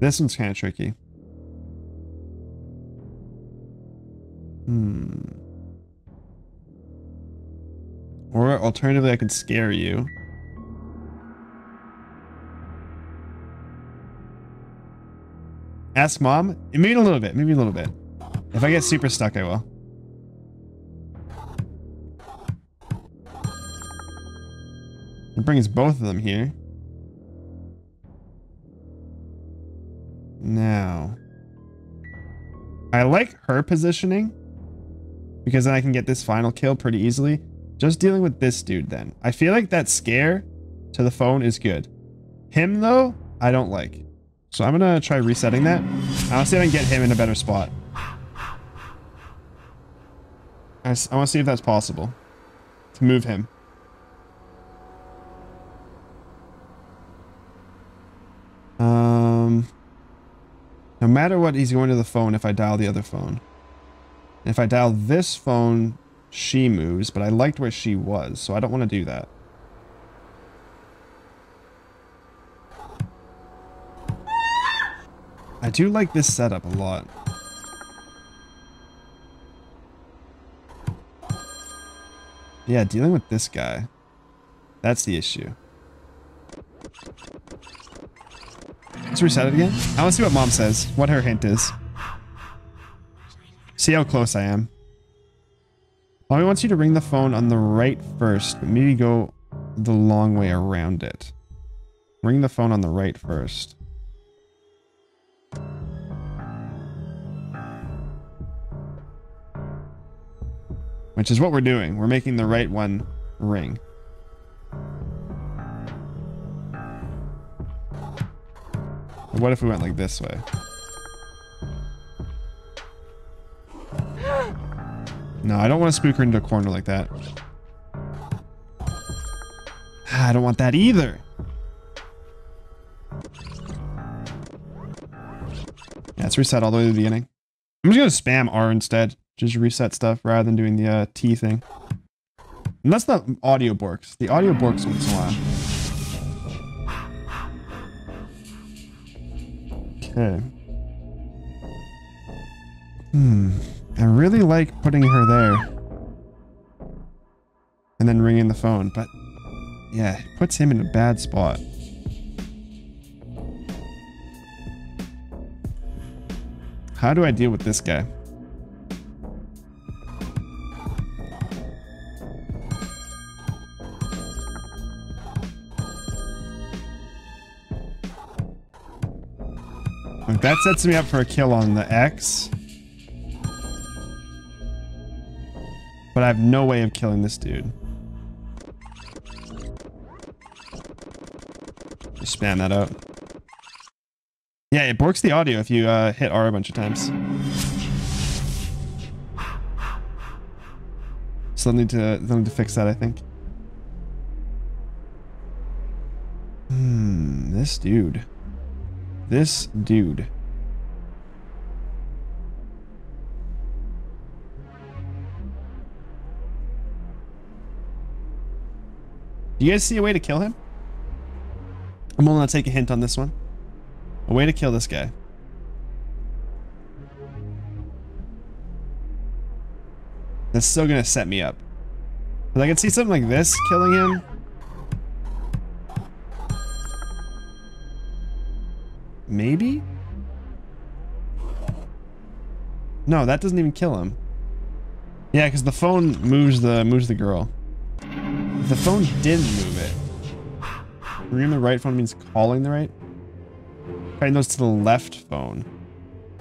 S1: This one's kind of tricky. Hmm. Or alternatively, I could scare you. Ask mom? Maybe a little bit. Maybe a little bit. If I get super stuck, I will. It brings both of them here. Now. I like her positioning. Because then I can get this final kill pretty easily. Just dealing with this dude then. I feel like that scare to the phone is good. Him though, I don't like. So I'm gonna try resetting that. I'll see if I can get him in a better spot. I, I want to see if that's possible. To move him. Um, no matter what, he's going to the phone if I dial the other phone. If I dial this phone, she moves, but I liked where she was, so I don't want to do that. I do like this setup a lot. Yeah, dealing with this guy. That's the issue. Let's reset it again. I want to see what mom says, what her hint is. See how close I am. Oh, Mommy wants you to ring the phone on the right first, but maybe go the long way around it. Ring the phone on the right first. Which is what we're doing. We're making the right one ring. What if we went like this way? No, I don't want to spook her into a corner like that. Ah, I don't want that either. Yeah, let's reset all the way to the beginning. I'm just gonna spam R instead. Just reset stuff rather than doing the uh, T thing. That's not audio borks. The audio borks once in a while. Okay. Hmm. I really like putting her there. And then ringing the phone, but yeah, it puts him in a bad spot. How do I deal with this guy? That sets me up for a kill on the X. But I have no way of killing this dude. Just spam that out. Yeah, it borks the audio if you uh, hit R a bunch of times. So they'll need to they'll need to fix that, I think. Hmm, this dude. This dude. Do you guys see a way to kill him? I'm only gonna take a hint on this one. A way to kill this guy. That's still gonna set me up. But I can see something like this killing him. Maybe? No, that doesn't even kill him. Yeah, because the phone moves the moves the girl. The phone didn't move it. Ringing the right phone means calling the right. Trying those to the left phone.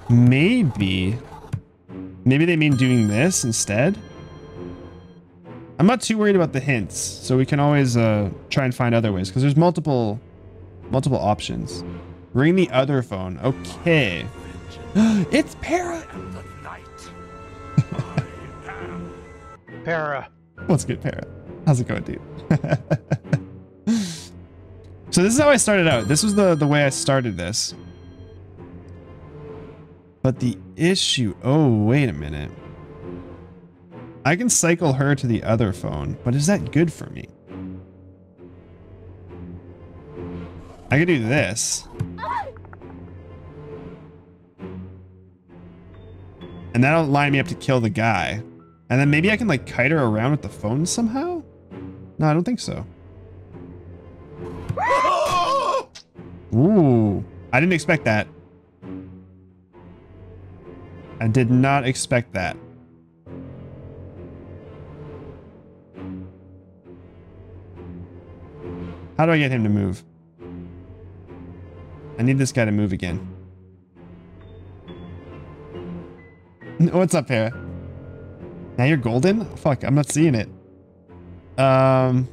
S1: Maybe. Maybe they mean doing this instead. I'm not too worried about the hints, so we can always uh, try and find other ways because there's multiple, multiple options. Ring the other phone. Okay. it's Para.
S6: Para.
S1: What's good, Para? How's it going, dude? so this is how I started out. This was the, the way I started this. But the issue... Oh, wait a minute. I can cycle her to the other phone, but is that good for me? I could do this. And that'll line me up to kill the guy. And then maybe I can like kite her around with the phone somehow? No, I don't think so. Ooh, I didn't expect that. I did not expect that. How do I get him to move? I need this guy to move again. What's up, Hera? Now you're golden? Fuck, I'm not seeing it. Um...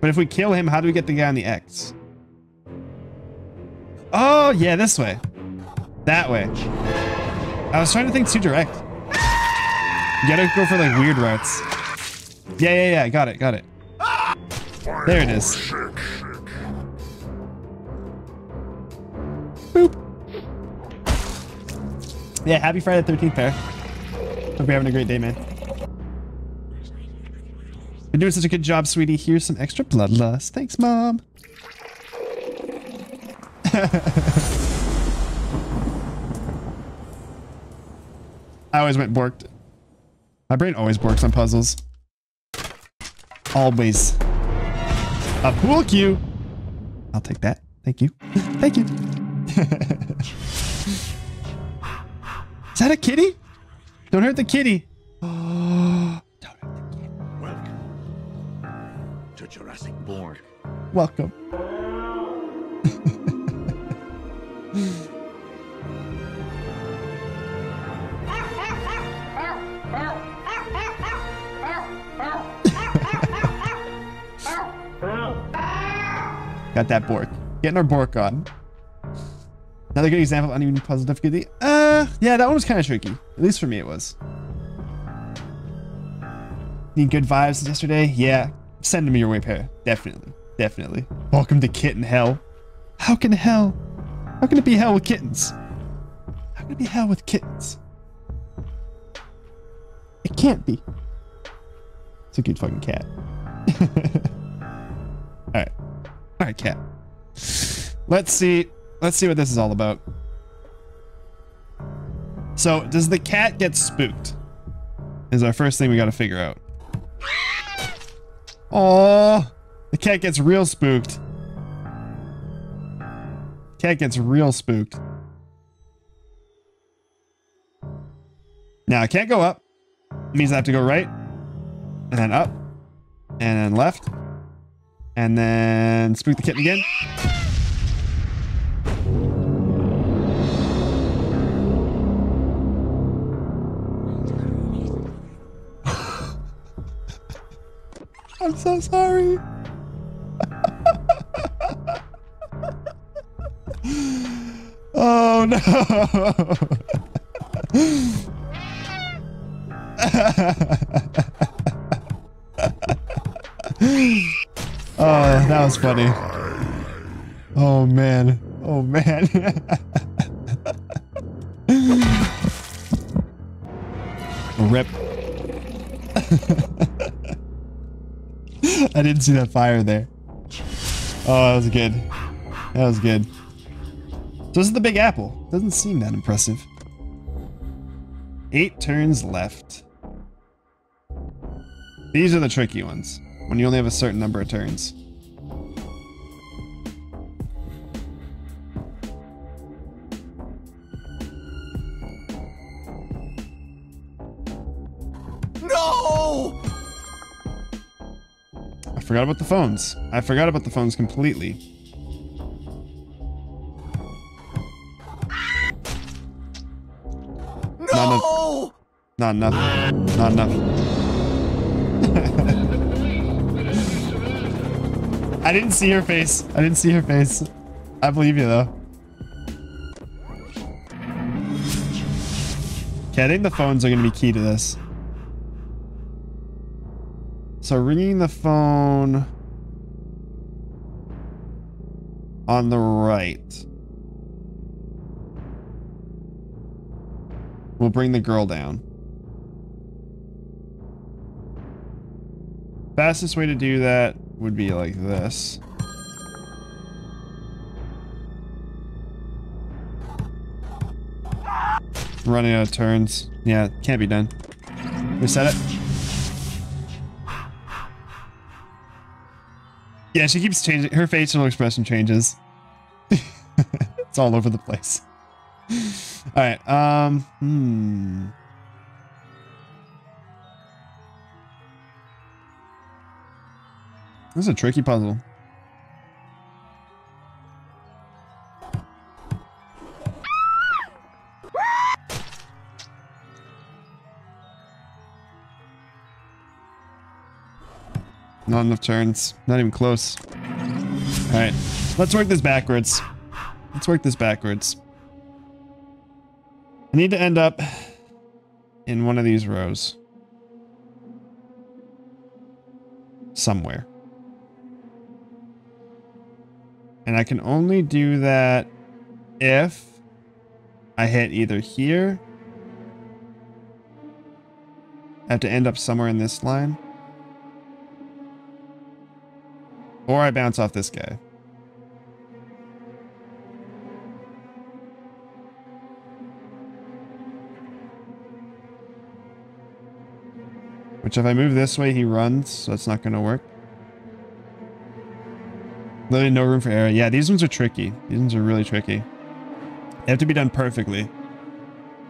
S1: But if we kill him, how do we get the guy on the X? Oh, yeah, this way. That way. I was trying to think too direct. You gotta go for like weird routes. Yeah, yeah, yeah, got it, got it. There it is. Boop. Yeah, happy Friday the 13th, pair. Hope you're having a great day, man. You're doing such a good job, sweetie. Here's some extra bloodlust. Thanks, Mom. I always went borked. My brain always works on puzzles. Always. A pool cue. I'll take that. Thank you. Thank you. Is that a kitty? Don't hurt the kitty. Don't hurt the kitty.
S5: Welcome to Jurassic Park.
S1: Welcome. Got that Bork. Getting our Bork on. Another good example of uneven puzzle difficulty. Uh, yeah, that one was kind of tricky. At least for me it was. Need good vibes yesterday? Yeah. Send them your way, pair. Definitely. Definitely. Welcome to kitten hell. How can hell? How can it be hell with kittens? How can it be hell with kittens? It can't be. It's a good fucking cat. Alright. Alright, cat. Let's see. Let's see what this is all about. So, does the cat get spooked? Is our first thing we gotta figure out. Oh, the cat gets real spooked. Cat gets real spooked. Now I can't go up. It means I have to go right, and then up, and then left, and then spook the kitten again. So sorry. oh no. oh, that was funny. Oh man. Oh man. Rip. I didn't see that fire there. Oh, that was good. That was good. So this is the Big Apple. Doesn't seem that impressive. Eight turns left. These are the tricky ones. When you only have a certain number of turns. About the phones. I forgot about the phones completely.
S2: No!
S1: Not enough. Not enough. I didn't see her face. I didn't see her face. I believe you though. Okay, I think the phones are going to be key to this. So ringing the phone on the right will bring the girl down. Fastest way to do that would be like this. Running out of turns. Yeah, can't be done. Reset it. Yeah, she keeps changing. Her facial expression changes. it's all over the place. All right. Um. Hmm. This is a tricky puzzle. Not enough turns. Not even close. Alright. Let's work this backwards. Let's work this backwards. I need to end up in one of these rows. Somewhere. And I can only do that if I hit either here. I have to end up somewhere in this line. Or I bounce off this guy. Which if I move this way, he runs, so it's not going to work. Literally no room for error. Yeah, these ones are tricky. These ones are really tricky. They have to be done perfectly.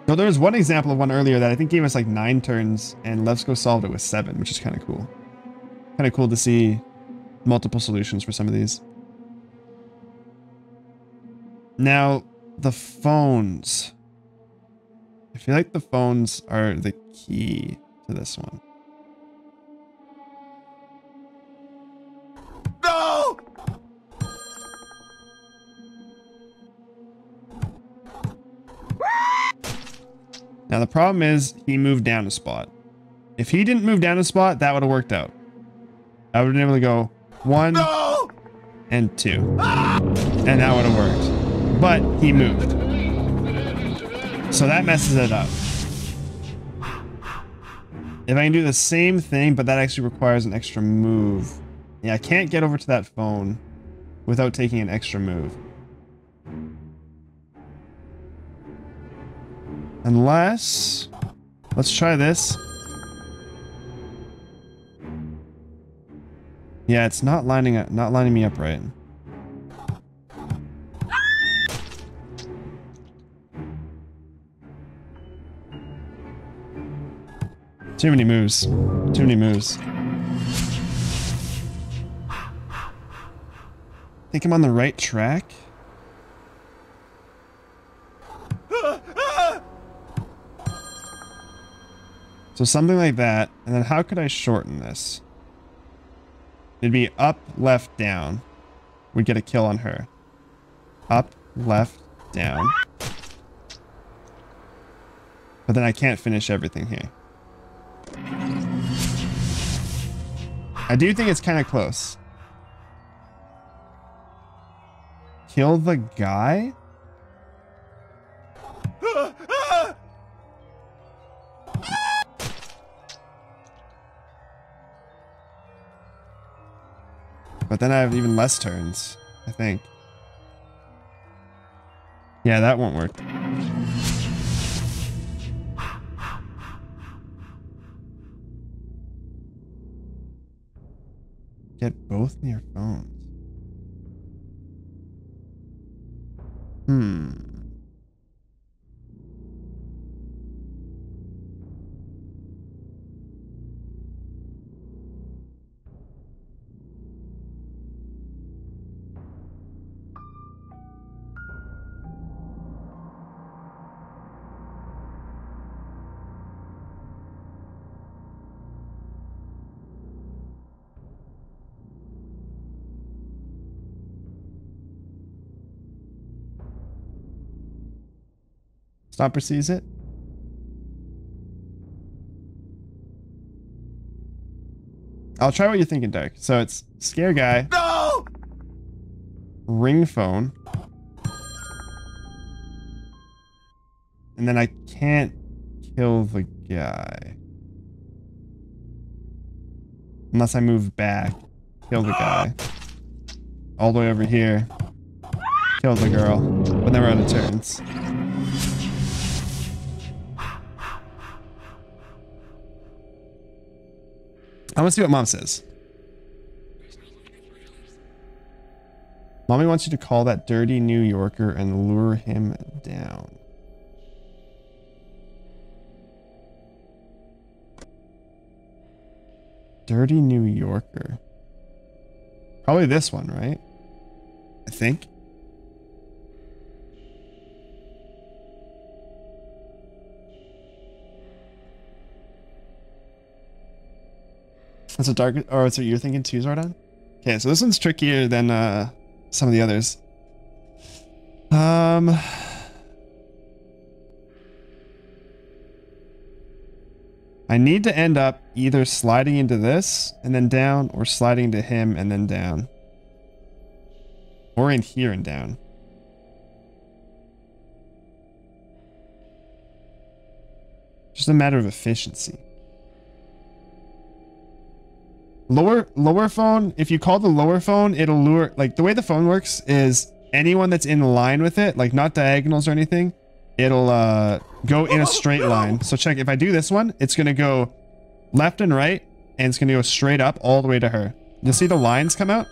S1: So there was one example of one earlier that I think gave us like nine turns, and Levsko solved it with seven, which is kind of cool. Kind of cool to see multiple solutions for some of these. Now, the phones. I feel like the phones are the key to this one.
S2: No!
S1: Now the problem is he moved down a spot. If he didn't move down a spot, that would have worked out. I would have been able to go one and two. And that would have worked. But he moved. So that messes it up. If I can do the same thing, but that actually requires an extra move. Yeah, I can't get over to that phone without taking an extra move. Unless... Let's try this. Yeah, it's not lining up, not lining me up right. Too many moves. Too many moves. Think I'm on the right track? So something like that. And then how could I shorten this? It'd be up, left, down. We'd get a kill on her. Up, left, down. But then I can't finish everything here. I do think it's kind of close. Kill the guy? But then I have even less turns, I think. Yeah, that won't work. Get both near phones. Hmm. Stomper sees it. I'll try what you're thinking, Dark. So it's scare guy.
S2: No!
S1: Ring phone. And then I can't kill the guy. Unless I move back. Kill the guy. All the way over here. Kill the girl. But then we're out of turns. I want to see what mom says. Mommy wants you to call that dirty New Yorker and lure him down. Dirty New Yorker. Probably this one, right? I think. That's a dark, or it's what you're thinking too, Zordon? Okay, so this one's trickier than uh, some of the others. Um, I need to end up either sliding into this and then down, or sliding to him and then down. Or in here and down. Just a matter of efficiency. Lower lower phone, if you call the lower phone, it'll lure like the way the phone works is anyone that's in line with it, like not diagonals or anything, it'll uh go in a straight line. So check if I do this one, it's gonna go left and right, and it's gonna go straight up all the way to her. You'll see the lines come out?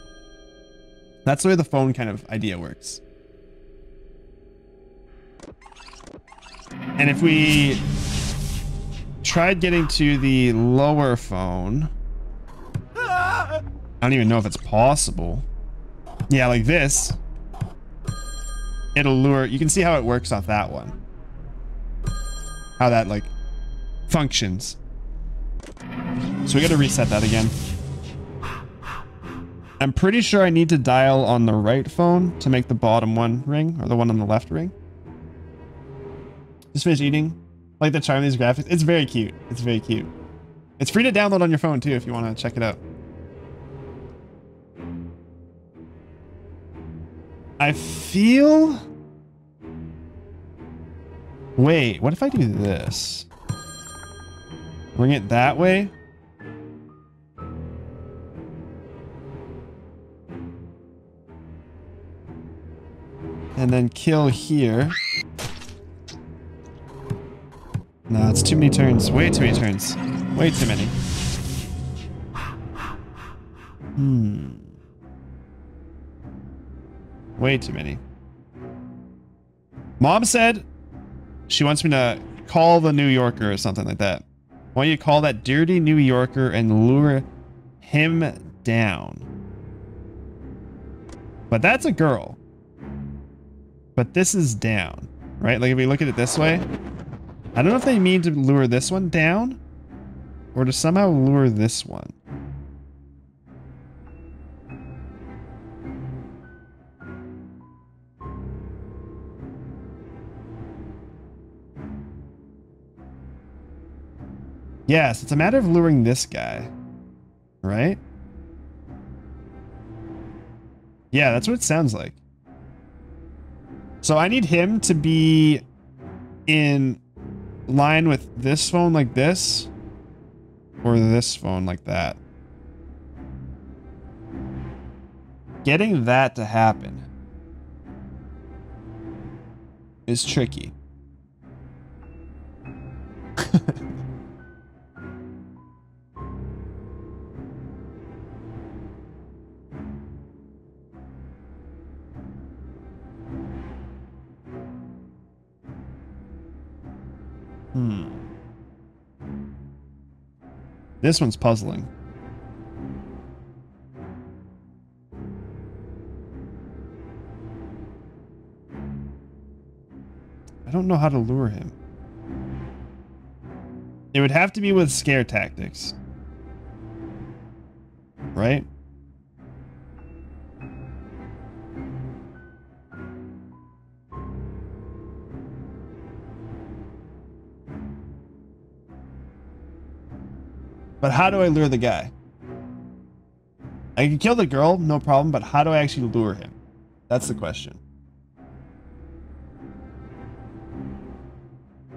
S1: That's the way the phone kind of idea works. And if we tried getting to the lower phone, I don't even know if it's possible. Yeah, like this. It'll lure. You can see how it works off that one. How that, like, functions. So we got to reset that again. I'm pretty sure I need to dial on the right phone to make the bottom one ring, or the one on the left ring. Just finish eating. Like the charm of these graphics. It's very cute. It's very cute. It's free to download on your phone too if you want to check it out. I feel. Wait, what if I do this? Bring it that way? And then kill here. No, it's too many turns. Way too many turns. Way too many. Hmm. Way too many. Mom said she wants me to call the New Yorker or something like that. Why don't you call that dirty New Yorker and lure him down? But that's a girl. But this is down, right? Like if we look at it this way, I don't know if they mean to lure this one down or to somehow lure this one. Yes, it's a matter of luring this guy, right? Yeah, that's what it sounds like. So I need him to be in line with this phone like this or this phone like that. Getting that to happen is tricky. Hmm. This one's puzzling. I don't know how to lure him. It would have to be with scare tactics. Right? But how do I lure the guy? I can kill the girl, no problem, but how do I actually lure him? That's the question.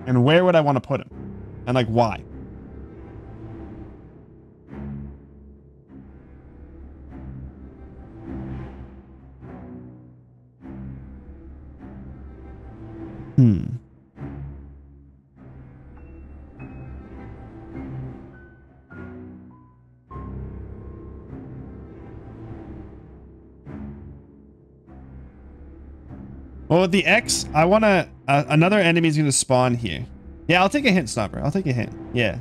S1: And where would I want to put him? And like why? Hmm. Well, with the X, I want to... Uh, another enemy is going to spawn here. Yeah, I'll take a hint, Stomper. I'll take a hint. Yeah.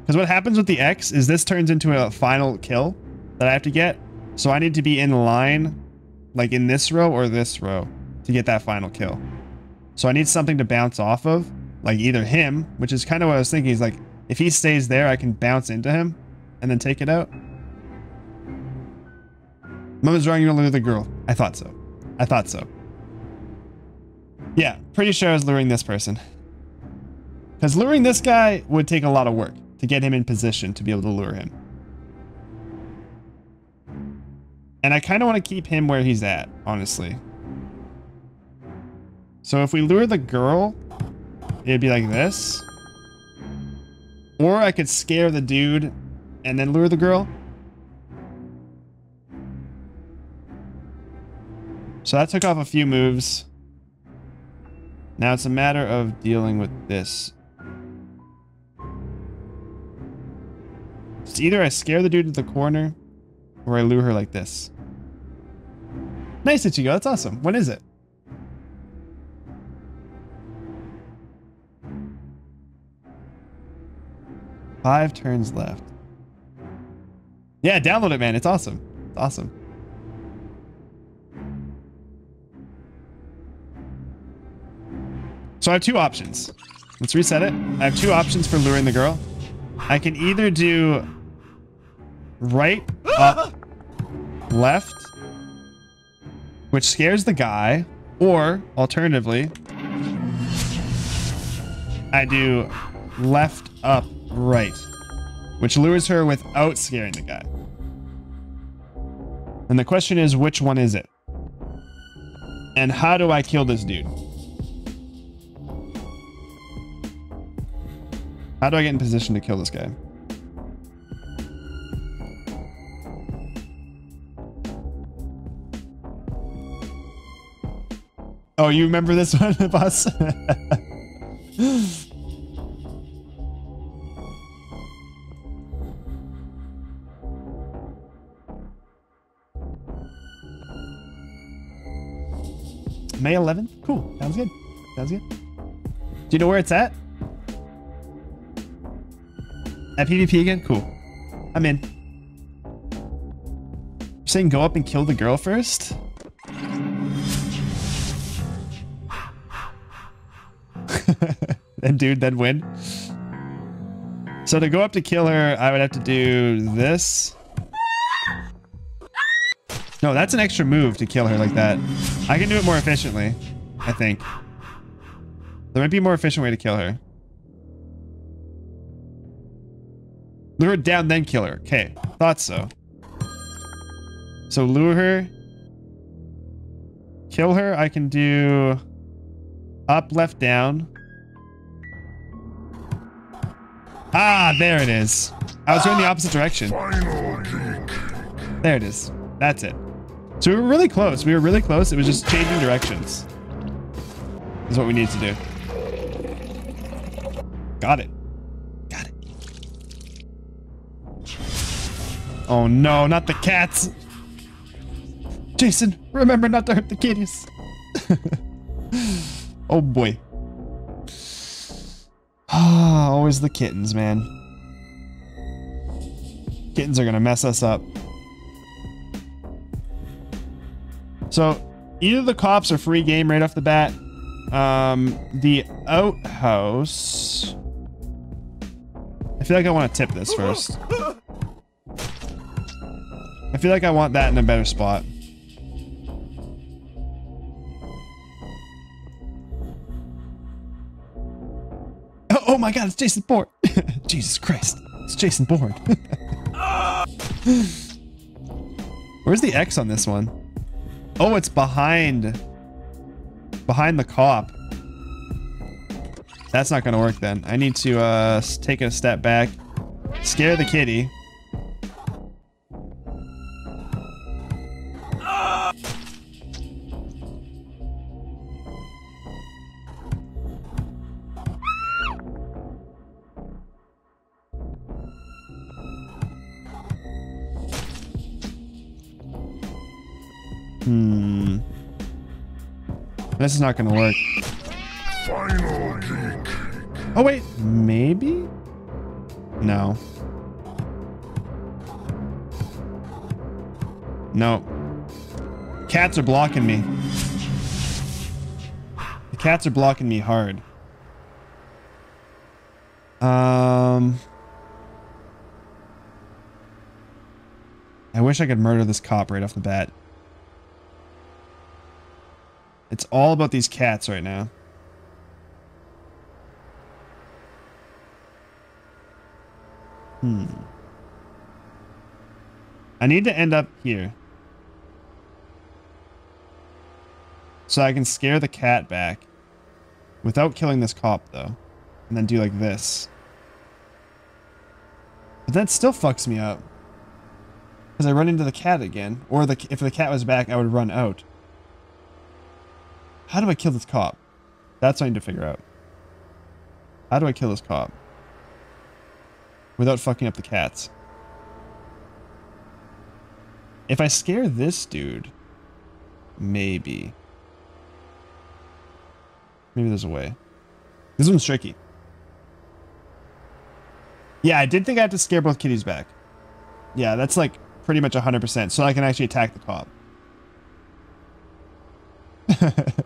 S1: Because what happens with the X is this turns into a final kill that I have to get. So I need to be in line, like in this row or this row, to get that final kill. So I need something to bounce off of, like either him, which is kind of what I was thinking. Is like, if he stays there, I can bounce into him and then take it out. Mom is you're luring the girl. I thought so. I thought so. Yeah, pretty sure I was luring this person. Because luring this guy would take a lot of work to get him in position to be able to lure him. And I kind of want to keep him where he's at, honestly. So if we lure the girl, it'd be like this. Or I could scare the dude and then lure the girl. So that took off a few moves. Now it's a matter of dealing with this. It's either I scare the dude to the corner or I lure her like this. Nice Ichigo, that's awesome. When is it? Five turns left. Yeah, download it, man. It's awesome. It's awesome. So I have two options. Let's reset it. I have two options for luring the girl. I can either do right, up, left, which scares the guy, or alternatively, I do left, up, right, which lures her without scaring the guy. And the question is, which one is it? And how do I kill this dude? How do I get in position to kill this guy? Oh, you remember this one, boss? May 11th? Cool. Sounds good. Sounds good. Do you know where it's at? Er At PvP again? Cool. I'm in. You're saying go up and kill the girl first? then dude, then win. So to go up to kill her, I would have to do this. No, that's an extra move to kill her like that. I can do it more efficiently, I think. There might be a more efficient way to kill her. Lure her down, then kill her. Okay, thought so. So lure her. Kill her, I can do up, left, down. Ah, there it is. I was going the opposite direction. There it is. That's it. So we were really close. We were really close. It was just changing directions. Is what we need to do. Got it. Oh no, not the cats. Jason, remember not to hurt the kitties. oh boy. Ah, always the kittens, man. Kittens are gonna mess us up. So either the cops are free game right off the bat. Um, the outhouse. I feel like I want to tip this first. I feel like I want that in a better spot. Oh, oh my god, it's Jason Bourne. Jesus Christ. It's Jason Bourne. Where's the X on this one? Oh, it's behind. Behind the cop. That's not gonna work then. I need to uh, take a step back. Scare the kitty. Hmm. This is not gonna work.
S5: Final geek.
S1: Oh wait, maybe? No. No. Cats are blocking me. The cats are blocking me hard. Um I wish I could murder this cop right off the bat. It's all about these cats right now. Hmm. I need to end up here. So I can scare the cat back. Without killing this cop, though. And then do like this. But that still fucks me up. Because I run into the cat again. Or the if the cat was back, I would run out. How do I kill this cop? That's what I need to figure out. How do I kill this cop? Without fucking up the cats. If I scare this dude, maybe. Maybe there's a way. This one's tricky. Yeah, I did think I had to scare both kitties back. Yeah, that's like pretty much 100%, so I can actually attack the cop.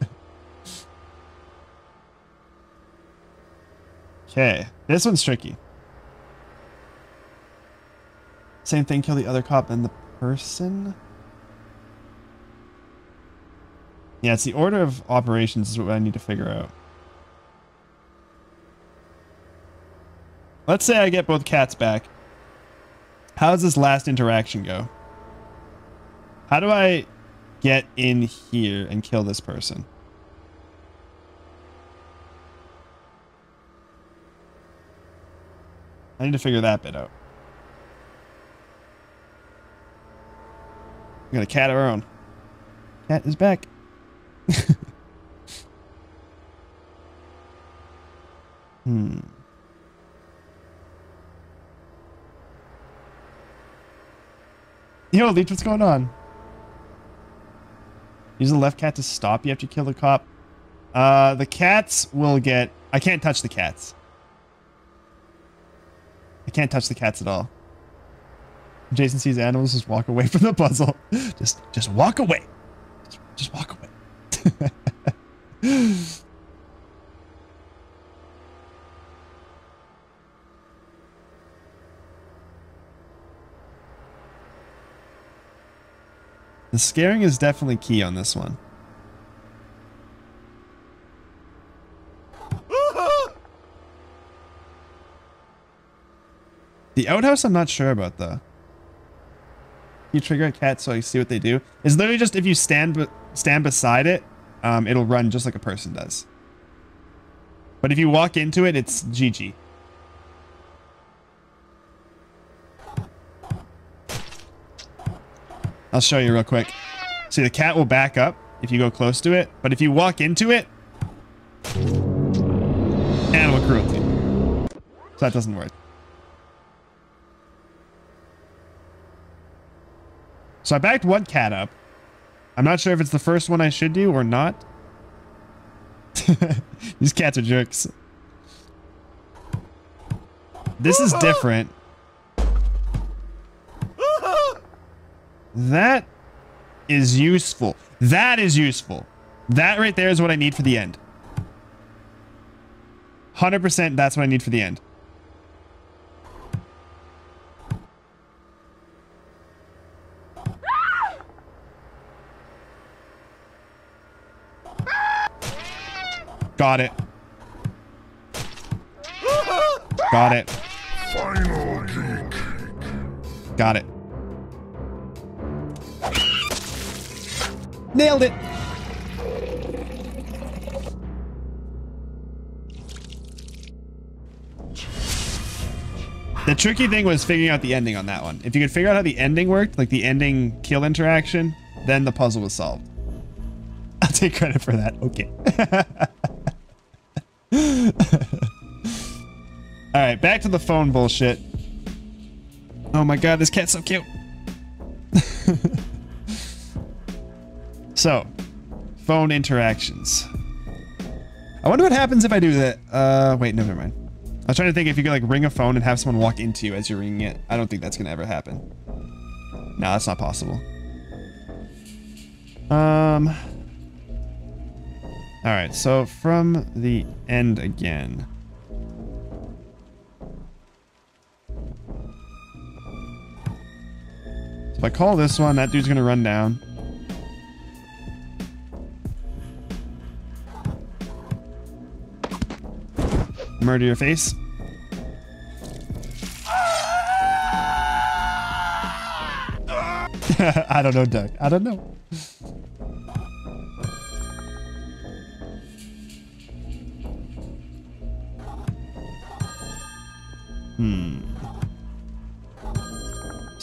S1: Okay, this one's tricky. Same thing, kill the other cop and the person? Yeah, it's the order of operations is what I need to figure out. let's say I get both cats back. How does this last interaction go? How do I get in here and kill this person? I need to figure that bit out. We got a cat of our own. Cat is back. hmm. Yo, Leech, what's going on? Use the left cat to stop you after you kill the cop. Uh, the cats will get... I can't touch the cats. Can't touch the cats at all. Jason sees animals, just walk away from the puzzle. Just, just walk away. Just, just walk away. the scaring is definitely key on this one. The outhouse, I'm not sure about though. You trigger a cat so you see what they do. It's literally just if you stand stand beside it, um, it'll run just like a person does. But if you walk into it, it's GG. I'll show you real quick. See, the cat will back up if you go close to it, but if you walk into it, animal cruelty. So that doesn't work. So I backed one cat up. I'm not sure if it's the first one I should do or not. These cats are jerks. This is different. That is useful. That is useful. That right there is what I need for the end. 100% that's what I need for the end. Got it. Got it.
S5: Final geek.
S1: Got it. Nailed it. The tricky thing was figuring out the ending on that one. If you could figure out how the ending worked, like the ending kill interaction, then the puzzle was solved. I'll take credit for that. Okay. All right, back to the phone bullshit. Oh my god, this cat's so cute. so, phone interactions. I wonder what happens if I do that. Uh, wait, never mind. I was trying to think if you could like ring a phone and have someone walk into you as you're ringing it. I don't think that's gonna ever happen. No, that's not possible. Um. All right, so from the end again. If I call this one, that dude's gonna run down. Murder your face. I don't know, Doug. I don't know.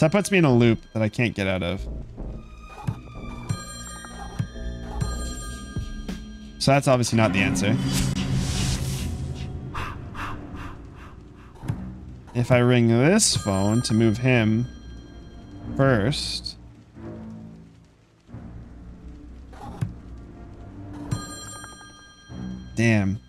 S1: So that puts me in a loop that I can't get out of. So that's obviously not the answer. If I ring this phone to move him first. Damn.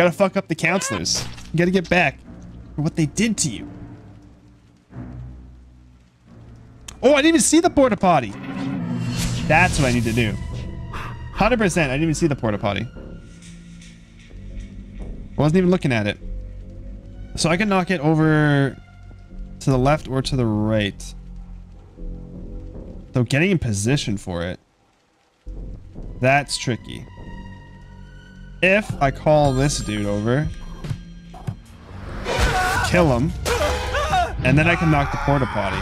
S1: Gotta fuck up the counselors. You gotta get back for what they did to you. Oh, I didn't even see the porta potty. That's what I need to do. 100%. I didn't even see the porta potty. I wasn't even looking at it. So I can knock it over to the left or to the right. Though getting in position for it, that's tricky. If I call this dude over, kill him, and then I can knock the porta potty.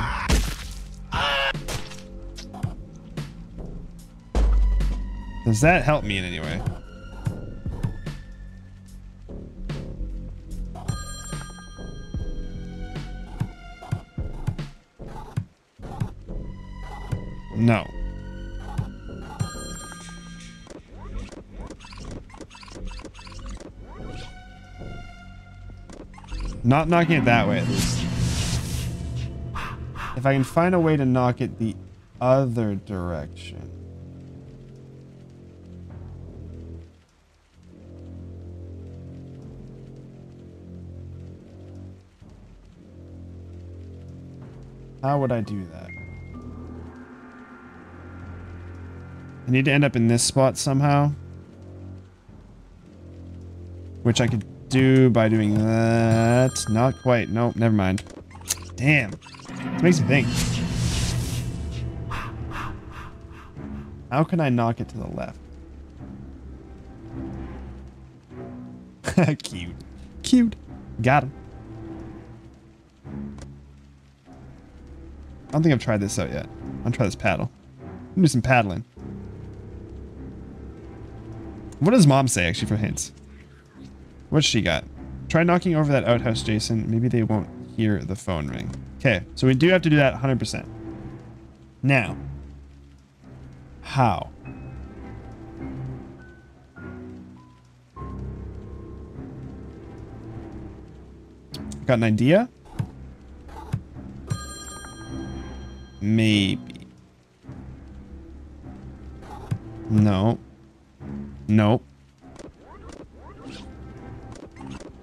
S1: Does that help me in any way? No. Not knocking it that way, at least. If I can find a way to knock it the other direction. How would I do that? I need to end up in this spot somehow. Which I could do by doing that. Not quite. Nope, never mind. Damn. Makes me think. How can I knock it to the left? Cute. Cute. Got him. I don't think I've tried this out yet. I'll try this paddle. I'm do some paddling. What does mom say actually for hints? What's she got? Try knocking over that outhouse, Jason. Maybe they won't hear the phone ring. Okay, so we do have to do that 100%. Now, how? Got an idea? Maybe. No. Nope.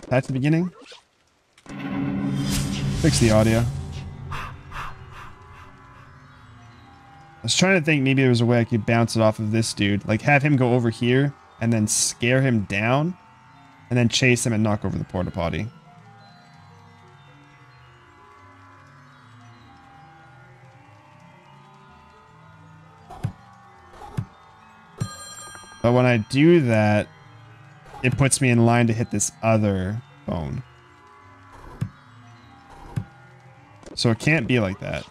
S1: That's the beginning. Fix the audio. I was trying to think maybe there was a way I could bounce it off of this dude. Like have him go over here and then scare him down and then chase him and knock over the porta potty. But when I do that, it puts me in line to hit this other bone. So it can't be like that.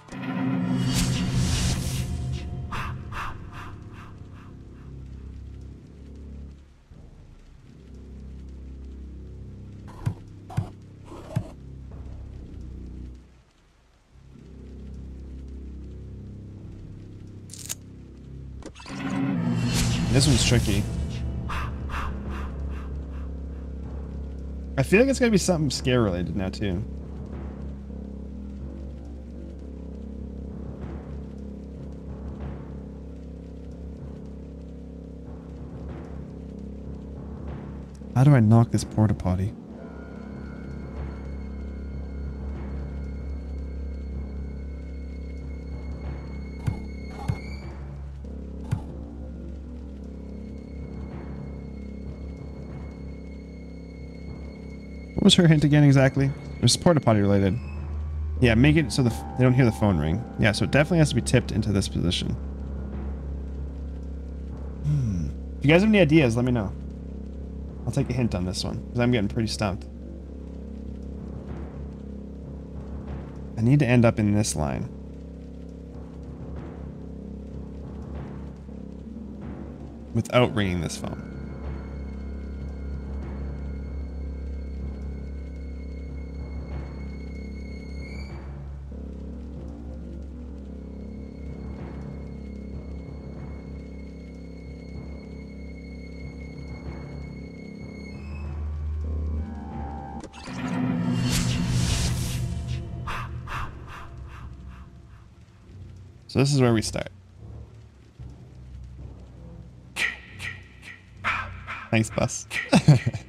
S1: This one's tricky. I feel like it's gonna be something scare related now too. How do I knock this porta potty? What was her hint again exactly? It was porta potty related. Yeah, make it so the they don't hear the phone ring. Yeah, so it definitely has to be tipped into this position. Hmm. If you guys have any ideas, let me know. I'll take a hint on this one, because I'm getting pretty stumped. I need to end up in this line. Without ringing this phone. So this is where we start. Thanks, Bus.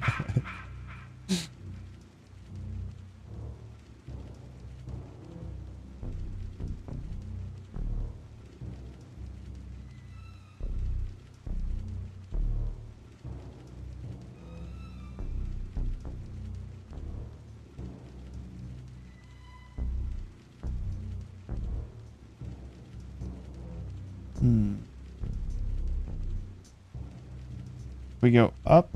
S1: We go up.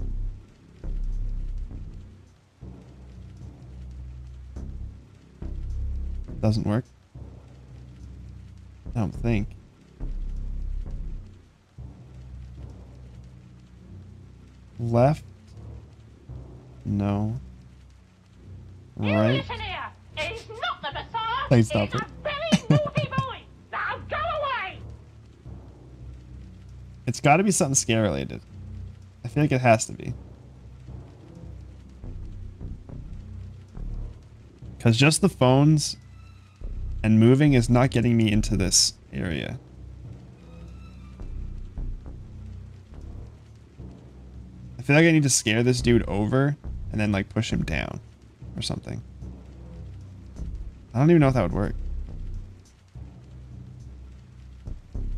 S1: Doesn't work. I don't think. Left. No. Right.
S6: Listen here. He's not the Messiah.
S1: Please stop it.
S6: a very naughty boy. Now go away.
S1: It's got to be something scare related. I feel like it has to be. Because just the phones and moving is not getting me into this area. I feel like I need to scare this dude over and then like push him down or something. I don't even know if that would work.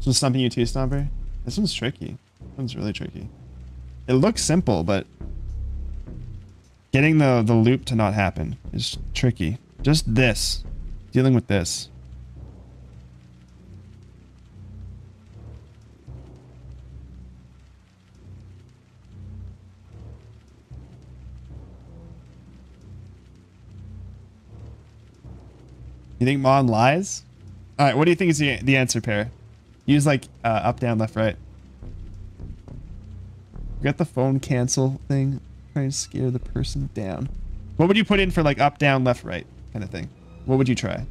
S1: So stumping you too, Stomper? This one's tricky. This one's really tricky. It looks simple, but getting the, the loop to not happen is tricky. Just this. Dealing with this. You think Mon lies? All right, what do you think is the, the answer, pair? Use like uh, up, down, left, right. Got the phone cancel thing. Trying to scare the person down. What would you put in for like up, down, left, right kind of thing? What would you try?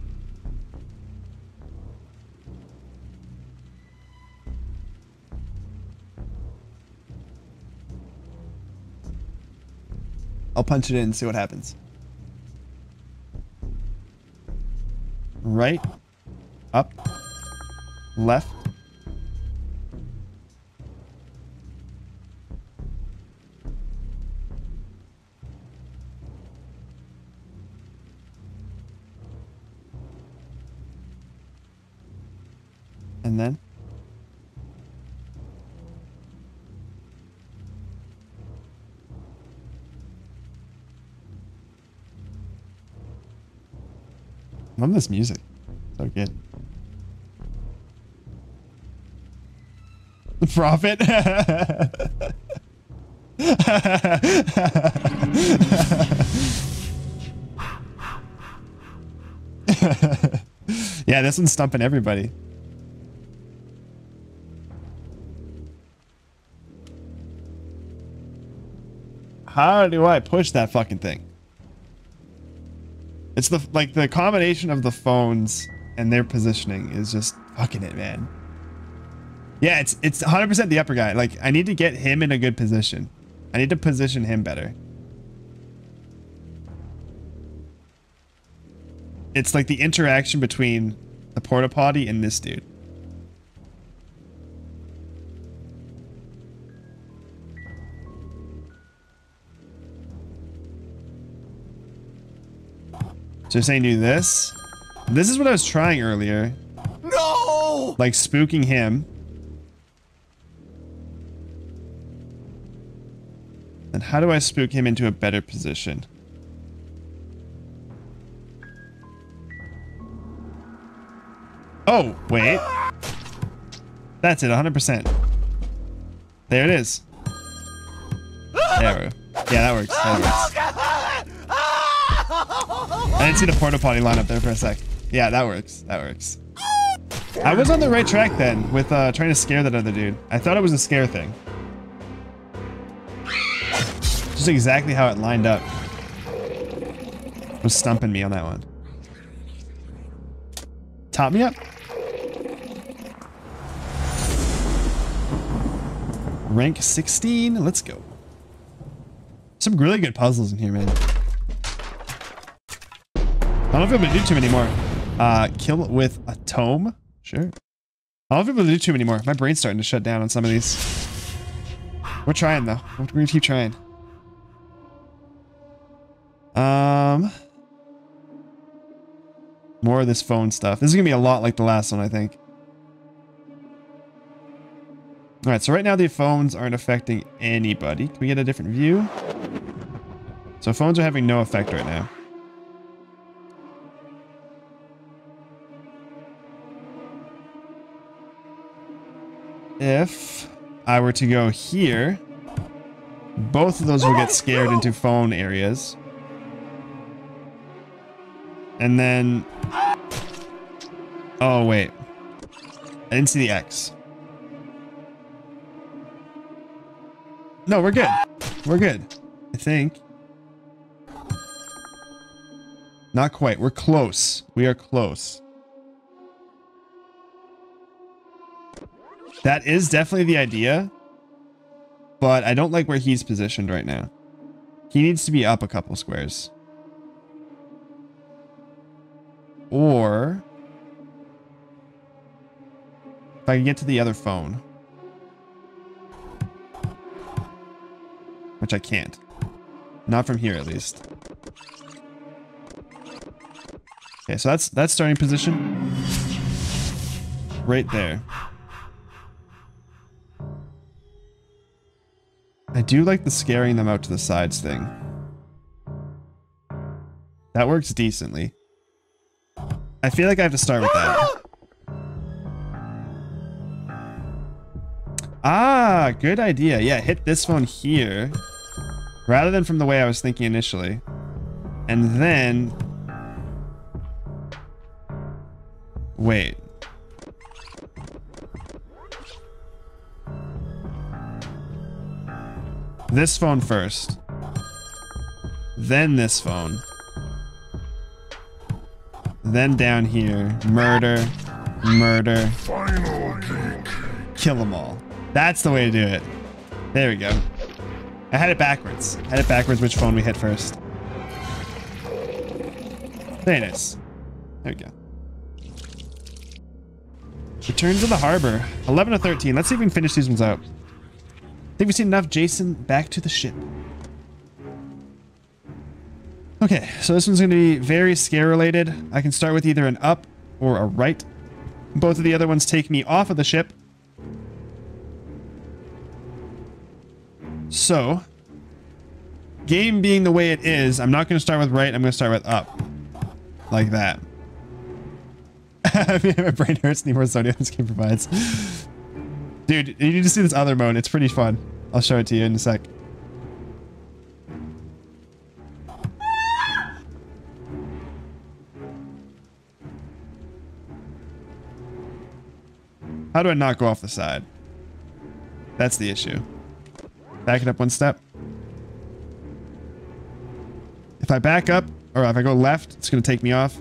S1: I'll punch it in and see what happens. Right, up, left, then love this music. So good. The prophet. yeah, this one's stumping everybody. How do I push that fucking thing? It's the like the combination of the phones and their positioning is just fucking it, man. Yeah, it's it's 100% the upper guy. Like I need to get him in a good position. I need to position him better. It's like the interaction between the porta potty and this dude. So you're saying do this? This is what I was trying earlier.
S2: No!
S1: Like spooking him. And how do I spook him into a better position? Oh, wait. That's it, 100%. There it is. There. Yeah, that works. That works. I didn't see the porta potty line up there for a sec. Yeah, that works. That works. I was on the right track then with uh, trying to scare that other dude. I thought it was a scare thing. Just exactly how it lined up. Was stumping me on that one. Top me up. Rank 16. Let's go. Some really good puzzles in here, man. I don't know if I'm able to do too many more. Uh, kill with a tome. Sure. I don't know if I'm able to do too many more. My brain's starting to shut down on some of these. We're trying though. We're gonna keep trying. Um, more of this phone stuff. This is gonna be a lot like the last one, I think. All right, so right now the phones aren't affecting anybody. Can we get a different view? So phones are having no effect right now. If I were to go here, both of those will get oh, scared into phone areas. And then... Oh, wait. I didn't see the X. No, we're good. We're good. I think. Not quite. We're close. We are close. That is definitely the idea. But I don't like where he's positioned right now. He needs to be up a couple squares. Or... If I can get to the other phone. Which I can't. Not from here, at least. Okay, so that's that's starting position. Right there. I do like the scaring them out to the sides thing. That works decently. I feel like I have to start with that. Ah, good idea. Yeah, hit this phone here. Rather than from the way I was thinking initially. And then... Wait. This phone first. Then this phone. Then down here. Murder. Murder. Kill them all. That's the way to do it. There we go. I had it backwards. I had it backwards which phone we hit first. Very nice. There we go. Return to the harbor. 11 to 13. Let's see if we can finish these ones out. Think we've seen enough. Jason, back to the ship. Okay, so this one's going to be very scare related. I can start with either an up or a right. Both of the other ones take me off of the ship. So, game being the way it is, I'm not going to start with right, I'm going to start with up. Like that. My brain hurts, need more Zodiac this game provides. Dude, you need to see this other mode, it's pretty fun. I'll show it to you in a sec. How do I not go off the side? That's the issue. Back it up one step. If I back up, or if I go left, it's going to take me off.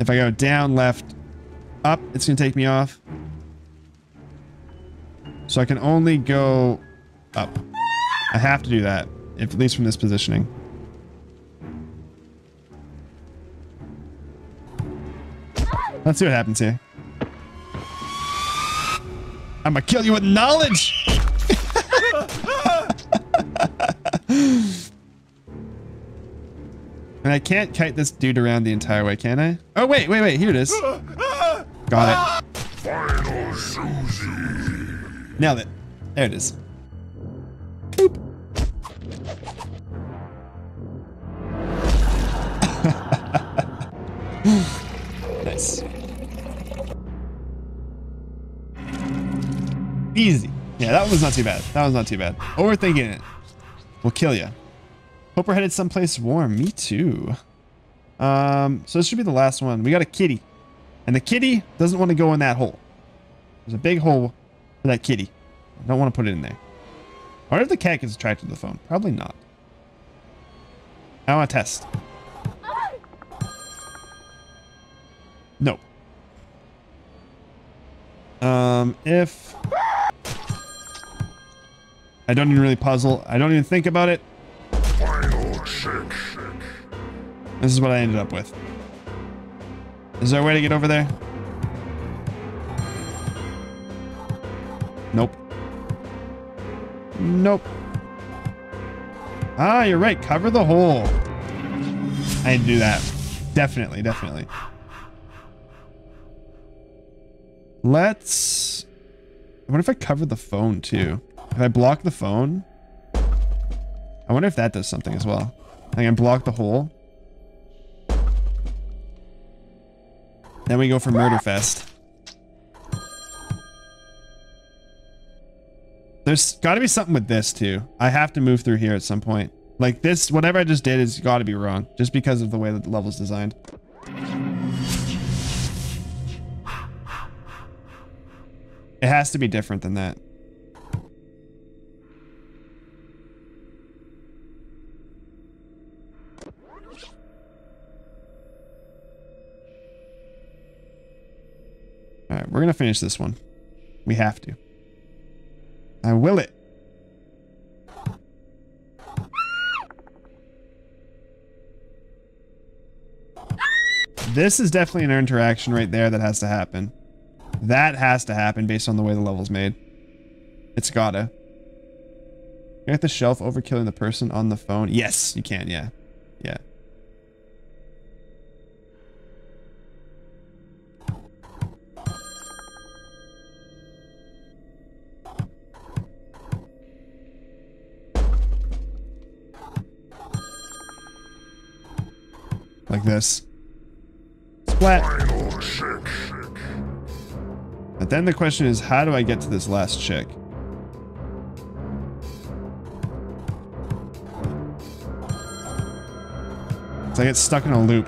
S1: If I go down, left, up, it's going to take me off. So I can only go up. I have to do that, if, at least from this positioning. Let's see what happens here. I'm gonna kill you with knowledge! and I can't kite this dude around the entire way, can I? Oh, wait, wait, wait. Here it is. Got it.
S5: Final Susie.
S1: Nailed it. There it is. Boop. nice. Easy. Yeah, that was not too bad. That was not too bad. Overthinking it We'll kill you. Hope we're headed someplace warm. Me too. Um, so this should be the last one. We got a kitty. And the kitty doesn't want to go in that hole. There's a big hole for that kitty. I don't want to put it in there. I wonder if the cat gets attracted to the phone. Probably not. I want to test. Nope. Um, if... I don't even really puzzle. I don't even think about it. This is what I ended up with. Is there a way to get over there? Nope. Nope. Ah, you're right. Cover the hole. I need do that. Definitely, definitely. Let's... Wonder if I cover the phone too. If I block the phone... I wonder if that does something as well. I can block the hole. Then we go for Murderfest. There's got to be something with this too. I have to move through here at some point. Like this, whatever I just did is got to be wrong, just because of the way that the level's designed. It has to be different than that. All right, we're gonna finish this one. We have to. I will it. This is definitely an interaction right there that has to happen. That has to happen based on the way the level's made. It's gotta. Get the shelf over killing the person on the phone. Yes, you can, yeah. Yeah. Like this. Splat. But then the question is, how do I get to this last chick? So I get stuck in a loop.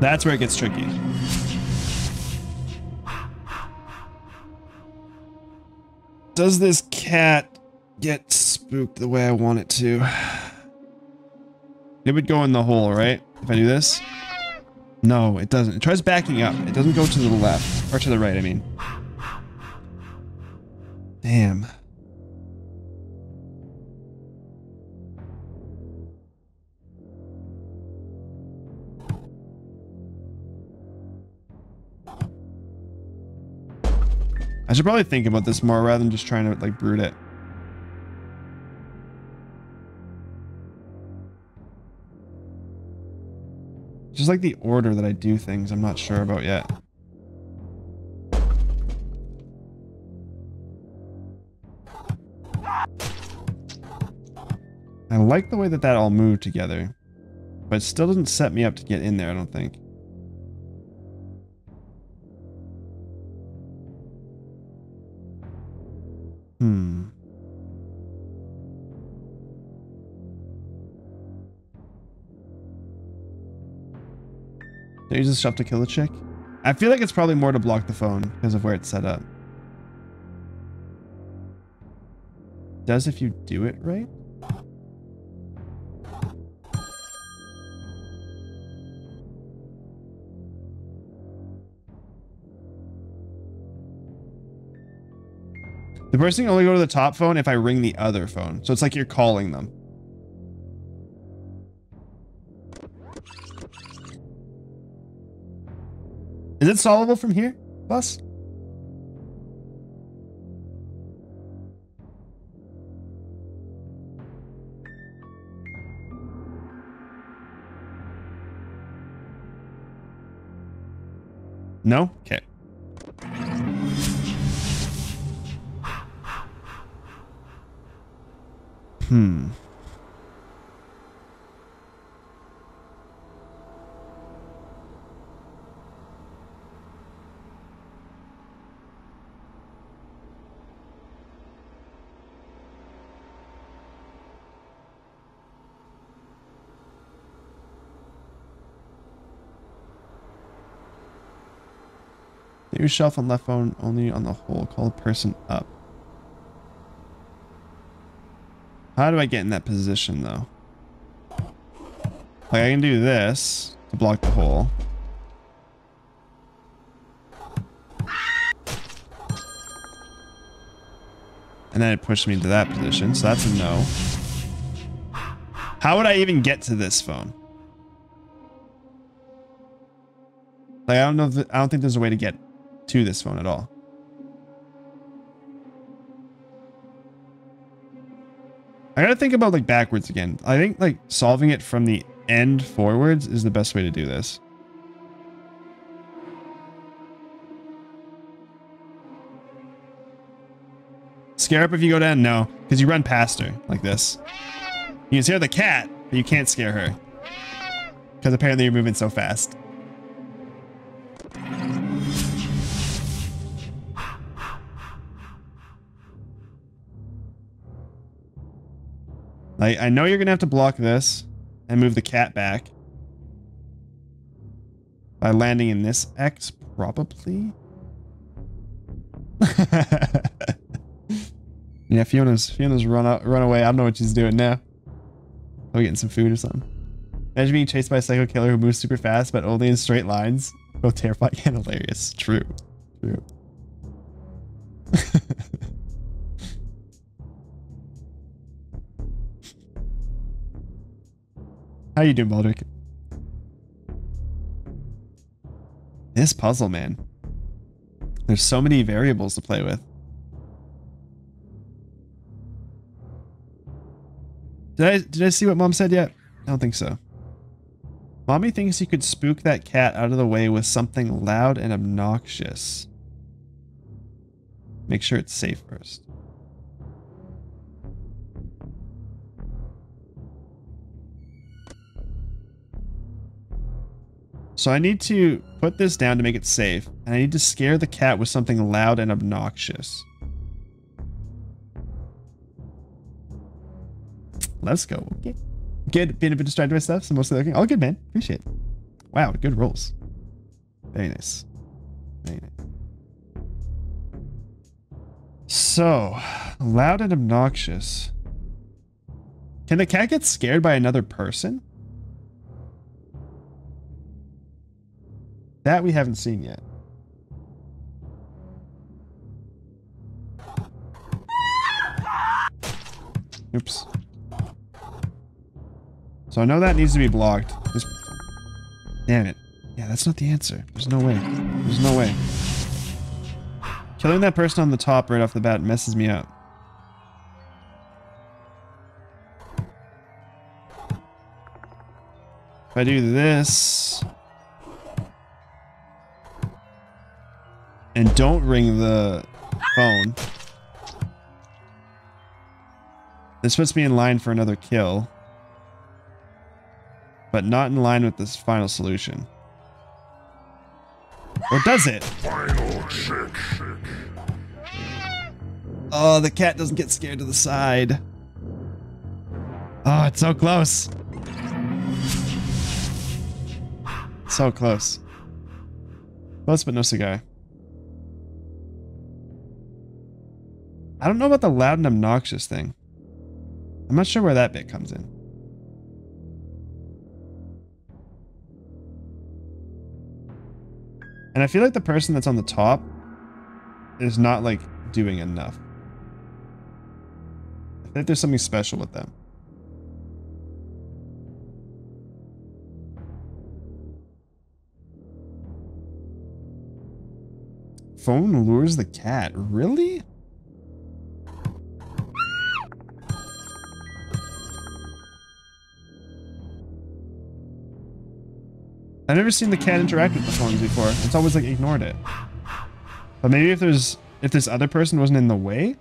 S1: That's where it gets tricky. Does this cat get spooked the way I want it to? It would go in the hole, right? If I do this? No, it doesn't. It tries backing up. It doesn't go to the left. Or to the right, I mean. Damn. I should probably think about this more rather than just trying to like brood it. Just like the order that I do things, I'm not sure about yet. I like the way that that all moved together, but it still doesn't set me up to get in there, I don't think. Hmm. I use this stuff to kill the chick? I feel like it's probably more to block the phone because of where it's set up. Does if you do it right? The person can only go to the top phone if I ring the other phone. So it's like you're calling them. Is it solvable from here, boss? No? Okay. Hmm. Use shelf on left phone only on the hole. Call the person up. How do I get in that position though? Like I can do this to block the hole. And then it pushed me into that position, so that's a no. How would I even get to this phone? Like I don't know. If, I don't think there's a way to get to this phone at all. I gotta think about like backwards again. I think like solving it from the end forwards is the best way to do this. Scare up if you go down? No, because you run past her like this. You can scare the cat, but you can't scare her. Because apparently you're moving so fast. Like, I know you're gonna have to block this and move the cat back. By landing in this X, probably? yeah, Fiona's Fiona's run out, run away. I don't know what she's doing now. Probably getting some food or something. Imagine being chased by a psycho killer who moves super fast, but only in straight lines. Both terrifying and hilarious. True. True. How you doing, Baldric? This puzzle, man. There's so many variables to play with. Did I did I see what mom said yet? I don't think so. Mommy thinks you could spook that cat out of the way with something loud and obnoxious. Make sure it's safe first. So I need to put this down to make it safe, and I need to scare the cat with something loud and obnoxious. Let's go. Okay. Good. Being a bit distracted by stuff, so mostly looking. All good, man. Appreciate it. Wow, good rolls. Very nice. Very nice. So, loud and obnoxious. Can the cat get scared by another person? That we haven't seen yet. Oops. So I know that needs to be blocked. This... Damn it. Yeah, that's not the answer. There's no way. There's no way. Killing that person on the top right off the bat messes me up. If I do this... And don't ring the phone. This puts me in line for another kill. But not in line with this final solution. Or does it?
S5: Final check.
S1: Oh, the cat doesn't get scared to the side. Oh, it's so close. So close. Close but no cigar. I don't know about the loud and obnoxious thing. I'm not sure where that bit comes in. And I feel like the person that's on the top is not like doing enough. I think there's something special with them. Phone lures the cat. Really? I've never seen the cat interact with the phones before. It's always like ignored it. But maybe if there's if this other person wasn't in the way?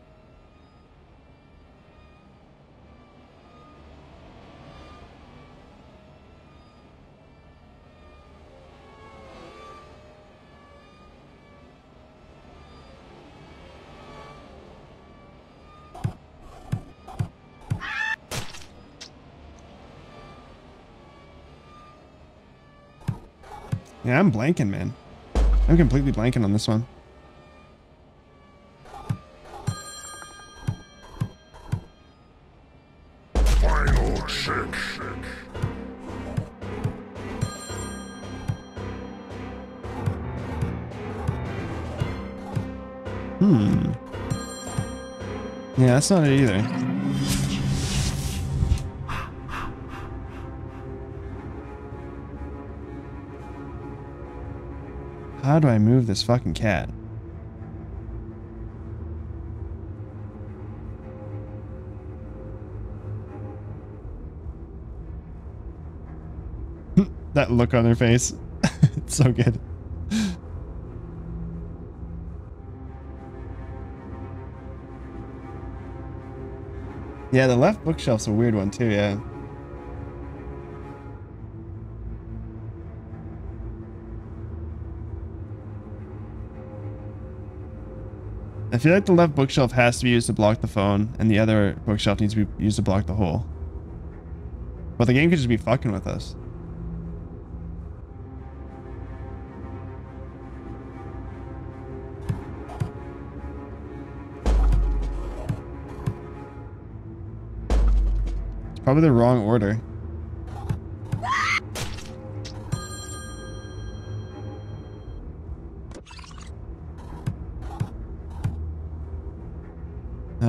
S1: Yeah, I'm blanking, man. I'm completely blanking on this one.
S5: Final.
S1: Hmm. Yeah, that's not it either. How do I move this fucking cat? that look on their face. it's so good. Yeah, the left bookshelf's a weird one too, yeah. Feel like the left bookshelf has to be used to block the phone, and the other bookshelf needs to be used to block the hole. But the game could just be fucking with us. It's probably the wrong order.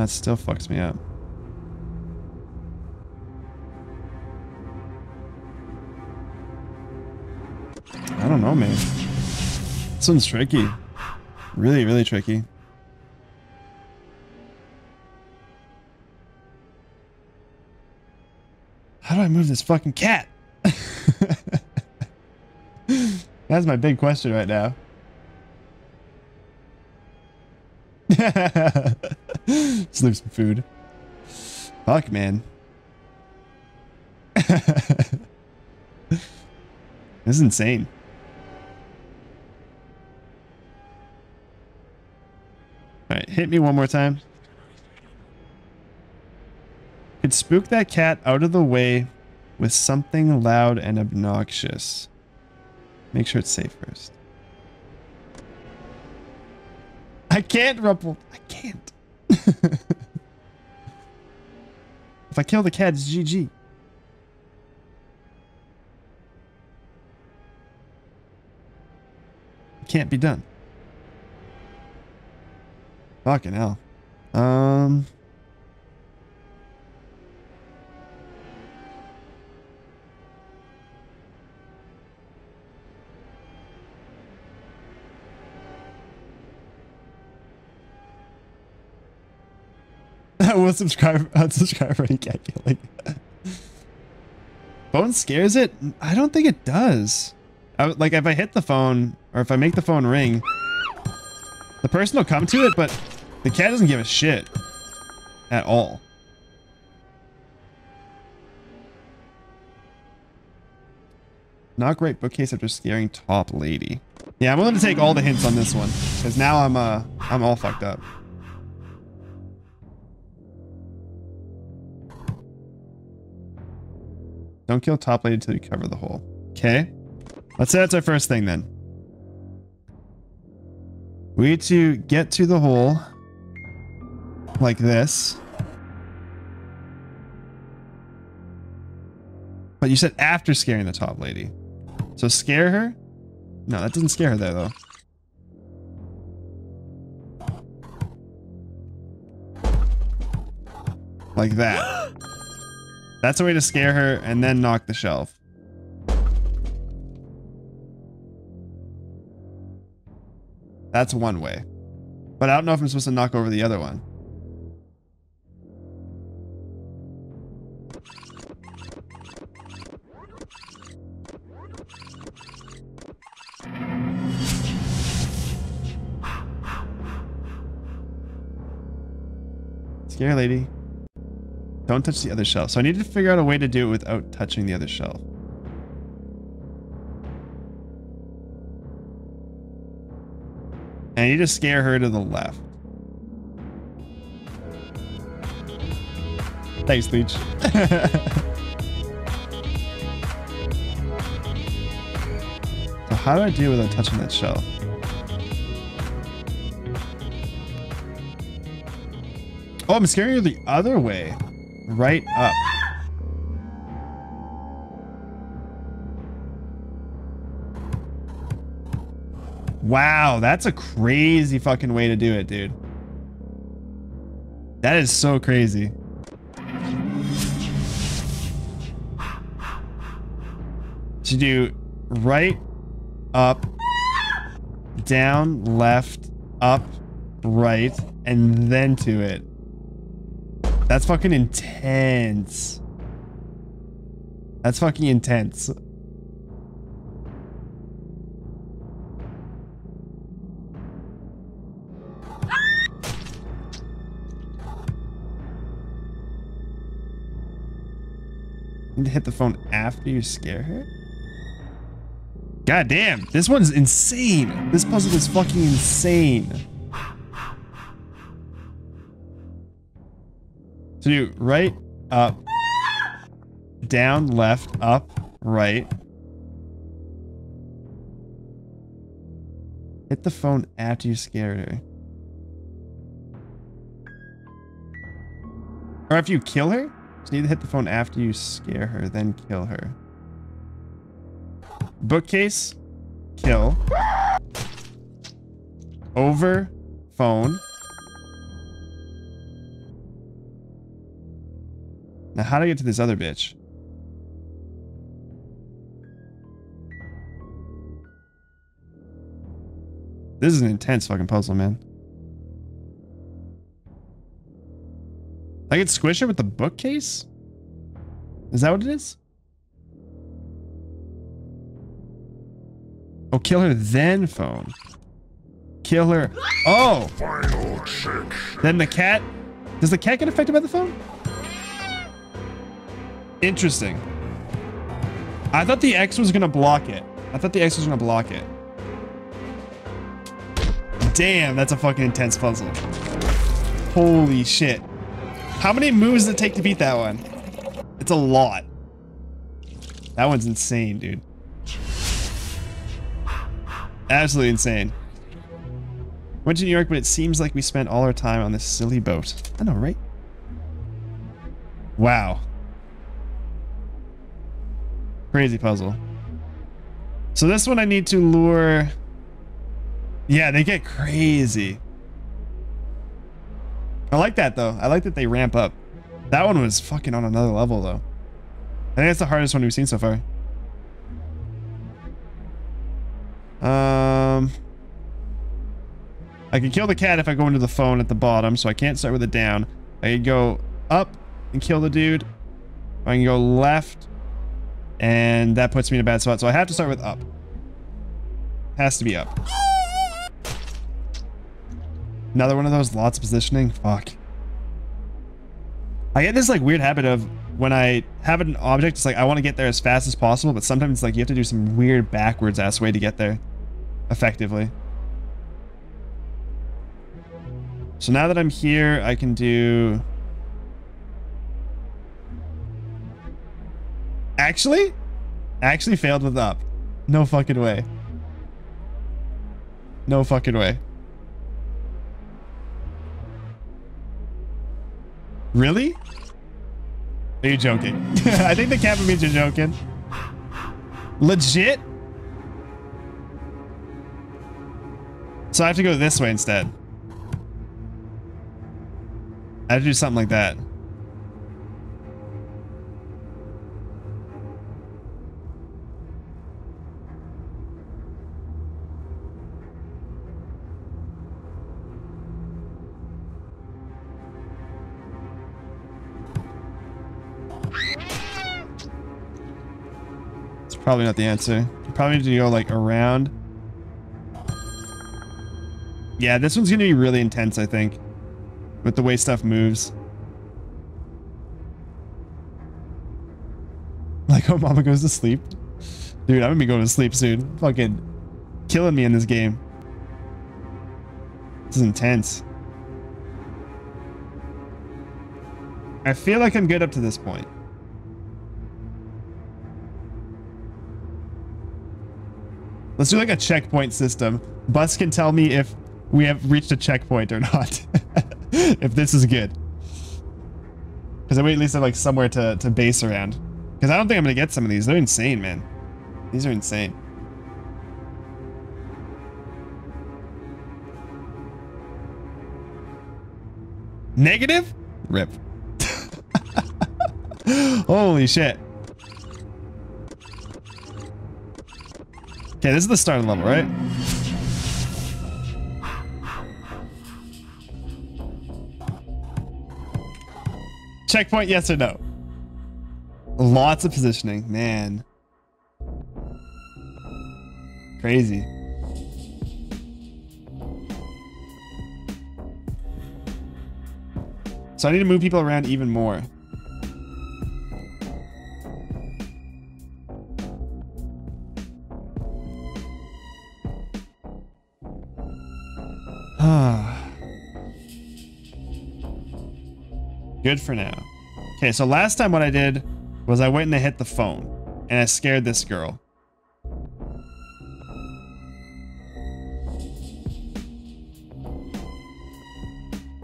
S1: That still fucks me up. I don't know, man. This one's tricky. Really, really tricky. How do I move this fucking cat? That's my big question right now. Just leave some food. Fuck, man. this is insane. Alright, hit me one more time. Could spook that cat out of the way with something loud and obnoxious. Make sure it's safe first. I can't, Rumpel. I can't. If I kill the cat, it's GG. It can't be done. Fucking hell. Um... will subscribe unsubscribe cat killing. phone scares it? I don't think it does. I, like if I hit the phone or if I make the phone ring, the person will come to it, but the cat doesn't give a shit at all. Not great bookcase after scaring top lady. Yeah, I'm willing to take all the hints on this one because now I'm uh I'm all fucked up. Don't kill top lady until you cover the hole. Okay. Let's say that's our first thing then. We need to get to the hole like this. But you said after scaring the top lady. So scare her? No, that doesn't scare her there though. Like that. That's a way to scare her and then knock the shelf. That's one way. But I don't know if I'm supposed to knock over the other one. Scare lady. Don't touch the other shelf. So I need to figure out a way to do it without touching the other shelf. And I need to scare her to the left. Thanks, Leech. so how do I do it without touching that shelf? Oh, I'm scaring her the other way. Right up. Wow, that's a crazy fucking way to do it, dude. That is so crazy. To do right, up, down, left, up, right, and then to it. That's fucking intense. That's fucking intense. Need to hit the phone after you scare her? God damn, this one's insane. This puzzle is fucking insane. So do right, up, down, left, up, right. Hit the phone after you scared her. Or after you kill her? You need to hit the phone after you scare her, then kill her. Bookcase, kill. Over, phone. Now how do I get to this other bitch? This is an intense fucking puzzle, man. I can squish it with the bookcase? Is that what it is? Oh, kill her then phone. Kill her. Oh!
S5: Final check.
S1: Then the cat. Does the cat get affected by the phone? Interesting. I thought the X was gonna block it. I thought the X was gonna block it. Damn, that's a fucking intense puzzle. Holy shit. How many moves does it take to beat that one? It's a lot. That one's insane, dude. Absolutely insane. Went to New York, but it seems like we spent all our time on this silly boat. I know, right? Wow. Crazy puzzle. So this one I need to lure... Yeah, they get crazy. I like that, though. I like that they ramp up. That one was fucking on another level, though. I think that's the hardest one we've seen so far. Um... I can kill the cat if I go into the phone at the bottom, so I can't start with it down. I can go up and kill the dude. I can go left, and that puts me in a bad spot. So I have to start with up. Has to be up. Another one of those lots of positioning. Fuck. I get this like weird habit of when I have an object, it's like I want to get there as fast as possible, but sometimes it's like you have to do some weird backwards ass way to get there effectively. So now that I'm here, I can do... Actually? Actually failed with up. No fucking way. No fucking way. Really? Are you joking? I think the captain means you're joking. Legit? So I have to go this way instead. I have to do something like that. Probably not the answer. You probably need to go like around. Yeah, this one's gonna be really intense, I think with the way stuff moves. Like, oh, mama goes to sleep. Dude, I'm gonna be going to sleep soon. Fucking killing me in this game. This is intense. I feel like I'm good up to this point. Let's do like a checkpoint system. Bus can tell me if we have reached a checkpoint or not. if this is good. Because I would at least have like somewhere to, to base around. Because I don't think I'm going to get some of these. They're insane, man. These are insane. Negative? Rip. Holy shit. Okay, this is the starting level, right? Checkpoint, yes or no? Lots of positioning, man. Crazy. So I need to move people around even more. Good for now. Okay, so last time what I did was I went and I hit the phone and I scared this girl.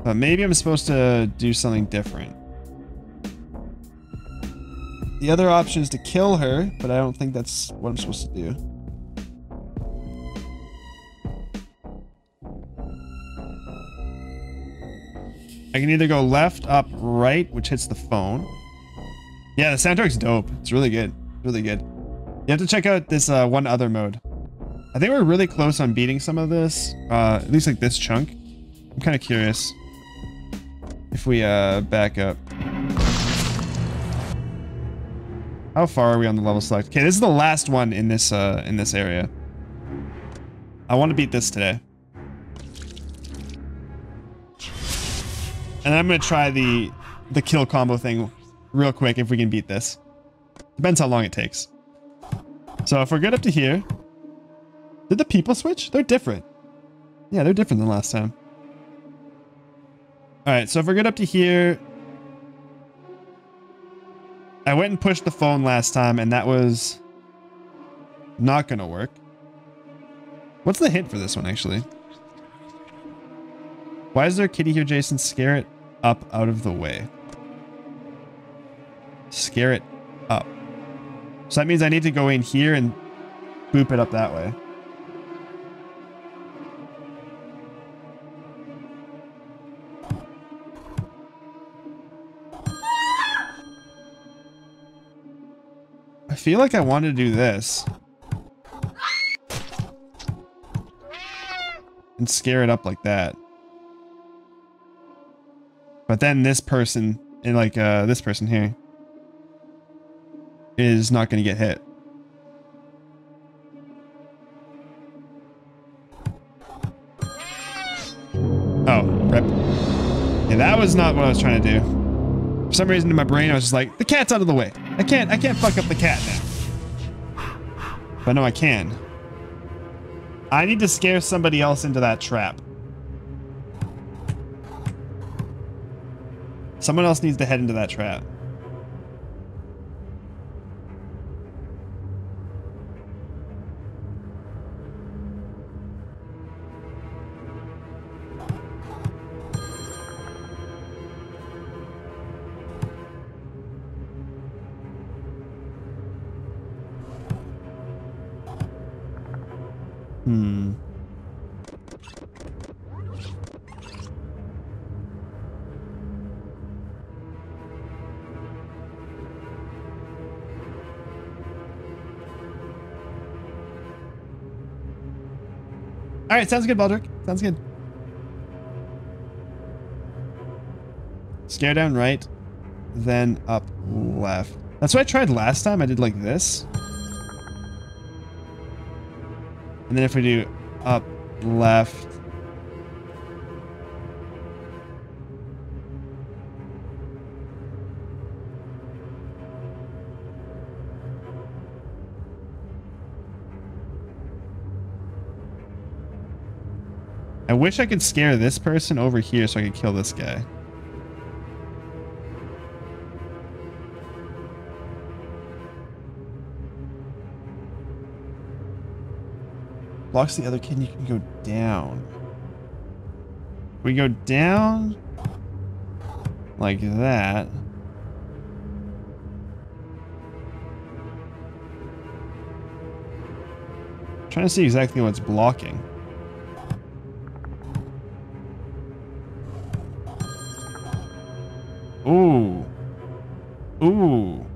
S1: But maybe I'm supposed to do something different. The other option is to kill her, but I don't think that's what I'm supposed to do. I can either go left, up, right, which hits the phone. Yeah, the soundtrack's dope. It's really good. Really good. You have to check out this uh, one other mode. I think we're really close on beating some of this. Uh, at least like this chunk. I'm kind of curious. If we uh, back up. How far are we on the level select? Okay, this is the last one in this uh, in this area. I want to beat this today. And I'm gonna try the the kill combo thing real quick if we can beat this. Depends how long it takes. So if we're good up to here, did the people switch? They're different. Yeah, they're different than last time. All right, so if we're good up to here, I went and pushed the phone last time, and that was not gonna work. What's the hint for this one, actually? Why is there a kitty here, Jason? Scare it up out of the way. Scare it up. So that means I need to go in here and boop it up that way. I feel like I want to do this. And scare it up like that. But then this person, and like uh, this person here, is not going to get hit. Oh. Yeah, that was not what I was trying to do. For some reason in my brain, I was just like, the cat's out of the way. I can't, I can't fuck up the cat now. But no, I can. I need to scare somebody else into that trap. Someone else needs to head into that trap. Hmm. All right, sounds good, Baldric. Sounds good. Scare down right, then up left. That's what I tried last time. I did like this. And then if we do up, left. I wish I could scare this person over here so I could kill this guy. Blocks the other kid you can go down. We go down like that. trying to see exactly what's blocking. Ooh. Ooh.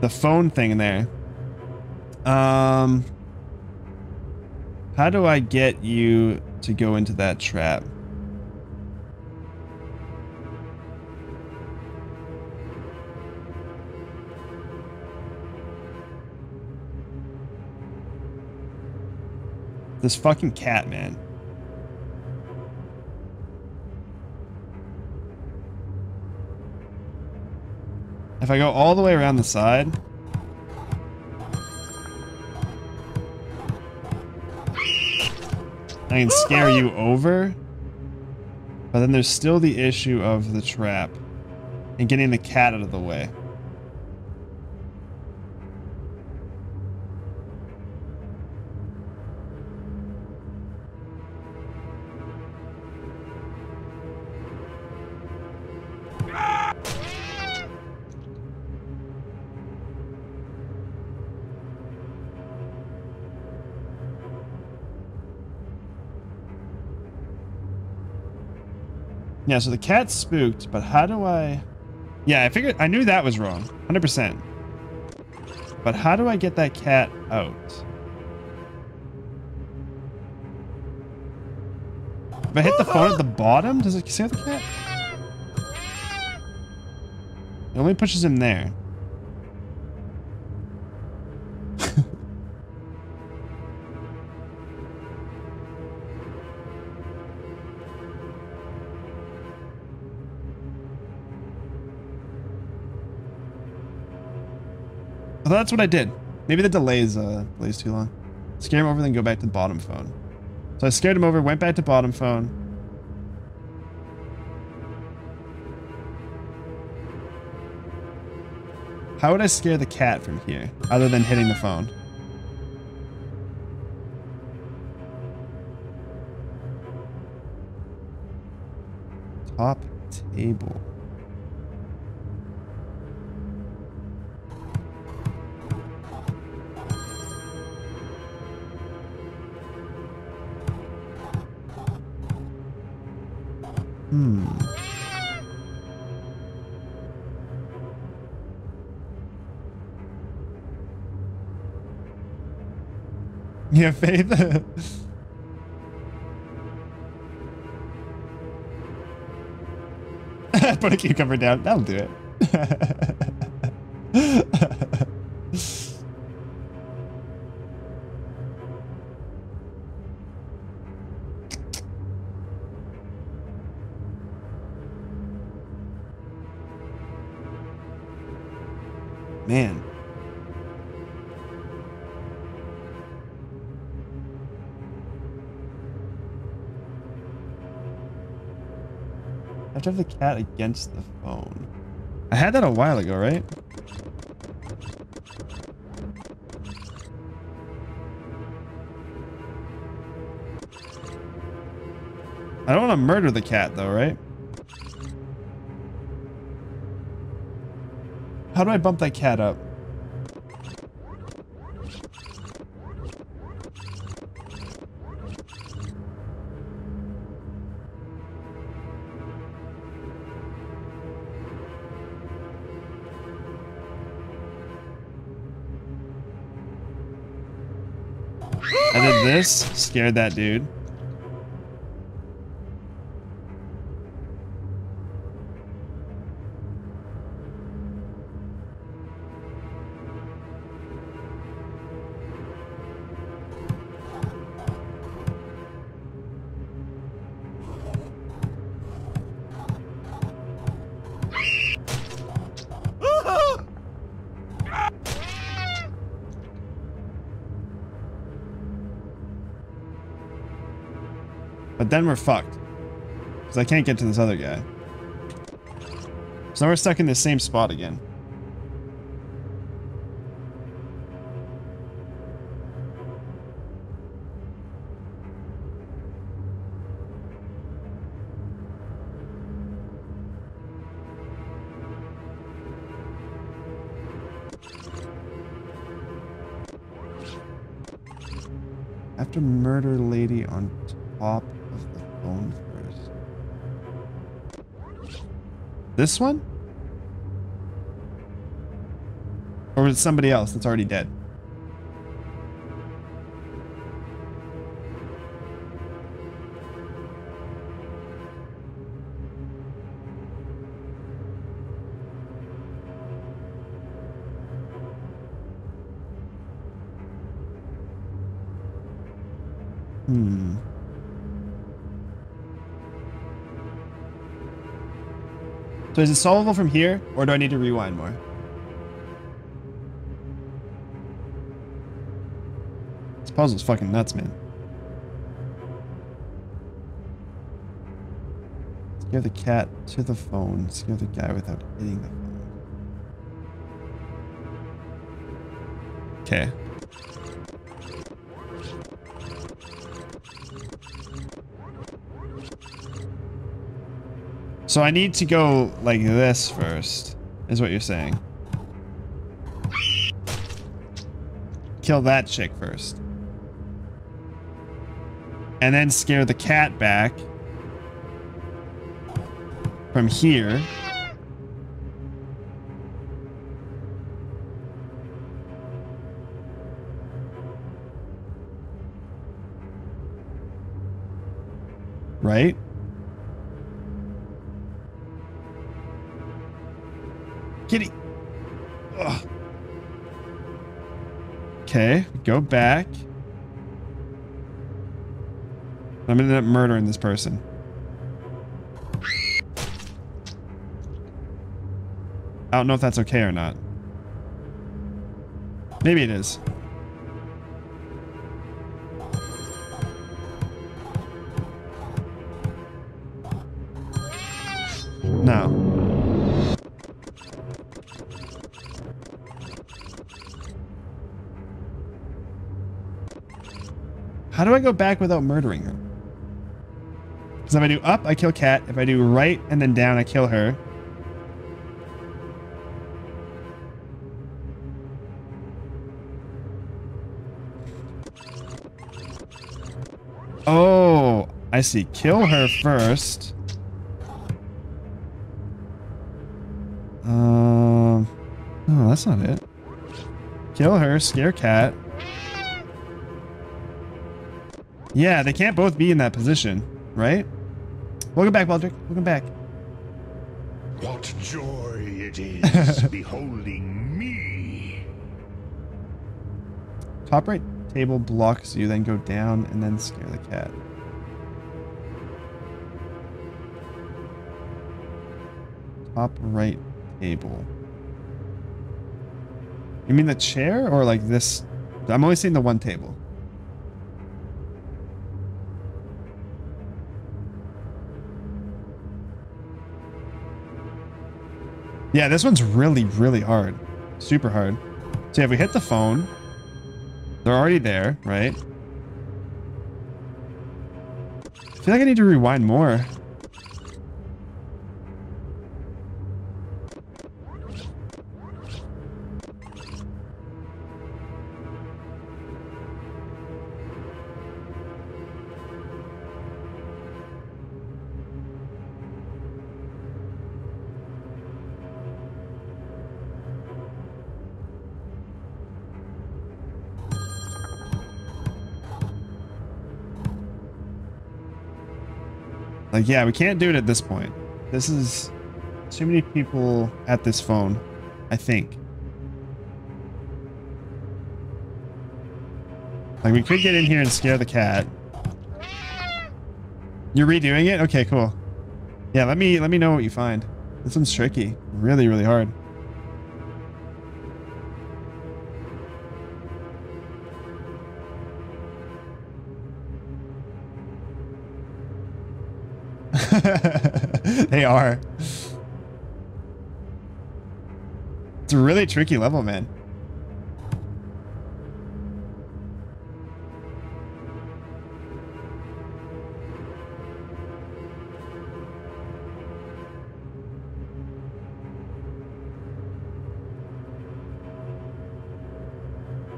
S1: the phone thing there. Um, how do I get you to go into that trap? This fucking cat, man. If I go all the way around the side... I can scare you over. But then there's still the issue of the trap. And getting the cat out of the way. Yeah, so the cat's spooked, but how do I... Yeah, I figured... I knew that was wrong. 100%. But how do I get that cat out? If I hit the phone at the bottom, does it see the cat? It only pushes him there. Well, that's what I did. Maybe the delay's uh delay's too long. Scare him over, then go back to the bottom phone. So I scared him over, went back to bottom phone. How would I scare the cat from here, other than hitting the phone? Top table. Hmm. Have faith? Put a cucumber down. That'll do it. have the cat against the phone. I had that a while ago, right? I don't want to murder the cat though, right? How do I bump that cat up? Scared that dude. I can't get to this other guy. So now we're stuck in the same spot again. This one? Or is it somebody else that's already dead? Hmm. So is it solvable from here, or do I need to rewind more? This puzzle's fucking nuts, man. Scare the cat to the phone. Scare the guy without hitting the phone. Okay. So I need to go like this first, is what you're saying. Kill that chick first. And then scare the cat back from here. Right? Okay, go back. I'm gonna end up murdering this person. I don't know if that's okay or not. Maybe it is. Go back without murdering her? Because if I do up, I kill cat. If I do right and then down, I kill her. Oh, I see. Kill her first. Um, no, that's not it. Kill her, scare cat. Yeah, they can't both be in that position, right? Welcome back, Baldric. Welcome back.
S5: What joy it is beholding me.
S1: Top right table blocks you, then go down and then scare the cat. Top right table. You mean the chair or like this? I'm only seeing the one table. Yeah, this one's really, really hard. Super hard. So if we hit the phone, they're already there, right? I feel like I need to rewind more. Yeah, we can't do it at this point. This is too many people at this phone, I think. Like, we could get in here and scare the cat. You're redoing it? Okay, cool. Yeah, let me let me know what you find. This one's tricky. Really, really hard. Are. It's a really tricky level, man.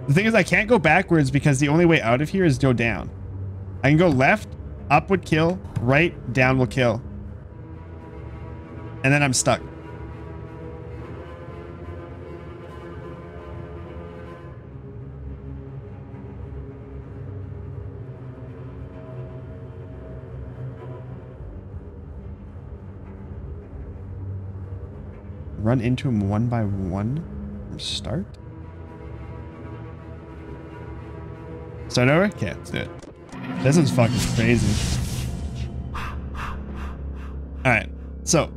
S1: The thing is, I can't go backwards because the only way out of here is go down. I can go left, up would kill, right, down will kill. And then I'm stuck. Run into him one by one from start? Start over? Okay, let's do it. This is fucking crazy. Alright, so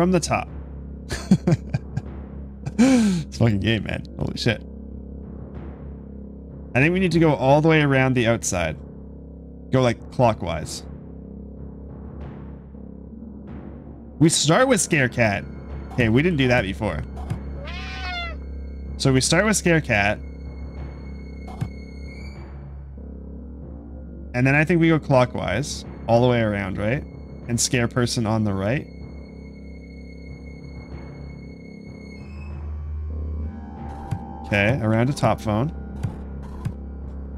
S1: from the top. it's fucking game, man. Holy shit. I think we need to go all the way around the outside. Go like clockwise. We start with Scare Cat. Okay, we didn't do that before. So we start with Scare Cat. And then I think we go clockwise all the way around, right? And Scare Person on the right. Okay, around to top phone.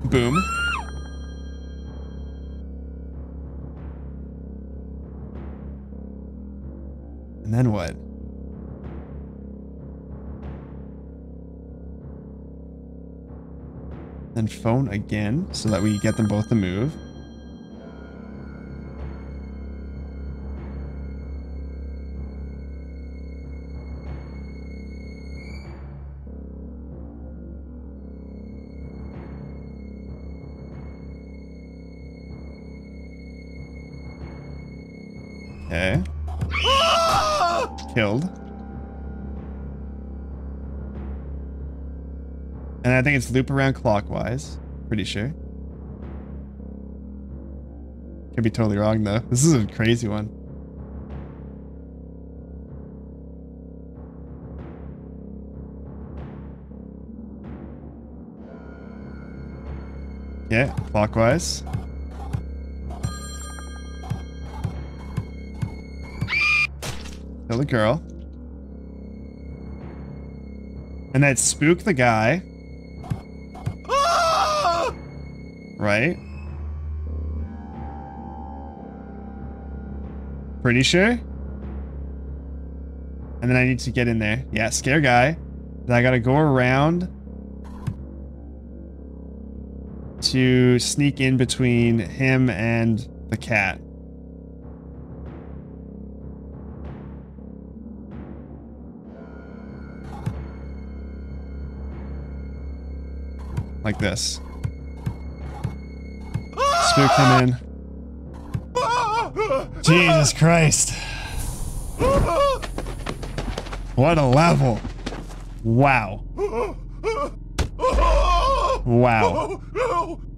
S1: Boom. And then what? Then phone again so that we get them both to move. Think it's loop around clockwise. Pretty sure. Could be totally wrong though. This is a crazy one. Yeah, clockwise. Kill the girl. And then spook the guy. Right? Pretty sure? And then I need to get in there. Yeah, scare guy. Then I gotta go around to sneak in between him and the cat. Like this. Spook him in. Jesus Christ. What a level. Wow. Wow.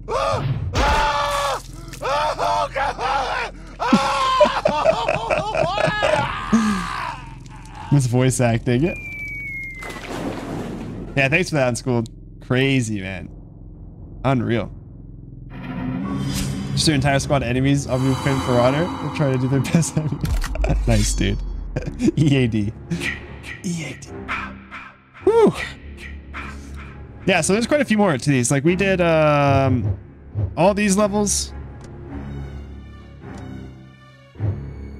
S1: This voice acting. Yeah, thanks for that, Unschooled. Crazy, man. Unreal. Your entire squad enemies of your Quinn Ferrater. They're trying to do their best. nice, dude. EAD. EAD. Whew. Yeah, so there's quite a few more to these. Like we did um, all these levels.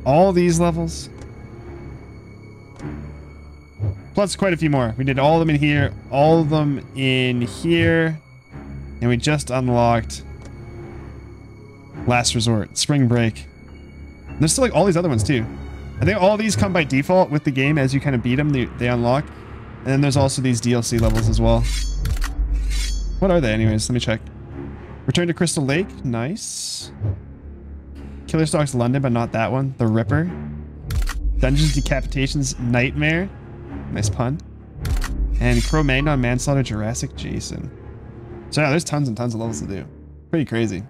S1: All these levels. Plus quite a few more. We did all of them in here, all of them in here. And we just unlocked Last Resort, Spring Break. There's still like all these other ones too. I think all these come by default with the game as you kind of beat them, they, they unlock. And then there's also these DLC levels as well. What are they anyways? Let me check. Return to Crystal Lake. Nice. Killer Stalks London, but not that one. The Ripper. Dungeons Decapitations Nightmare. Nice pun. And Cro-Magnon Manslaughter Jurassic Jason. So yeah, there's tons and tons of levels to do. Pretty crazy.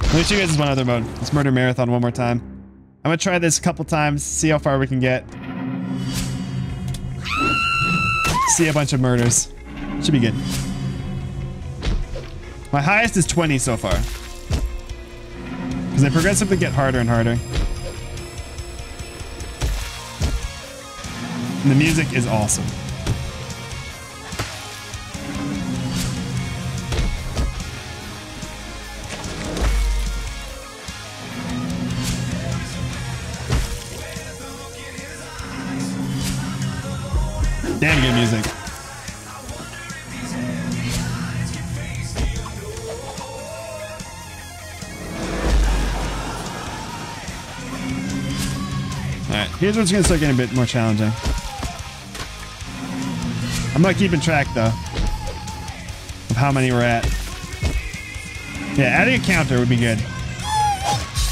S1: Let me show you guys this one other mode. Let's murder marathon one more time. I'm gonna try this a couple times, see how far we can get. See a bunch of murders. Should be good. My highest is 20 so far. Because they progressively get harder and harder. And the music is awesome. Damn good music. Alright, here's what's gonna start getting a bit more challenging. I'm not keeping track though of how many we're at. Yeah, adding a counter would be good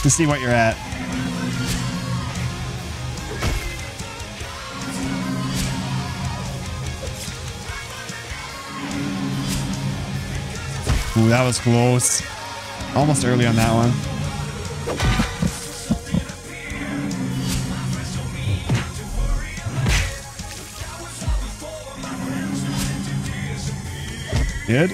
S1: to see what you're at. Ooh, that was close. Almost early on that one. Good.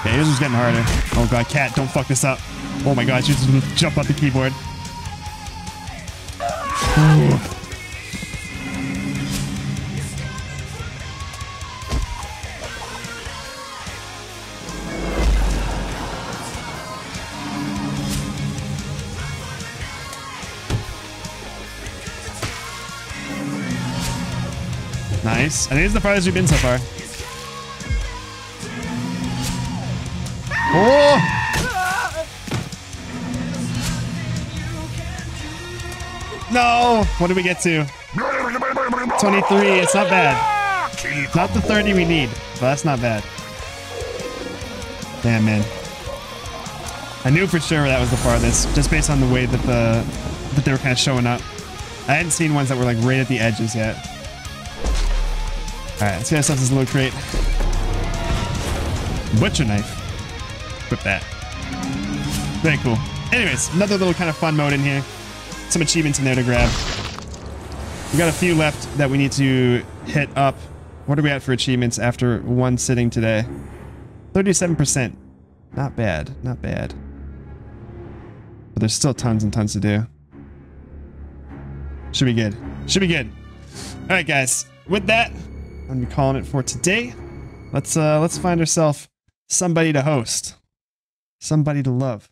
S1: Okay, this is getting harder. Oh god, cat, don't fuck this up. Oh my god, she just jump off the keyboard. Ooh. Nice. I think it's the farthest we've been so far. Oh! No! What did we get to? 23. It's not bad. Not the 30 we need, but that's not bad. Damn, man. I knew for sure that was the farthest, just based on the way that the that they were kind of showing up. I hadn't seen ones that were like right at the edges yet. All right, let's get ourselves this little crate. Butcher knife. Equip that. Very cool. Anyways, another little kind of fun mode in here. Some achievements in there to grab. We got a few left that we need to hit up. What are we at for achievements after one sitting today? 37%. Not bad. Not bad. But there's still tons and tons to do. Should be good. Should be good. All right, guys. With that, gonna be calling it for today. Let's uh let's find ourselves somebody to host, somebody to love.